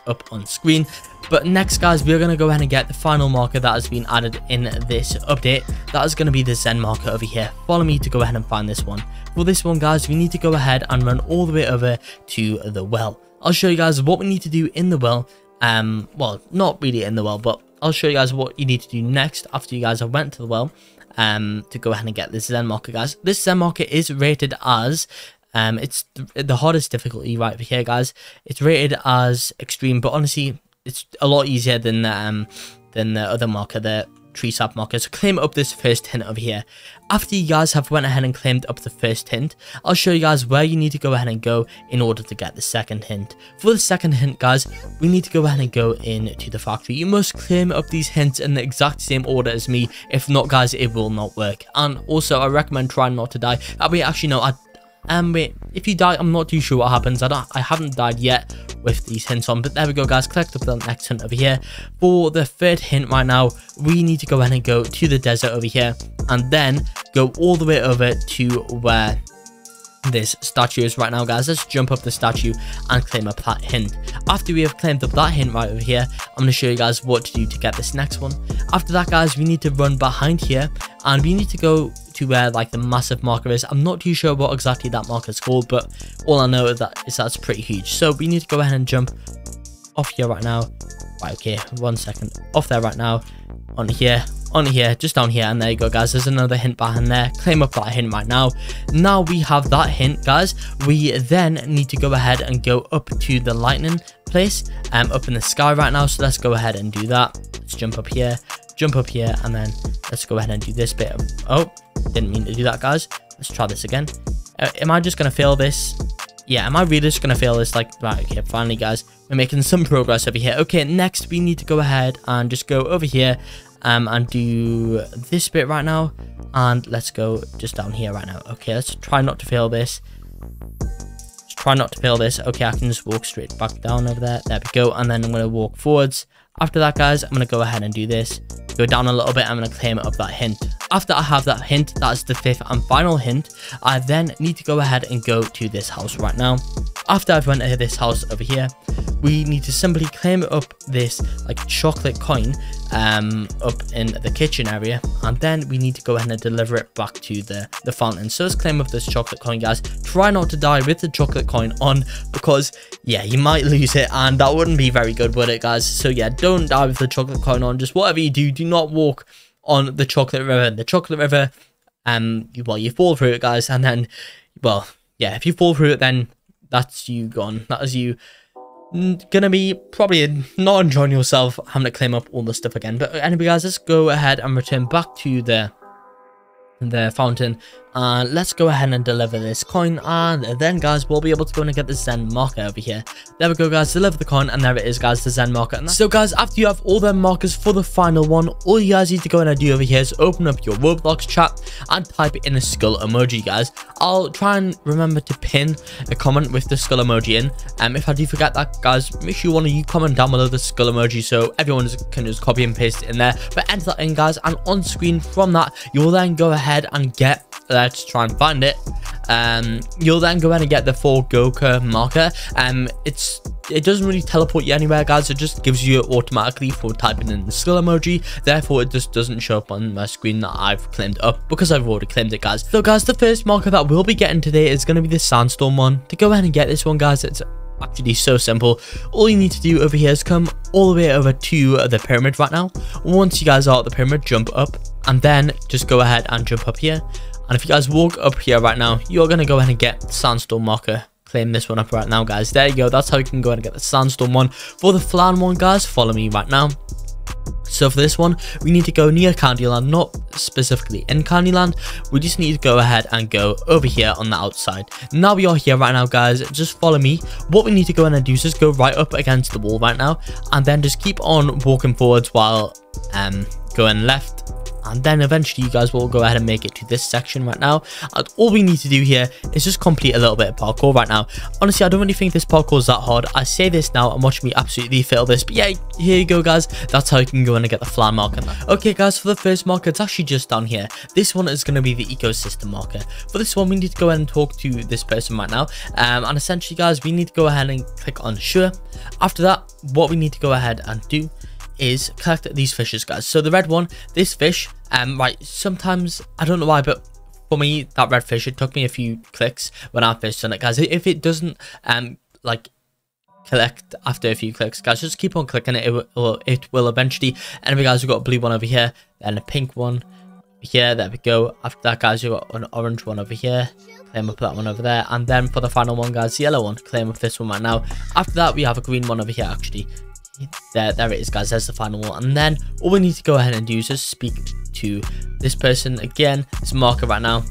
up on screen. But next, guys, we're going to go ahead and get the final marker that has been added in this update. That is going to be the Zen marker over here. Follow me to go ahead and find this one. For this one, guys, we need to go ahead and run all the way over to the well. I'll show you guys what we need to do in the well. Um, well, not really in the well, but I'll show you guys what you need to do next after you guys have went to the well um, to go ahead and get this Zen marker, guys. This Zen marker is rated as um, it's the hardest difficulty right here, guys. It's rated as extreme, but honestly, it's a lot easier than um than the other marker, the tree sap marker. So claim up this first hint over here. After you guys have went ahead and claimed up the first hint, I'll show you guys where you need to go ahead and go in order to get the second hint. For the second hint, guys, we need to go ahead and go into the factory. You must claim up these hints in the exact same order as me. If not, guys, it will not work. And also, I recommend trying not to die. That way, actually, no, I um, wait, if you die, I'm not too sure what happens. I don't, I haven't died yet with these hints on, but there we go, guys. Collect up the next hint over here. For the third hint right now, we need to go ahead and go to the desert over here, and then go all the way over to where this statue is right now guys let's jump up the statue and claim a plat hint after we have claimed the plat hint right over here i'm going to show you guys what to do to get this next one after that guys we need to run behind here and we need to go to where like the massive marker is. I'm not too sure what exactly that marker is called, but all I know is that is that's pretty huge. So we need to go ahead and jump off here right now. Right, okay, one second. Off there right now. On here, on here, just down here, and there you go, guys. There's another hint behind there. Claim up that hint right now. Now we have that hint, guys. We then need to go ahead and go up to the lightning place, um, up in the sky right now. So let's go ahead and do that. Let's jump up here jump up here and then let's go ahead and do this bit. oh, didn't mean to do that, guys. Let's try this again. Uh, am I just going to fail this? Yeah, am I really just going to fail this? Like, right, okay, finally, guys. We're making some progress over here. Okay, next, we need to go ahead and just go over here um, and do this bit right now. And let's go just down here right now. Okay, let's try not to fail this. Let's try not to fail this. Okay, I can just walk straight back down over there. There we go. And then I'm going to walk forwards. After that, guys, I'm going to go ahead and do this. Go down a little bit, I'm going to claim up that hint. After I have that hint, that's the fifth and final hint, I then need to go ahead and go to this house right now. After I've went to this house over here, we need to simply claim up this like chocolate coin um, up in the kitchen area and then we need to go ahead and deliver it back to the, the fountain. So let's claim up this chocolate coin guys. Try not to die with the chocolate coin on because yeah, you might lose it and that wouldn't be very good, would it guys? So yeah, don't die with the chocolate coin on. Just whatever you do, do not walk on the chocolate river. The chocolate river, um, well, you fall through it guys and then, well, yeah, if you fall through it then that's you gone. That is you gonna be probably not enjoying yourself having to claim up all the stuff again. But anyway, guys, let's go ahead and return back to the the fountain let's go ahead and deliver this coin and then guys we'll be able to go and get the zen marker over here. There we go guys deliver the coin and there it is guys the zen marker. So guys after you have all the markers for the final one all you guys need to go and do over here is open up your roblox chat and type in a skull emoji guys. I'll try and remember to pin a comment with the skull emoji in. Um if i do forget that guys make sure one of you comment down below the skull emoji so everyone can just copy and paste it in there. But enter that in guys and on screen from that you'll then go ahead and get let's try and find it. Um you'll then go ahead and get the full goka marker. Um it's it doesn't really teleport you anywhere guys. It just gives you automatically for typing in the skill emoji. Therefore it just doesn't show up on my screen that i've claimed up because i've already claimed it guys. So guys the first marker that we'll be getting today is going to be the sandstorm one. To go ahead and get this one guys it's actually so simple. All you need to do over here is come all the way over to the pyramid right now. Once you guys are at the pyramid jump up and then just go ahead and jump up here and if you guys walk up here right now, you're going to go ahead and get Sandstorm Marker. Claim this one up right now, guys. There you go. That's how you can go and get the Sandstorm one. For the Flan one, guys, follow me right now. So for this one, we need to go near Candyland, not specifically in Candyland. We just need to go ahead and go over here on the outside. Now we are here right now, guys. Just follow me. What we need to go and do is just go right up against the wall right now. And then just keep on walking forwards while um, going left and then eventually you guys will go ahead and make it to this section right now. And all we need to do here is just complete a little bit of parkour right now. Honestly i don't really think this parkour is that hard. I say this now and watch me absolutely fail this. But yeah here you go guys. That's how you can go in and get the flan marker. Okay guys for the first marker it's actually just down here. This one is going to be the ecosystem marker. For this one we need to go ahead and talk to this person right now. Um, and essentially guys we need to go ahead and click on sure. After that what we need to go ahead and do is collect these fishes guys. So the red one this fish um right sometimes i don't know why but for me that red fish it took me a few clicks when i fished on it guys. If it doesn't um like collect after a few clicks guys just keep on clicking it. It will, it will eventually. Anyway guys we've got a blue one over here and a pink one here there we go. After that guys you've got an orange one over here claim up that one over there and then for the final one guys the yellow one claim up this one right now. After that we have a green one over here actually there there it is guys. There's the final one. And then all we need to go ahead and do is just speak to this person again. It's marker right now.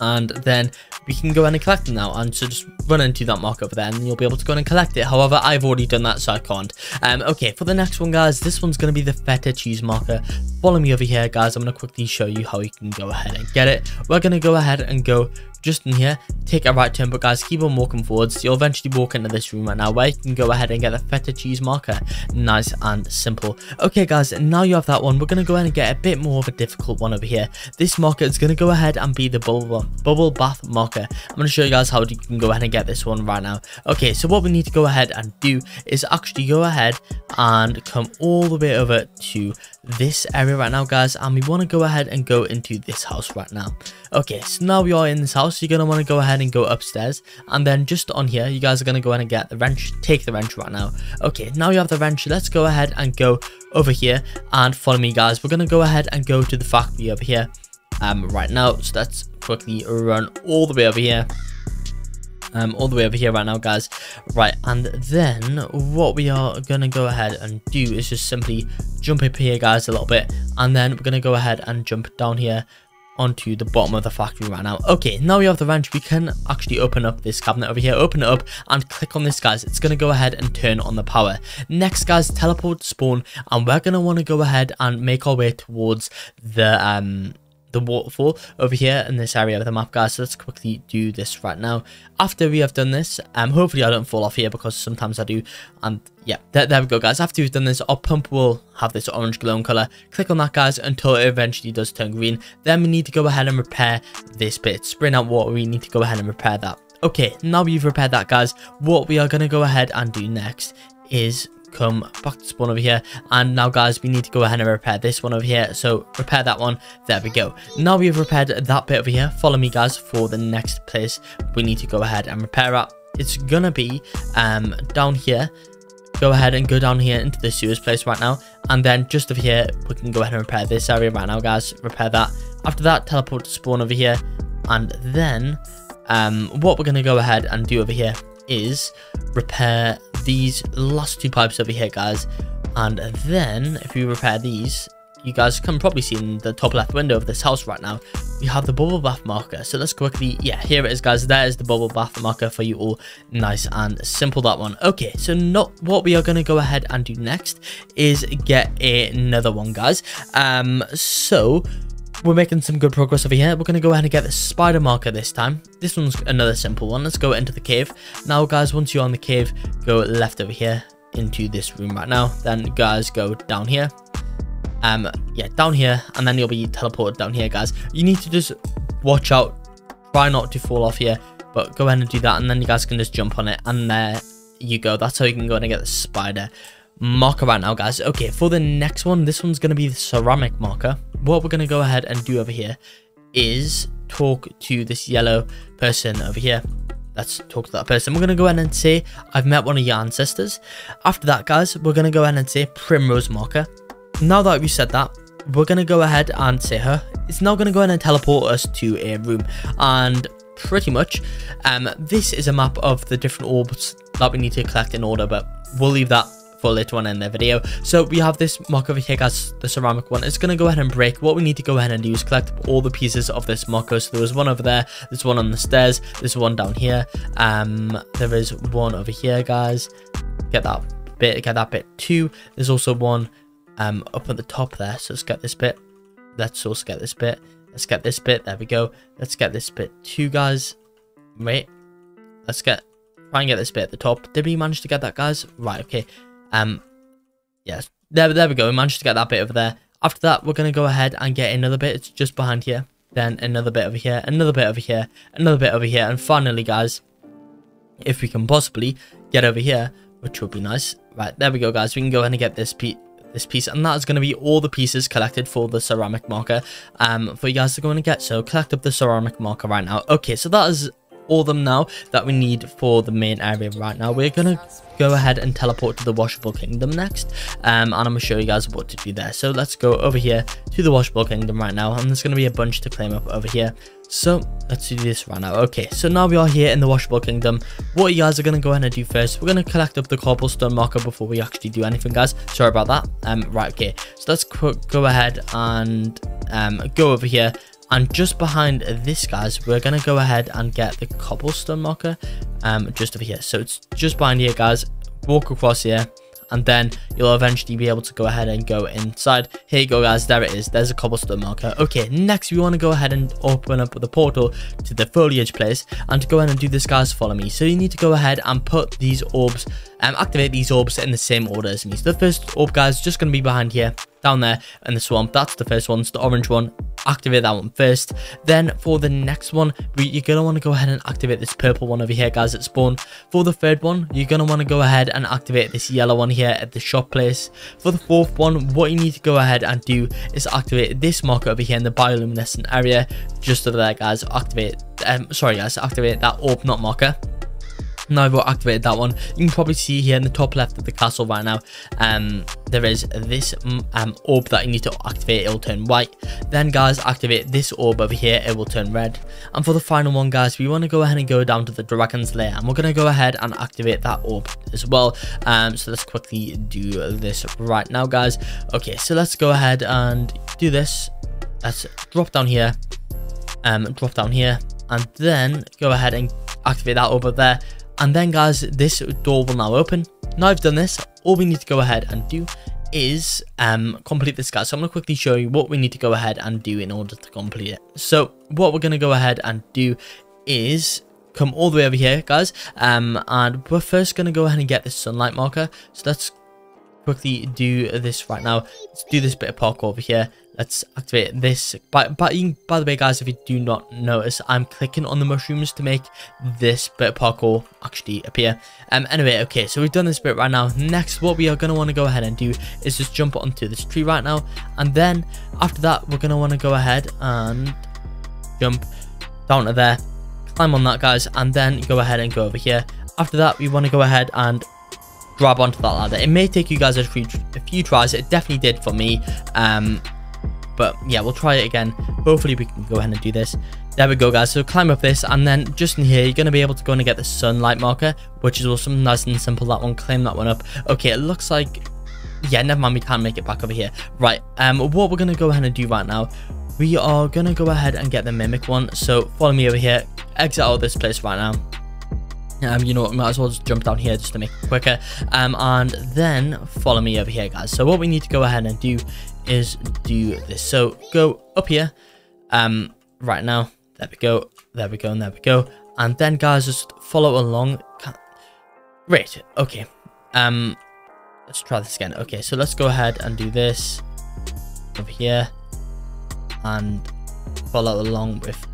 And then we can go in and collect them now. And so just run into that mark over there and you'll be able to go and collect it. However i've already done that so i can't. Um okay for the next one guys this one's going to be the feta cheese marker. Follow me over here guys. I'm going to quickly show you how you can go ahead and get it. We're going to go ahead and go just in here take a right turn but guys keep on walking forwards. You'll eventually walk into this room right now where you can go ahead and get the feta cheese marker. Nice and simple. Okay guys now you have that one we're going to go ahead and get a bit more of a difficult one over here. This marker is going to go ahead and be the bubble bubble bath marker. I'm going to show you guys how you can go ahead and get this one right now. Okay so what we need to go ahead and do is actually go ahead and come all the way over to this area right now guys and we want to go ahead and go into this house right now okay so now we are in this house you're going to want to go ahead and go upstairs and then just on here you guys are going to go ahead and get the wrench take the wrench right now. Okay now you have the wrench let's go ahead and go over here and follow me guys. We're going to go ahead and go to the factory over here um right now. So let's quickly run all the way over here um, all the way over here right now guys. Right and then what we are gonna go ahead and do is just simply jump up here guys a little bit and then we're gonna go ahead and jump down here onto the bottom of the factory right now. Okay now we have the wrench we can actually open up this cabinet over here open it up and click on this guys. It's going to go ahead and turn on the power. Next guys teleport spawn and we're going to want to go ahead and make our way towards the um the waterfall over here in this area of the map guys. So let's quickly do this right now. After we have done this um hopefully i don't fall off here because sometimes i do. And yeah there, there we go guys. After we've done this our pump will have this orange glowing color. Click on that guys until it eventually does turn green. Then we need to go ahead and repair this bit. Spring out water we need to go ahead and repair that. Okay now we've repaired that guys what we are going to go ahead and do next is come back to spawn over here. And now guys we need to go ahead and repair this one over here. So repair that one. There we go. Now we've repaired that bit over here. Follow me guys for the next place. We need to go ahead and repair it it's gonna be um down here. Go ahead and go down here into the sewers place right now. And then just over here we can go ahead and repair this area right now guys. Repair that. After that teleport to spawn over here. And then um what we're gonna go ahead and do over here is repair these last two pipes over here guys. And then if we repair these you guys can probably see in the top left window of this house right now we have the bubble bath marker. So let's quickly yeah here it is guys. There is the bubble bath marker for you all. Nice and simple that one. Okay so not what we are going to go ahead and do next is get another one guys. Um so we're making some good progress over here. We're going to go ahead and get the spider marker this time. This one's another simple one. Let's go into the cave. Now, guys, once you're on the cave, go left over here into this room right now. Then, guys, go down here. Um, yeah, down here. And then you'll be teleported down here, guys. You need to just watch out. Try not to fall off here. But go ahead and do that. And then you guys can just jump on it. And there you go. That's how you can go and get the spider marker right now guys okay for the next one this one's going to be the ceramic marker what we're going to go ahead and do over here is talk to this yellow person over here. Let's talk to that person. We're going to go ahead and say i've met one of your ancestors. After that guys we're going to go ahead and say primrose marker. Now that we've said that we're going to go ahead and say her. It's now going to go ahead and teleport us to a room. And pretty much um this is a map of the different orbs that we need to collect in order but we'll leave that for later on in the video. So we have this mock over here, guys, the ceramic one. It's going to go ahead and break. What we need to go ahead and do is collect all the pieces of this Mako. So there was one over there, there's one on the stairs, there's one down here. Um, There is one over here, guys. Get that bit, get that bit too. There's also one um, up at the top there. So let's get this bit. Let's also get this bit. Let's get this bit. There we go. Let's get this bit too, guys. Wait. Let's get try and get this bit at the top. Did we manage to get that, guys? Right, okay. Um, yes. There, there we go. We managed to get that bit over there. After that, we're going to go ahead and get another bit. It's just behind here. Then another bit over here. Another bit over here. Another bit over here. And finally, guys, if we can possibly get over here, which would be nice. Right, there we go, guys. We can go ahead and get this piece this piece and that is going to be all the pieces collected for the ceramic marker um for you guys to go and get so collect up the ceramic marker right now okay so that is all them now that we need for the main area right now. We're gonna go ahead and teleport to the washable kingdom next um and i'm gonna show you guys what to do there. So let's go over here to the washable kingdom right now and there's gonna be a bunch to claim up over here. So let's do this right now. Okay so now we are here in the washable kingdom. What you guys are going to go ahead and do first we're going to collect up the cobblestone marker before we actually do anything guys. Sorry about that. Um right okay. So let's go ahead and um go over here and just behind this guys we're gonna go ahead and get the cobblestone marker um just over here. So it's just behind here guys. Walk across here and then you'll eventually be able to go ahead and go inside. Here you go guys. There it is. There's a cobblestone marker. Okay next we want to go ahead and open up the portal to the foliage place and to go ahead and do this guys. Follow me. So you need to go ahead and put these orbs um activate these orbs in the same order as me. So the first orb guys is just going to be behind here down there in the swamp. That's the first one. It's the orange one. Activate that one first. Then for the next one you're gonna want to go ahead and activate this purple one over here guys at spawn. For the third one you're gonna want to go ahead and activate this yellow one here at the shop place. For the fourth one what you need to go ahead and do is activate this marker over here in the bioluminescent area. Just over there guys activate um sorry guys activate that orb not marker now I've activated that one. You can probably see here in the top left of the castle right now um there is this mm, um orb that you need to activate. It will turn white. Then guys activate this orb over here. It will turn red. And for the final one guys we want to go ahead and go down to the dragon's lair and we're going to go ahead and activate that orb as well. Um so let's quickly do this right now guys. Okay so let's go ahead and do this. Let's drop down here. Um drop down here. And then go ahead and activate that over there and then guys, this door will now open. Now I've done this, all we need to go ahead and do is um, complete this guys. So I'm going to quickly show you what we need to go ahead and do in order to complete it. So what we're going to go ahead and do is come all the way over here guys um, and we're first going to go ahead and get this sunlight marker so let's quickly do this right now let's do this bit of parkour over here let's activate this. But by, by the way guys if you do not notice i'm clicking on the mushrooms to make this bit of parkour actually appear. Um anyway okay so we've done this bit right now. Next what we are going to want to go ahead and do is just jump onto this tree right now. And then after that we're going to want to go ahead and jump down to there. Climb on that guys and then go ahead and go over here. After that we want to go ahead and grab onto that ladder. It may take you guys a few, a few tries. It definitely did for me. Um but yeah, we'll try it again. Hopefully we can go ahead and do this. There we go, guys. So climb up this, and then just in here, you're going to be able to go and get the sunlight marker, which is awesome. Nice and simple, that one. Claim that one up. Okay, it looks like... Yeah, never mind. We can't make it back over here. Right, um, what we're going to go ahead and do right now, we are going to go ahead and get the mimic one. So follow me over here. Exit out of this place right now. Um, you know what, might as well just jump down here just to make it quicker. Um, and then follow me over here, guys. So what we need to go ahead and do is do this. So go up here, um, right now. There we go. There we go. And there we go. And then, guys, just follow along. Right. Okay. Um, let's try this again. Okay, so let's go ahead and do this over here and follow along with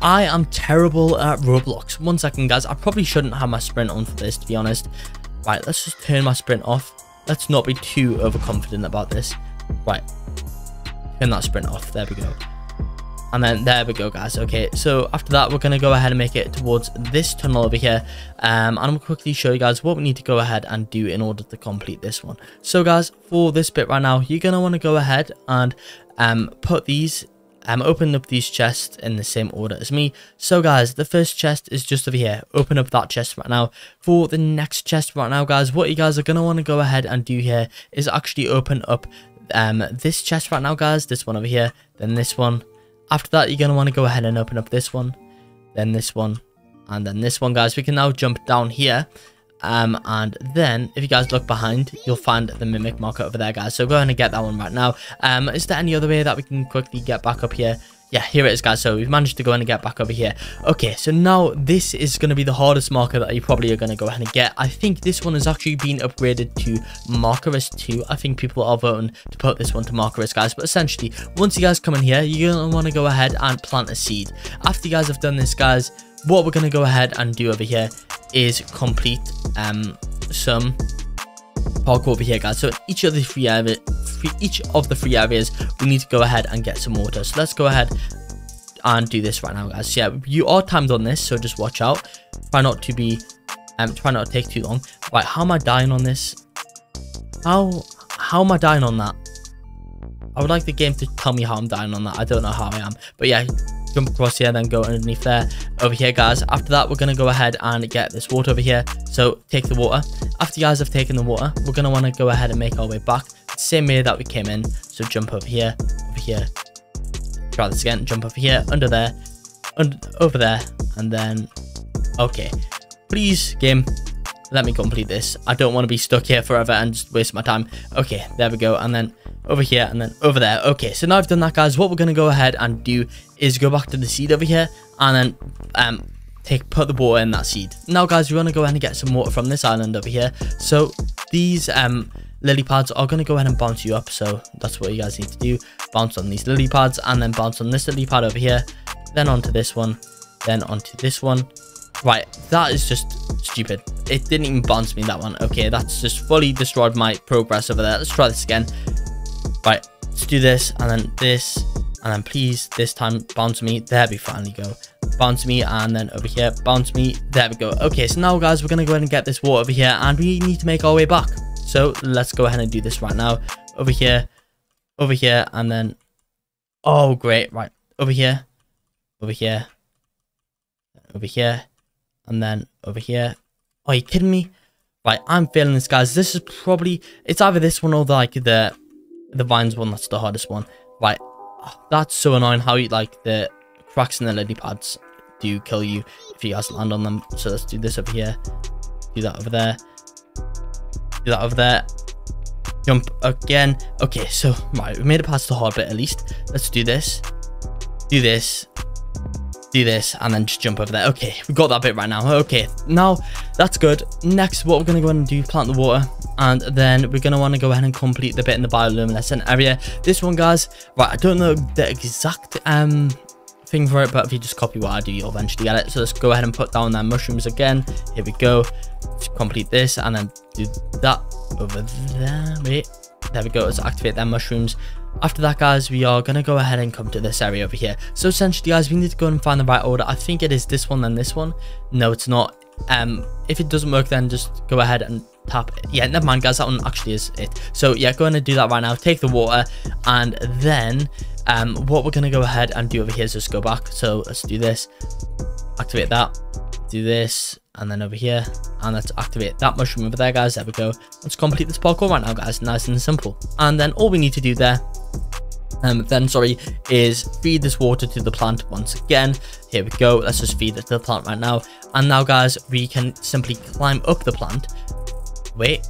I am terrible at Roblox. One second, guys. I probably shouldn't have my sprint on for this, to be honest. Right, let's just turn my sprint off. Let's not be too overconfident about this. Right. Turn that sprint off. There we go. And then there we go, guys. Okay, so after that, we're going to go ahead and make it towards this tunnel over here. Um, and I'm going to quickly show you guys what we need to go ahead and do in order to complete this one. So, guys, for this bit right now, you're going to want to go ahead and um, put these um, open up these chests in the same order as me. So guys, the first chest is just over here. Open up that chest right now. For the next chest right now, guys, what you guys are going to want to go ahead and do here is actually open up um, this chest right now, guys. This one over here, then this one. After that, you're going to want to go ahead and open up this one, then this one, and then this one, guys. We can now jump down here um, and then if you guys look behind, you'll find the mimic marker over there, guys. So go ahead and get that one right now. Um, is there any other way that we can quickly get back up here? Yeah, here it is, guys. So we've managed to go in and get back over here. Okay, so now this is going to be the hardest marker that you probably are going to go ahead and get. I think this one has actually been upgraded to Markerist 2. I think people are voting to put this one to Markerist, guys. But essentially, once you guys come in here, you're going to want to go ahead and plant a seed. After you guys have done this, guys, what we're going to go ahead and do over here is complete um some parkour over here guys. So each of the three areas each of the three areas we need to go ahead and get some water. So let's go ahead and do this right now guys. So, yeah you are timed on this so just watch out. Try not to be um try not to take too long. Right how am i dying on this? How how am i dying on that? I would like the game to tell me how i'm dying on that. I don't know how i am. But yeah jump across here, then go underneath there. Over here, guys. After that, we're going to go ahead and get this water over here. So take the water. After you guys have taken the water, we're going to want to go ahead and make our way back. Same way that we came in. So jump over here, over here. Try this again. Jump over here, under there, under, over there, and then... Okay. Please, game, let me complete this. I don't want to be stuck here forever and just waste my time. Okay, there we go. And then over here and then over there. Okay, so now I've done that, guys. What we're going to go ahead and do is go back to the seed over here and then um, take put the water in that seed. Now, guys, we want to go ahead and get some water from this island over here. So these um, lily pads are going to go ahead and bounce you up. So that's what you guys need to do. Bounce on these lily pads and then bounce on this lily pad over here. Then onto this one. Then onto this one. Right, that is just stupid. It didn't even bounce me, that one. Okay, that's just fully destroyed my progress over there. Let's try this again. Right, let's do this, and then this, and then please, this time, bounce me. There we finally go. Bounce me, and then over here, bounce me. There we go. Okay, so now, guys, we're going to go ahead and get this water over here, and we need to make our way back. So let's go ahead and do this right now. Over here, over here, and then... Oh, great. Right, over here, over here, over here, and then over here. Are you kidding me? Right, I'm failing this, guys. This is probably... It's either this one or the, like the the vines one that's the hardest one. Right that's so annoying how you like the cracks in the lily pads do kill you if you guys land on them. So let's do this over here. Do that over there. Do that over there. Jump again. Okay so right we made it past the hard bit at least. Let's do this. Do this do this and then just jump over there. Okay we've got that bit right now. Okay now that's good. Next what we're going to go and do plant the water and then we're going to want to go ahead and complete the bit in the bioluminescent area. This one guys right i don't know the exact um thing for it but if you just copy what i do you'll eventually get it. So let's go ahead and put down that mushrooms again. Here we go. Let's complete this and then do that over there. Wait there we go. Let's activate them mushrooms after that guys we are gonna go ahead and come to this area over here. So essentially guys we need to go and find the right order. I think it is this one then this one. No it's not. Um if it doesn't work then just go ahead and tap yeah never mind guys that one actually is it. So yeah go ahead and do that right now. Take the water and then um what we're gonna go ahead and do over here is just go back. So let's do this. Activate that. Do this and then over here and let's activate that mushroom over there guys. There we go. Let's complete this parkour right now guys. Nice and simple. And then all we need to do there um, then sorry is feed this water to the plant once again. Here we go. Let's just feed it to the plant right now. And now guys we can simply climb up the plant. Wait.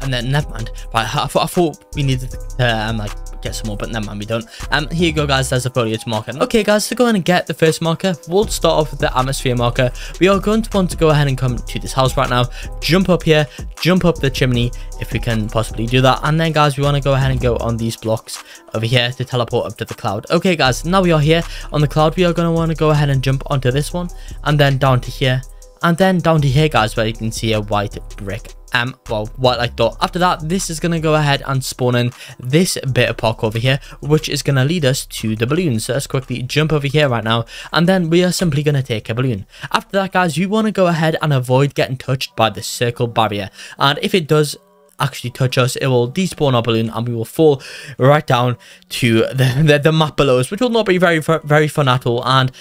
And then never mind. Right i, I thought we needed to um, like get some more, but never mind, we don't. Um, here you go, guys. There's a foliage marker. Okay, guys, to go in and get the first marker, we'll start off with the atmosphere marker. We are going to want to go ahead and come to this house right now, jump up here, jump up the chimney, if we can possibly do that. And then, guys, we want to go ahead and go on these blocks over here to teleport up to the cloud. Okay, guys, now we are here on the cloud. We are going to want to go ahead and jump onto this one, and then down to here, and then down to here, guys, where you can see a white brick um well what I thought after that this is gonna go ahead and spawn in this bit of park over here which is gonna lead us to the balloon so let's quickly jump over here right now and then we are simply gonna take a balloon after that guys you want to go ahead and avoid getting touched by the circle barrier and if it does actually touch us. It will despawn our balloon and we will fall right down to the, the, the map below us, which will not be very, very fun at all. And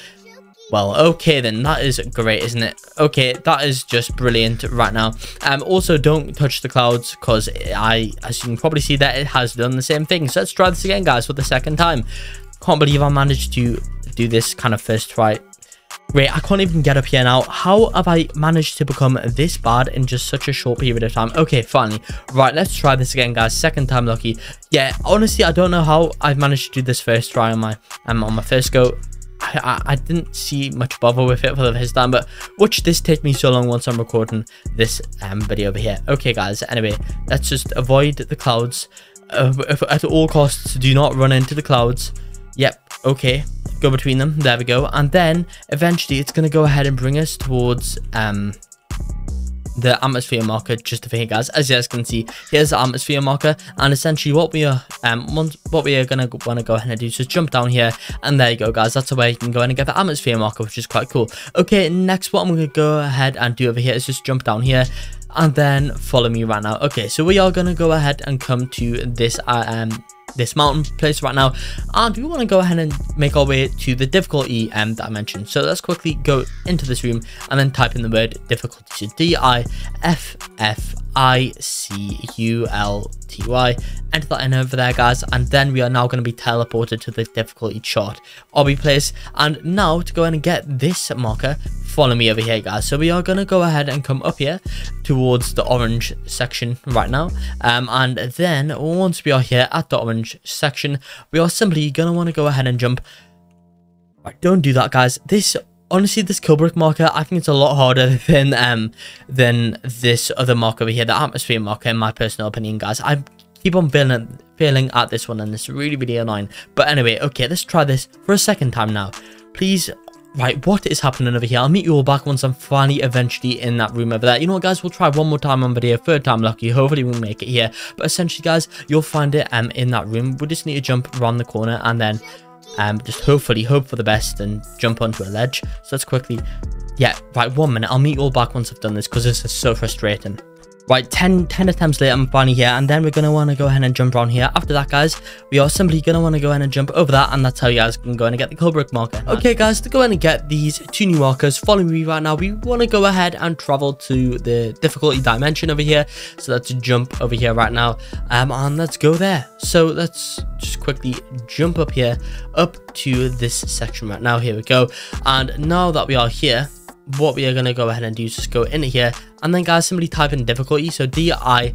well, okay then, that is great, isn't it? Okay, that is just brilliant right now. Um, also, don't touch the clouds because I, as you can probably see, that it has done the same thing. So let's try this again, guys, for the second time. Can't believe I managed to do this kind of first try. Wait, I can't even get up here now. How have I managed to become this bad in just such a short period of time? Okay, finally. Right, let's try this again, guys. Second time lucky. Yeah, honestly, I don't know how I've managed to do this first try on my um, on my first go. I, I, didn't see much bother with it for the first time, but watch this take me so long once I'm recording this um, video over here. Okay, guys, anyway, let's just avoid the clouds. Uh, at all costs, do not run into the clouds. Yep, okay, go between them. There we go. And then, eventually, it's going to go ahead and bring us towards... um the atmosphere marker just over here guys. As you guys can see here's the atmosphere marker and essentially what we are um what we are gonna want to go ahead and do is just jump down here and there you go guys. That's the way you can go and get the atmosphere marker which is quite cool. Okay next what i'm gonna go ahead and do over here is just jump down here and then follow me right now. Okay so we are gonna go ahead and come to this uh, um this mountain place right now. And we want to go ahead and make our way to the difficulty um, that I mentioned. So let's quickly go into this room and then type in the word difficulty. So D-I-F-F-I-C-U-L-T-Y enter that in over there guys. And then we are now going to be teleported to the difficulty chart. Obby place. And now to go ahead and get this marker follow me over here guys. So we are to go ahead and come up here towards the orange section right now. Um, and then once we are here at the orange section we are simply to want to go ahead and jump. Right don't do that guys. This honestly this kill brick marker i think it's a lot harder than um than this other marker over here the atmosphere marker in my personal opinion guys. I keep on feeling failing at this one and it's really really annoying. But anyway okay let's try this for a second time now. Please Right, what is happening over here? I'll meet you all back once I'm finally eventually in that room over there. You know what, guys? We'll try one more time on video. Third time lucky. Hopefully, we'll make it here. But essentially, guys, you'll find it um, in that room. We just need to jump around the corner and then um, just hopefully hope for the best and jump onto a ledge. So let's quickly... Yeah, right, one minute. I'll meet you all back once I've done this because this is so frustrating. Right, 10, 10 attempts later, I'm finally here, and then we're going to want to go ahead and jump around here. After that, guys, we are simply going to want to go ahead and jump over that, and that's how you guys can go and get the kill brick marker. Okay, guys, to go ahead and get these two new markers, follow me right now. We want to go ahead and travel to the difficulty dimension over here. So let's jump over here right now, um, and let's go there. So let's just quickly jump up here, up to this section right now. Here we go. And now that we are here, what we are going to go ahead and do is just go in here. And then guys simply type in difficulty. So d-i-f-f-i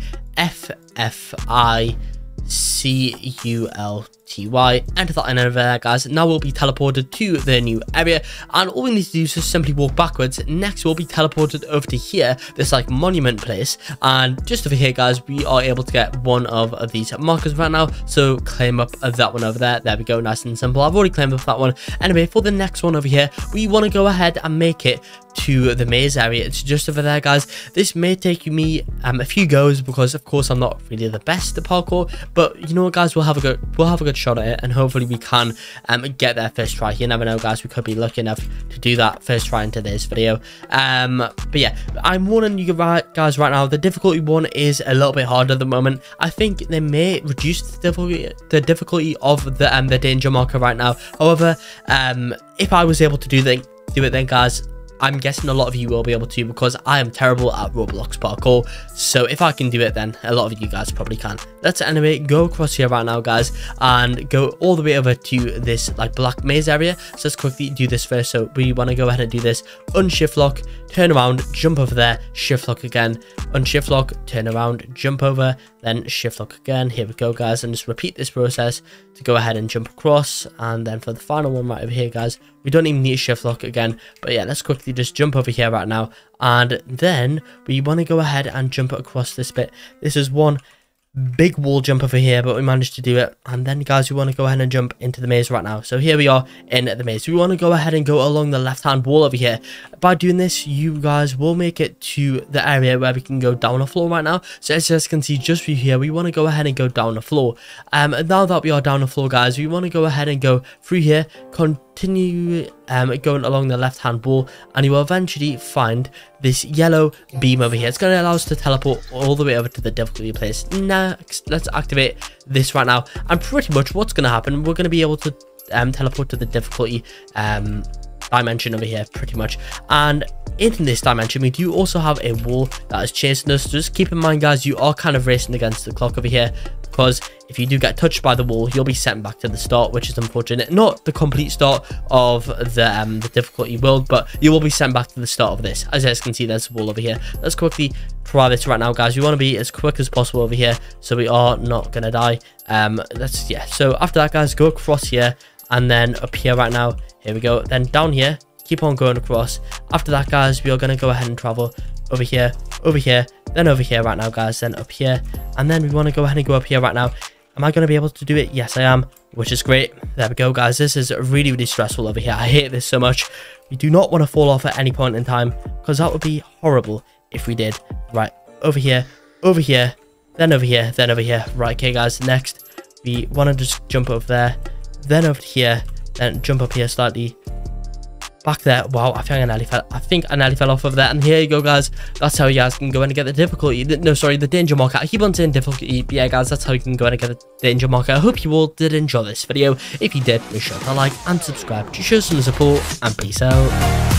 C-U-L-T-Y. Enter that in over there, guys. Now we'll be teleported to the new area. And all we need to do is just simply walk backwards. Next, we'll be teleported over to here, this like monument place. And just over here, guys, we are able to get one of these markers right now. So claim up that one over there. There we go, nice and simple. I've already claimed up that one. Anyway, for the next one over here, we want to go ahead and make it to the maze area. It's just over there, guys. This may take me um, a few goes because, of course, I'm not really the best at parkour. But you know what, guys, we'll have a good we'll have a good shot at it, and hopefully we can um, get there first try. You never know, guys. We could be lucky enough to do that first try into this video. Um, but yeah, I'm warning you guys right now. The difficulty one is a little bit harder at the moment. I think they may reduce the difficulty the difficulty of the um the danger marker right now. However, um, if I was able to do the do it then, guys I'm guessing a lot of you will be able to because I am terrible at Roblox parkour. So if I can do it, then a lot of you guys probably can. Let's anyway go across here right now, guys, and go all the way over to this like black maze area. So let's quickly do this first. So we want to go ahead and do this. Unshift lock, turn around, jump over there, shift lock again, unshift lock, turn around, jump over, then shift lock again. Here we go, guys, and just repeat this process to go ahead and jump across. And then for the final one right over here, guys, we don't even need shift lock again. But yeah, let's quickly just jump over here right now. And then we want to go ahead and jump across this bit. This is one big wall jump over here but we managed to do it. And then guys we want to go ahead and jump into the maze right now. So here we are in the maze. We want to go ahead and go along the left hand wall over here. By doing this you guys will make it to the area where we can go down the floor right now. So as you guys can see just through here we want to go ahead and go down the floor. Um now that we are down the floor guys we want to go ahead and go through here continue um, going along the left hand wall and you will eventually find this yellow beam over here. It's going to allow us to teleport all the way over to the difficulty place. Next, let's activate this right now. And pretty much what's going to happen, we're going to be able to um, teleport to the difficulty um, dimension over here pretty much and in this dimension we do also have a wall that is chasing us just keep in mind guys you are kind of racing against the clock over here because if you do get touched by the wall you'll be sent back to the start which is unfortunate. Not the complete start of the um the difficulty world but you will be sent back to the start of this. As you guys can see there's a wall over here. Let's quickly try this right now guys. We want to be as quick as possible over here so we are not gonna die. Um let's yeah. So after that guys go across here and then up here right now. Here we go. Then down here keep on going across. After that guys we are going to go ahead and travel over here over here then over here right now guys then up here. And then we want to go ahead and go up here right now. Am i going to be able to do it? Yes i am which is great. There we go guys this is really really stressful over here. I hate this so much. We do not want to fall off at any point in time because that would be horrible if we did. Right over here over here then over here then over here. Right okay guys next we want to just jump over there then over here, then jump up here slightly. Back there. Wow, I think I nearly fell. I think I nearly fell off of that. And here you go, guys. That's how you guys can go in and get the difficulty. No, sorry, the danger marker. I keep on saying difficulty. But yeah, guys, that's how you can go in and get the danger marker. I hope you all did enjoy this video. If you did, make sure to like and subscribe to show some support. And peace out.